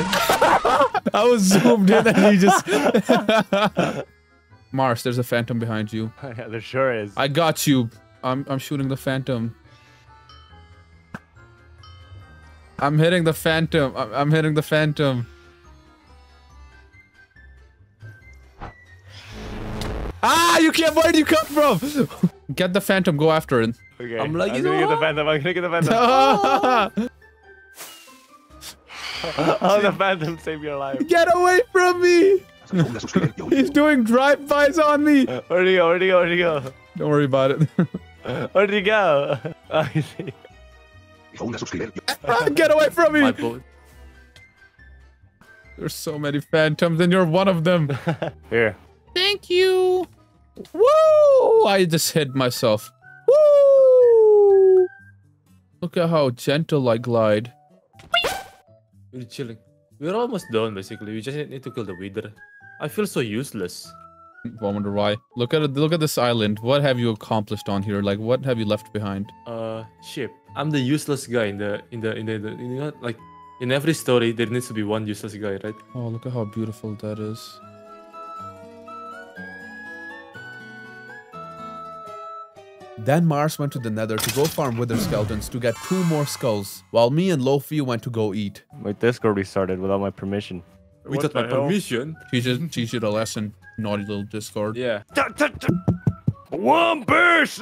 I was zoomed in and he just. <laughs> Mars, there's a phantom behind you. <laughs> yeah, there sure is. I got you. I'm I'm shooting the phantom. I'm hitting the phantom. I'm, I'm hitting the phantom. Ah, you can't. Where do you come from? Get the phantom. Go after it. Okay. I'm like, I'm you gonna know get the phantom. I'm gonna get the phantom. <laughs> oh, the phantom saved your life. Get away from me! <laughs> He's doing drive-bys on me. Where'd he go? Where'd he go? Where'd he go? Don't worry about it. <laughs> Where'd he go? Oh, <laughs> I see. Ah, get away from me! There's so many phantoms, and you're one of them. Here. Thank you. Woo! I just hit myself. Woo! Look at how gentle I glide. We're chilling. We're almost done basically. We just need to kill the wither. I feel so useless. I wonder why. Look at it. Look at this island. What have you accomplished on here? Like, what have you left behind? Uh, ship. I'm the useless guy in the in the in the, in the you know like in every story there needs to be one useless guy, right? Oh, look at how beautiful that is. Then Mars went to the nether to go farm wither skeletons to get two more skulls, while me and Lofi went to go eat. My Discord restarted without my permission. Without my the hell? permission. Teach it, teach it a lesson, naughty little Discord. Yeah. One burst!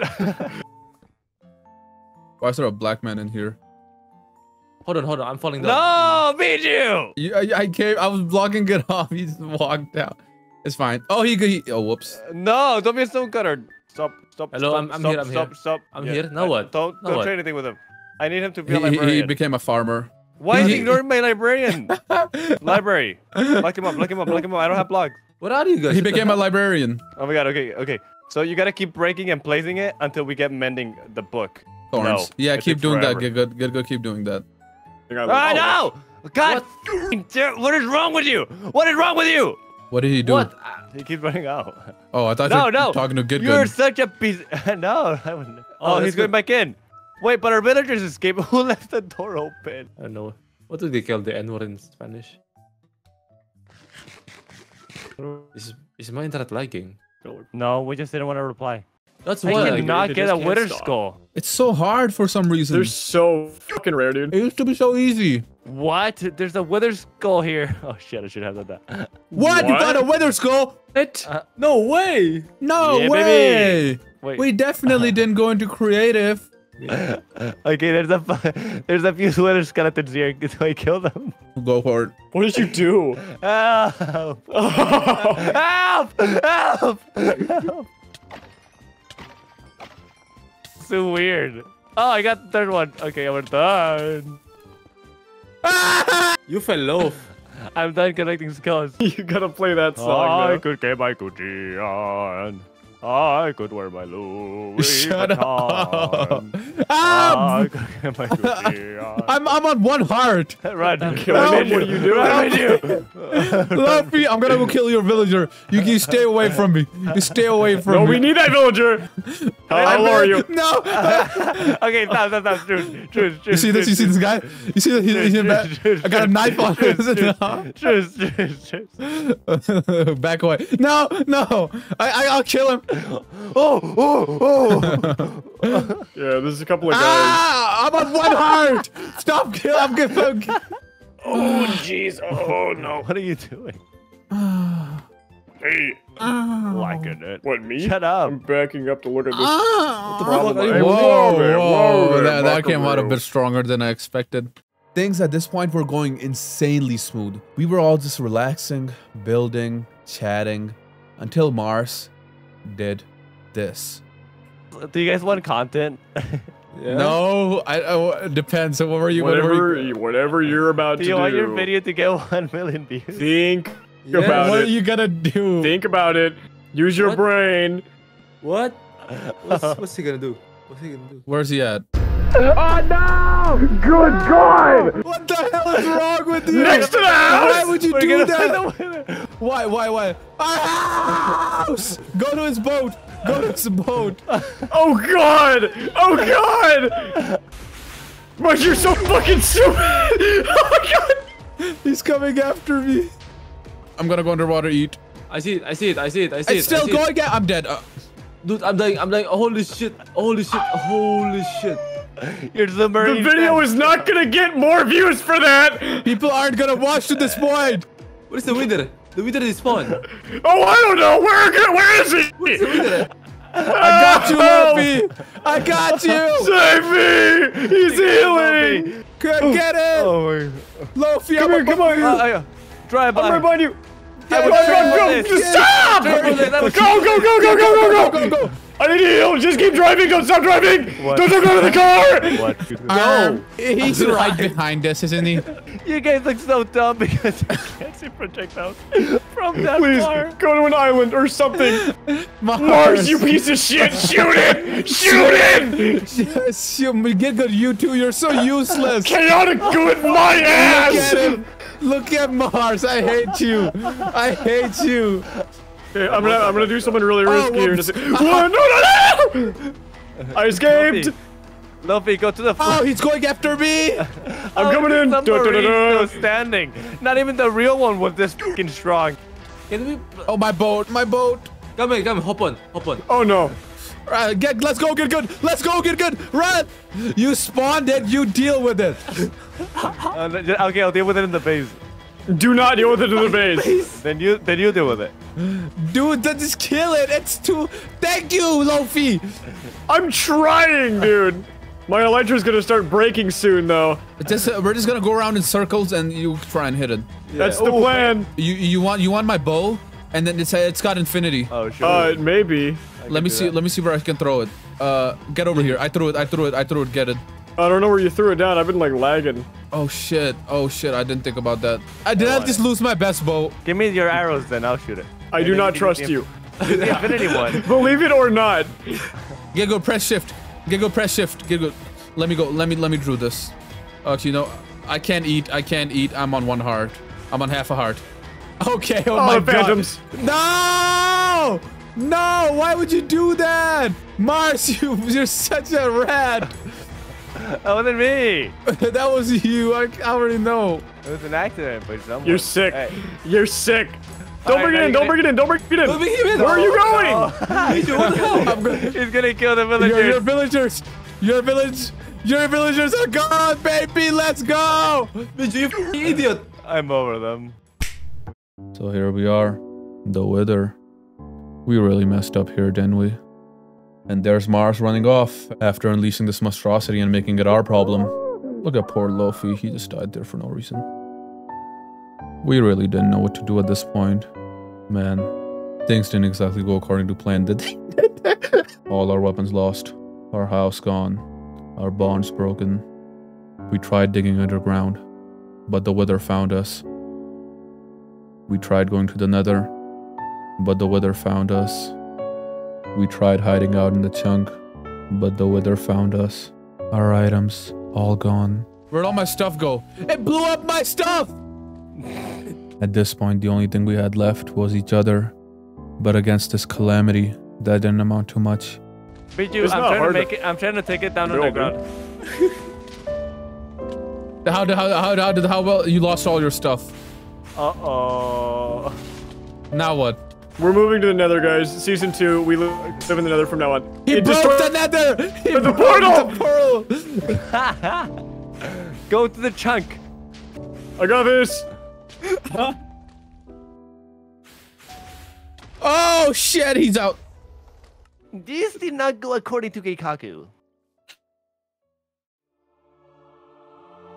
Why is there a black man in here? Hold on, hold on. I'm falling down. no, beat you! You, I, I came, I was blocking it <laughs> off. He just walked out. It's fine. Oh, he, he oh, whoops. No, don't be a stone cutter. Stop, stop, Hello, stop, I'm- I'm stop, here, I'm stop, here. stop. I'm here. Now what? Don't, Now don't what? try anything with him. I need him to be He, a he- he became a farmer. Why is he- he ignoring my librarian? <laughs> Library. Lock him up, lock him up, lock him up. I don't have blocks. Where are you guys? He became a librarian. Oh my god, okay, okay. So you gotta keep breaking and placing it until we get mending the book. Thorns. No, yeah, keep doing forever. that. Get good. Good. Keep doing that. I got Ah, no! God, f***ing damn- what is wrong with you? What is wrong with you? What did he do? What? He keeps running out. Oh, I thought No, you were no. talking to Good guys. You're Good. such a piece. <laughs> no, I wouldn't. Oh, Oh, he's going good. back in. Wait, but our villagers escaped. <laughs> Who left the door open? I don't know. What do they call the N word in Spanish? <laughs> Is is my internet lagging? No, we just didn't want to reply. That's I why. I cannot they get a can't wither stop. skull. It's so hard for some reason. They're so fucking rare, dude. It used to be so easy. What? There's a wither skull here. <laughs> Oh shit, I should have done that. What? You got a wither skull? It? Uh, no way. No Yeah, way. baby. Wait. We definitely <laughs> didn't go into creative. <laughs> okay, there's a there's a few wither skeletons here. Do I kill them? Go for it. What did you do? Help! Help! Help! Help! So weird. Oh, I got the third one. Okay, we're done. <laughs> You fell off. I'm done collecting skulls. <laughs> you gotta play that song. Oh, I now. could get my Gucci on. I could wear my Louis Shut up. Vuitton. Ah, <laughs> I could get my Gucci on. <laughs> I'm I'm on one heart. Run! Kill Run, him. What are you doing? Run, you! Luffy, I'm gonna go kill your villager. You, you stay away from me. You stay away from No, me. No, we need that villager. <laughs> How, how low are you? No. okay, stop, stop, stop. Truce, truce, truce. You see this? You see this guy? You see? He, he's in back. Truce, I got a knife on truce, him. truce, truce, truce. Back away. No, no. I, I I'll kill him. Oh, oh, oh. <laughs> Yeah, there's a couple of guys. Ah! I'm on one heart. Stop kill. I'm gonna. Oh, jeez. Oh, no. What are you doing? <sighs> Hey, Liking it. what, me? Shut up. I'm backing up to look at this. Whoa, problem? whoa, Hey, whoa there, whoa there, that, that came out a bit stronger than I expected. Things at this point were going insanely smooth. We were all just relaxing, building, chatting, until Mars did this. Do you guys want content? Yeah. No, I, I it depends. So what were you? what were you- Whatever, whatever you're about Do to do. you want your video to get <laughs> 1 million views? Think Yeah. about what it. are you gonna do? Think about it. Use your What? brain. What? <laughs> What's, what's he gonna do? What's he gonna do? Where's he at? Oh no! Good God! What the hell is wrong with you? Next to the house! Why would you We're do that? find. Why? Why? Why? Our house! Go to his boat. Go to his boat. Oh God! Oh God! But you're so fucking stupid! <laughs> Oh my God! He's coming after me. I'm gonna go underwater eat. I see it. I see it. I see it. I see It's it. I still see it. going. At, I'm dead. Uh, Dude, I'm dying. I'm dying. Holy shit. Holy shit. Holy shit. You're The submarine. video is not gonna get more views for that! people aren't gonna watch to this point. What is the winner? The winner is spawn. <laughs> Oh, I don't know! Where, where is he? What's the winner? I got you, Luffy. I got you. <laughs> Save me! He's healing! Get, get it, Oh my. Luffy. Come I'm here, come on! Uh, uh, drive by. I'm right behind you! Get Go, it. go, go! Yes, yes. Stop! Triple it, that was- Go, go, go, go, go, go, Go, go! go. I need to heal! Just keep driving! Don't stop driving! What? Don't, don't go to the car! What? Um, he's right behind us, isn't he? You guys look so dumb because I can't see projectiles from that Please, far. go to an island or something! Mars, Mars, you piece of shit! Shoot it! Shoot it! Yes, you get good. You two, you're so useless. Chaotic good my Look ass! At him. Look at Mars. I hate you. I hate you. Okay, I'm gonna I'm gonna do something really Oh, risky here. in a whoops. sec- Whoa, no, no, no! I escaped. Luffy, Luffy, go to the Oh, he's going after me. I'm oh, coming in. Da, da, da, da. Still standing. Not even the real one was this fucking strong. Can we? Oh, my boat. My boat. Come here. Come here. Hop on. Hop on. Oh no! Right, get. Let's go. Get good. Let's go. Get good. Run. You spawned it. You deal with it. Uh, okay, I'll deal with it in the base. Do not deal with it in the <laughs> base. Then you, then you deal with it. Dude, then just kill it. It's too. Thank you, Luffy. I'm trying, dude. My Elytra's gonna start breaking soon, though. Just uh, we're just gonna go around in circles and you try and hit it. That's the Oh, plan. You you want you want my bow, and then it's it's got infinity. Oh, sure. Uh, maybe. let me see. that. Let me see where I can throw it. Uh, get over here. I threw it. I threw it. I threw it. Get it. I don't know where you threw it down. I've been like lagging. Oh shit. Oh shit. I didn't think about that. I did not just lose my best bow. Give me your arrows, then I'll shoot it. I And do not trust you. <laughs> The infinity one. <laughs> Believe it or not. Get go. Press shift. Get go. Press shift. Get go. Let me go. Let me let me drew this. Actually, know. I can't eat. I can't eat. I'm on one heart. I'm on half a heart. Okay. Oh, Oh, my phantoms. god. No. No. Why would you do that? Mars, <laughs> you you're such a rat. That wasn't me. <laughs> that was you. I, I already know. It was an accident, but someone. You're sick. Hey. You're sick. Don't Alright, bring it in. Don't bring it in. Don't bring it in. Don't bring him in. Where are you going? <laughs> Major, what the hell? I'm good. He's gonna kill the villagers. your villagers, your village, your villagers are gone, baby. Let's go. Major, you idiot. I'm over them. So here we are, the Wither. We really messed up here, didn't we? And there's Mars running off after unleashing this monstrosity and making it our problem. Look at poor Luffy. He just died there for no reason. We really didn't know what to do at this point. Man, things didn't exactly go according to plan, did they? <laughs> All our weapons lost, our house gone, our bonds broken. We tried digging underground, but the wither found us. We tried going to the nether, but the wither found us. We tried hiding out in the chunk, but the wither found us. Our items, all gone. Where'd all my stuff go? It blew up my stuff! <laughs> At this point, the only thing we had left was each other. But against this calamity, that didn't amount to much. Bijou, It's I'm not trying to hard to make it. I'm trying to take it down build, underground. <laughs> How did how how how did how well you lost all your stuff? Uh oh. Now what? We're moving to the Nether, guys. Season two. We li- live in the Nether from now on. He It broke the nether! He the broke portal! the portal! <laughs> Go to the chunk. I got this. Oh shit, he's out. This did not go according to Keikaku.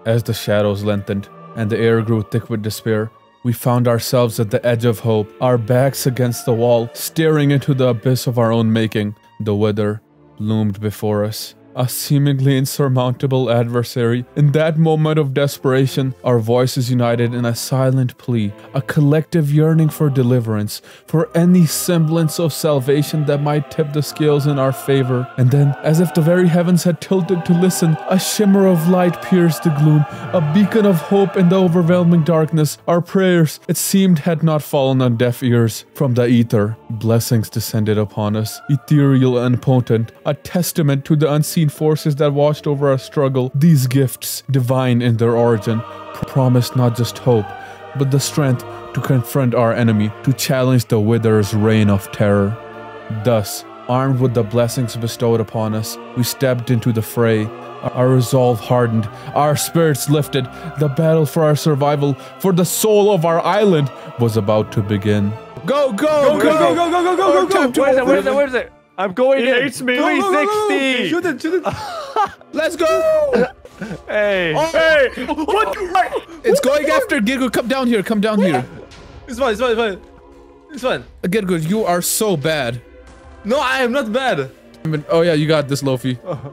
As the shadows lengthened and the air grew thick with despair, we found ourselves at the edge of hope, our backs against the wall, staring into the abyss of our own making. The wither loomed before us, a seemingly insurmountable adversary. In that moment of desperation, our voices united in a silent plea, a collective yearning for deliverance, for any semblance of salvation that might tip the scales in our favor. And then, as if the very heavens had tilted to listen, a shimmer of light pierced the gloom, a beacon of hope in the overwhelming darkness. Our prayers, it seemed, had not fallen on deaf ears. From the ether, blessings descended upon us, ethereal and potent, a testament to the unseen forces that watched over our struggle. These gifts, divine in their origin, promised not just hope, but the strength to confront our enemy, to challenge the Wither's reign of terror. Thus, armed with the blessings bestowed upon us, we stepped into the fray. Our resolve hardened, our spirits lifted. The battle for our survival, for the soul of our island, was about to begin. Go, go, go, go, go, go, go, go, go, go! Where's it? Where's it? Where's it? I'm going He in. hates me. 360. Shoot it, shoot it. Let's go! Hey. Oh. Hey, what? It's going after GitGud. Come down here. Come down here. It's fine, it's fine, it's fine. It's fine. GitGud, you are so bad. No, I am not bad. I mean, oh yeah, you got this, Lofi. Uh-huh.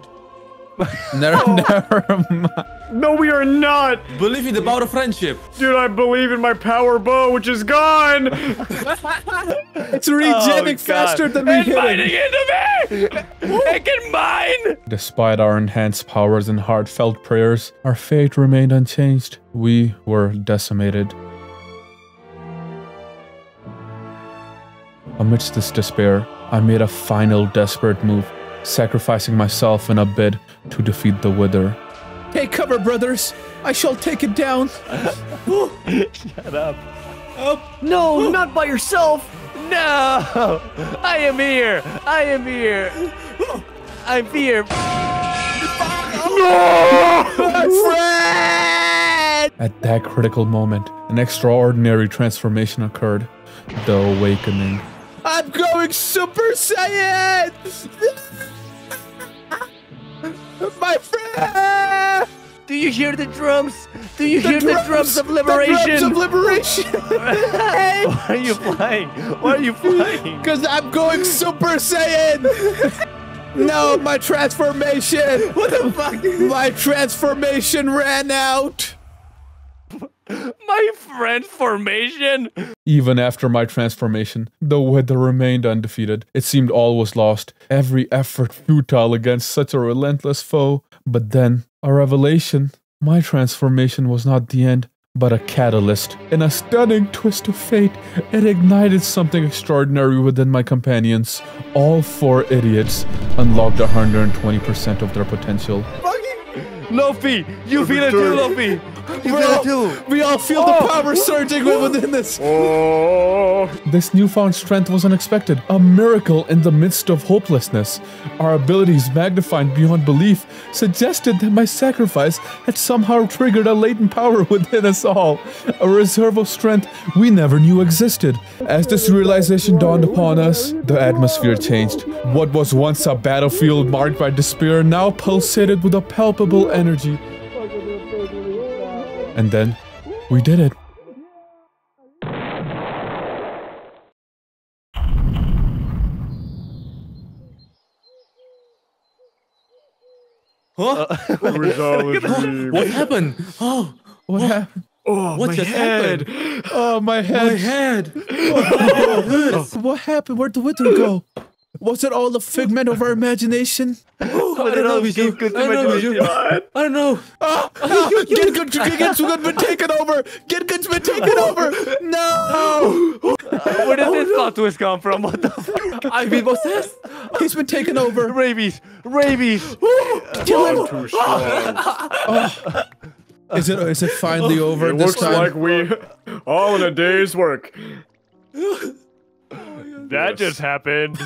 Never, <laughs> never mind. No, we are not. Believe in the power of friendship. Dude, I believe in my power bow, which is gone. <laughs> It's regenning oh, God. faster than we hit it. into me. It can mine. Despite our enhanced powers and heartfelt prayers, our fate remained unchanged. We were decimated. Amidst this despair, I made a final desperate move, sacrificing myself in a bid to defeat the Wither. Take cover, brothers! I shall take it down! Shut up. Oh, no, not by yourself. No. I am here. I am here. I'm here. No! Fred! At that critical moment, an extraordinary transformation occurred. The awakening. I'm going Super Saiyan! My friend! Do you hear the drums? Do you hear drums- the drums of The liberation? drums of liberation! <laughs> Why are you flying? Why are you flying? <laughs> Because I'm going Super Saiyan! no, my transformation! What the fuck? My transformation ran out! My friend formation. Even after my transformation, the Wither remained undefeated. It seemed all was lost, every effort futile against such a relentless foe. But then, a revelation. My transformation was not the end, but a catalyst. In a stunning twist of fate, it ignited something extraordinary within my companions. All four idiots unlocked 120% of their potential. Luffy, you feel it too, Luffy. You feel it too. We all feel the oh. power surging within this. Oh, This newfound strength was unexpected, a miracle in the midst of hopelessness. Our abilities, magnified beyond belief, suggested that my sacrifice had somehow triggered a latent power <laughs> within us all, a reserve of strength we never knew existed. As this realization dawned upon us, the atmosphere changed. What was once a battlefield marked by despair now pulsated with a palpable energy. And then, we did it. Huh? resolve is <laughs> what happened? Oh, What oh, happened? Oh, what my just head. happened? Oh, my head. My head. <laughs> Oh, what happened? Where'd the wither go? Was it all a figment of our imagination? <laughs> I don't know, Bijou. I don't know, Bijou. I don't know. Get good, get good, been taken over. GitGud's been taken over. No, <laughs> Where did this plot twist come from? What the fuck? I've been possessed. he's been taken over. Rabies. Rabies. <gasps> Kill him. Too strong. Ah. Ah. Is it? Is it finally oh, over It this looks time? like we all in a day's work. <laughs> Oh that just happened.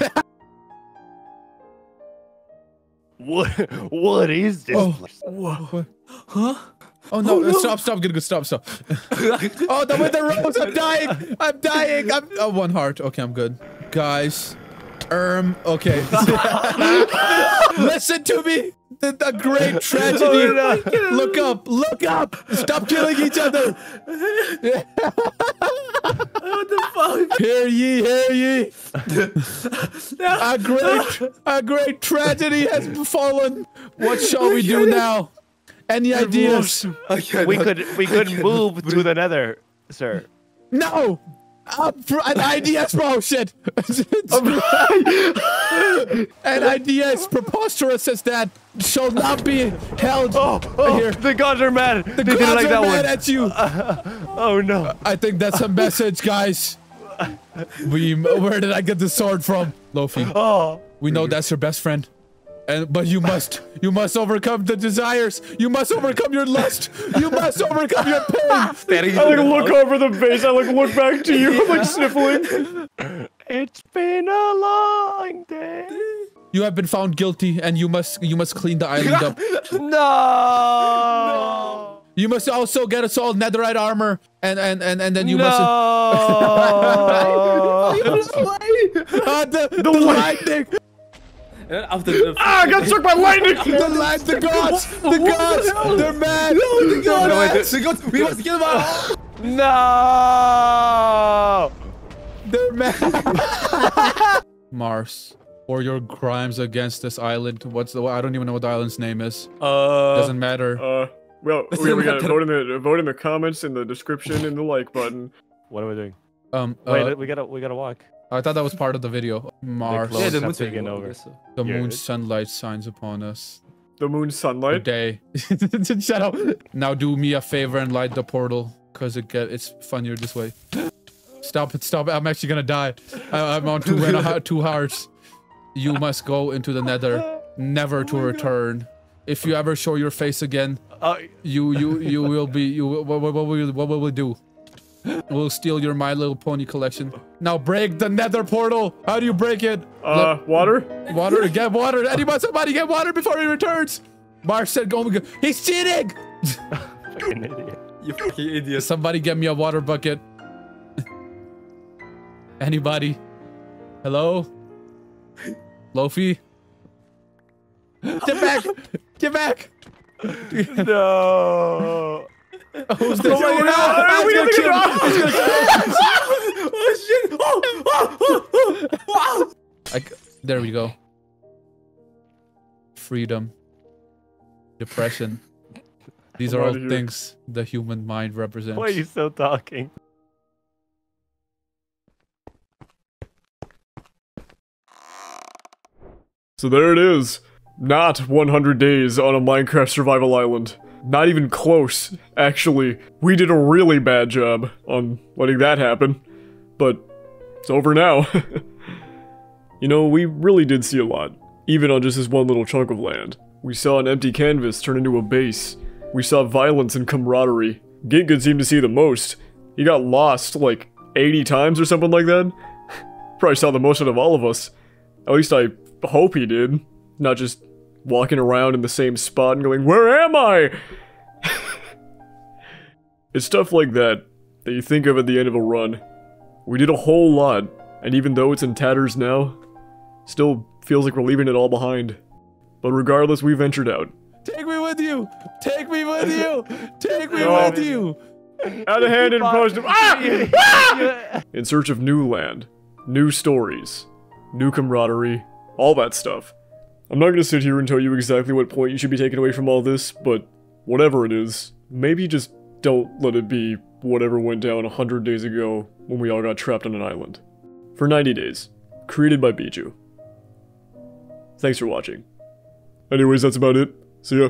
What? What is this? Oh. place? What? Huh? Oh no! Stop! Stop! Get a good! Stop! Stop! <laughs> oh, the winter rose! I'm dying! I'm dying! I'm oh, one heart. Okay, I'm good. Guys, um, okay. <laughs> Listen to me. The, the great <laughs> tragedy. Oh, look up, look up. Stop killing each other. <laughs> what the fuck? Hear ye, hear ye. <laughs> a great, a great tragedy has befallen. What shall we do now? Any ideas? We could we could move to the nether, sir. No. Uh, an idea is bullshit. an idea is preposterous as that shall not be held Oh, oh here. the gods are mad. The they gods like are that mad one. at you. <laughs> Oh no. I think that's a message, guys. We, where did I get the sword from, Lofi? Oh. We know that's your best friend. And but you must, you must overcome the desires. You must overcome your lust. You must overcome your pain. Staring I like look house. over the base. I like look back to you. I'm like sniffling. It's been a long day. You have been found guilty, and you must, you must clean the island up. <laughs> No. You must also get us all netherite armor, and and and and then you must. no. Ah, <laughs> <laughs> the, the, lightning, And after the ah, I got struck by lightning. <laughs> the light, the gods, <laughs> the gods, they're mad. No, the gods. No, wait, the gods, we must kill them all. <laughs> No. They're mad. Mars, for your crimes against this island. What's the? I don't even know what the island's name is. Uh, Doesn't matter. Uh, well, we, we gotta vote in the vote in the comments, in the description, in the like button. What are we doing? Um, Wait, uh, we gotta we gotta walk. I thought that was part of the video. Mars, close yeah, the have moon's taken taken over. over. So. the Yeah, moon's sunlight shines upon us. The moon's The sunlight. day. <laughs> Shut up. Now do me a favor and light the portal, cause it get it's funnier this way. <gasps> Stop it! Stop it! I'm actually gonna die. I, I'm on two and a two hearts. You must go into the Nether, never to oh return. If you ever show your face again, Oh, you you you will be you. What, what, what will what will we do? We'll steal your My Little Pony collection. Now break the Nether portal. How do you break it? Uh, water. Water, get water. Anybody, somebody get water before he returns. Mark said, go, go. He's cheating. fucking idiot. You fucking idiot. <laughs> Somebody get me a water bucket. Anybody? Hello? Lofi? Get back! Get back! No. <laughs> <laughs> Who's this? Oh my God, Ah, we it's have get kill me. It's gonna kill me. <laughs> oh shit! Oh, oh, oh, oh, wow! I c- there we go. Freedom. Depression. These are all outta here. things the human mind represents. Why are you still talking? So there it is. Not 100 days on a Minecraft survival island. Not even close, actually. We did a really bad job on letting that happen. But it's over now. <laughs> you know, we really did see a lot, even on just this one little chunk of land. We saw an empty canvas turn into a base. We saw violence and camaraderie. GitGud seemed to see the most. He got lost like 80 times or something like that. <laughs> Probably saw the most out of all of us. At least I hope he did. Not just walking around in the same spot and going, Where am I? it's stuff like that that you think of at the end of a run. We did a whole lot, and even though it's in tatters now, still feels like we're leaving it all behind. But regardless, we ventured out. Take me with you! Take me with you! Take me <laughs> No. with you! Out of hand and post Ah! <laughs> In search of new land, new stories, new camaraderie, all that stuff. I'm not gonna sit here and tell you exactly what point you should be taken away from all this, but whatever it is, maybe just don't let it be whatever went down a hundred days ago when we all got trapped on an island. For 90 days. Created by Bijou. Thanks for watching. Anyways, that's about it. See ya.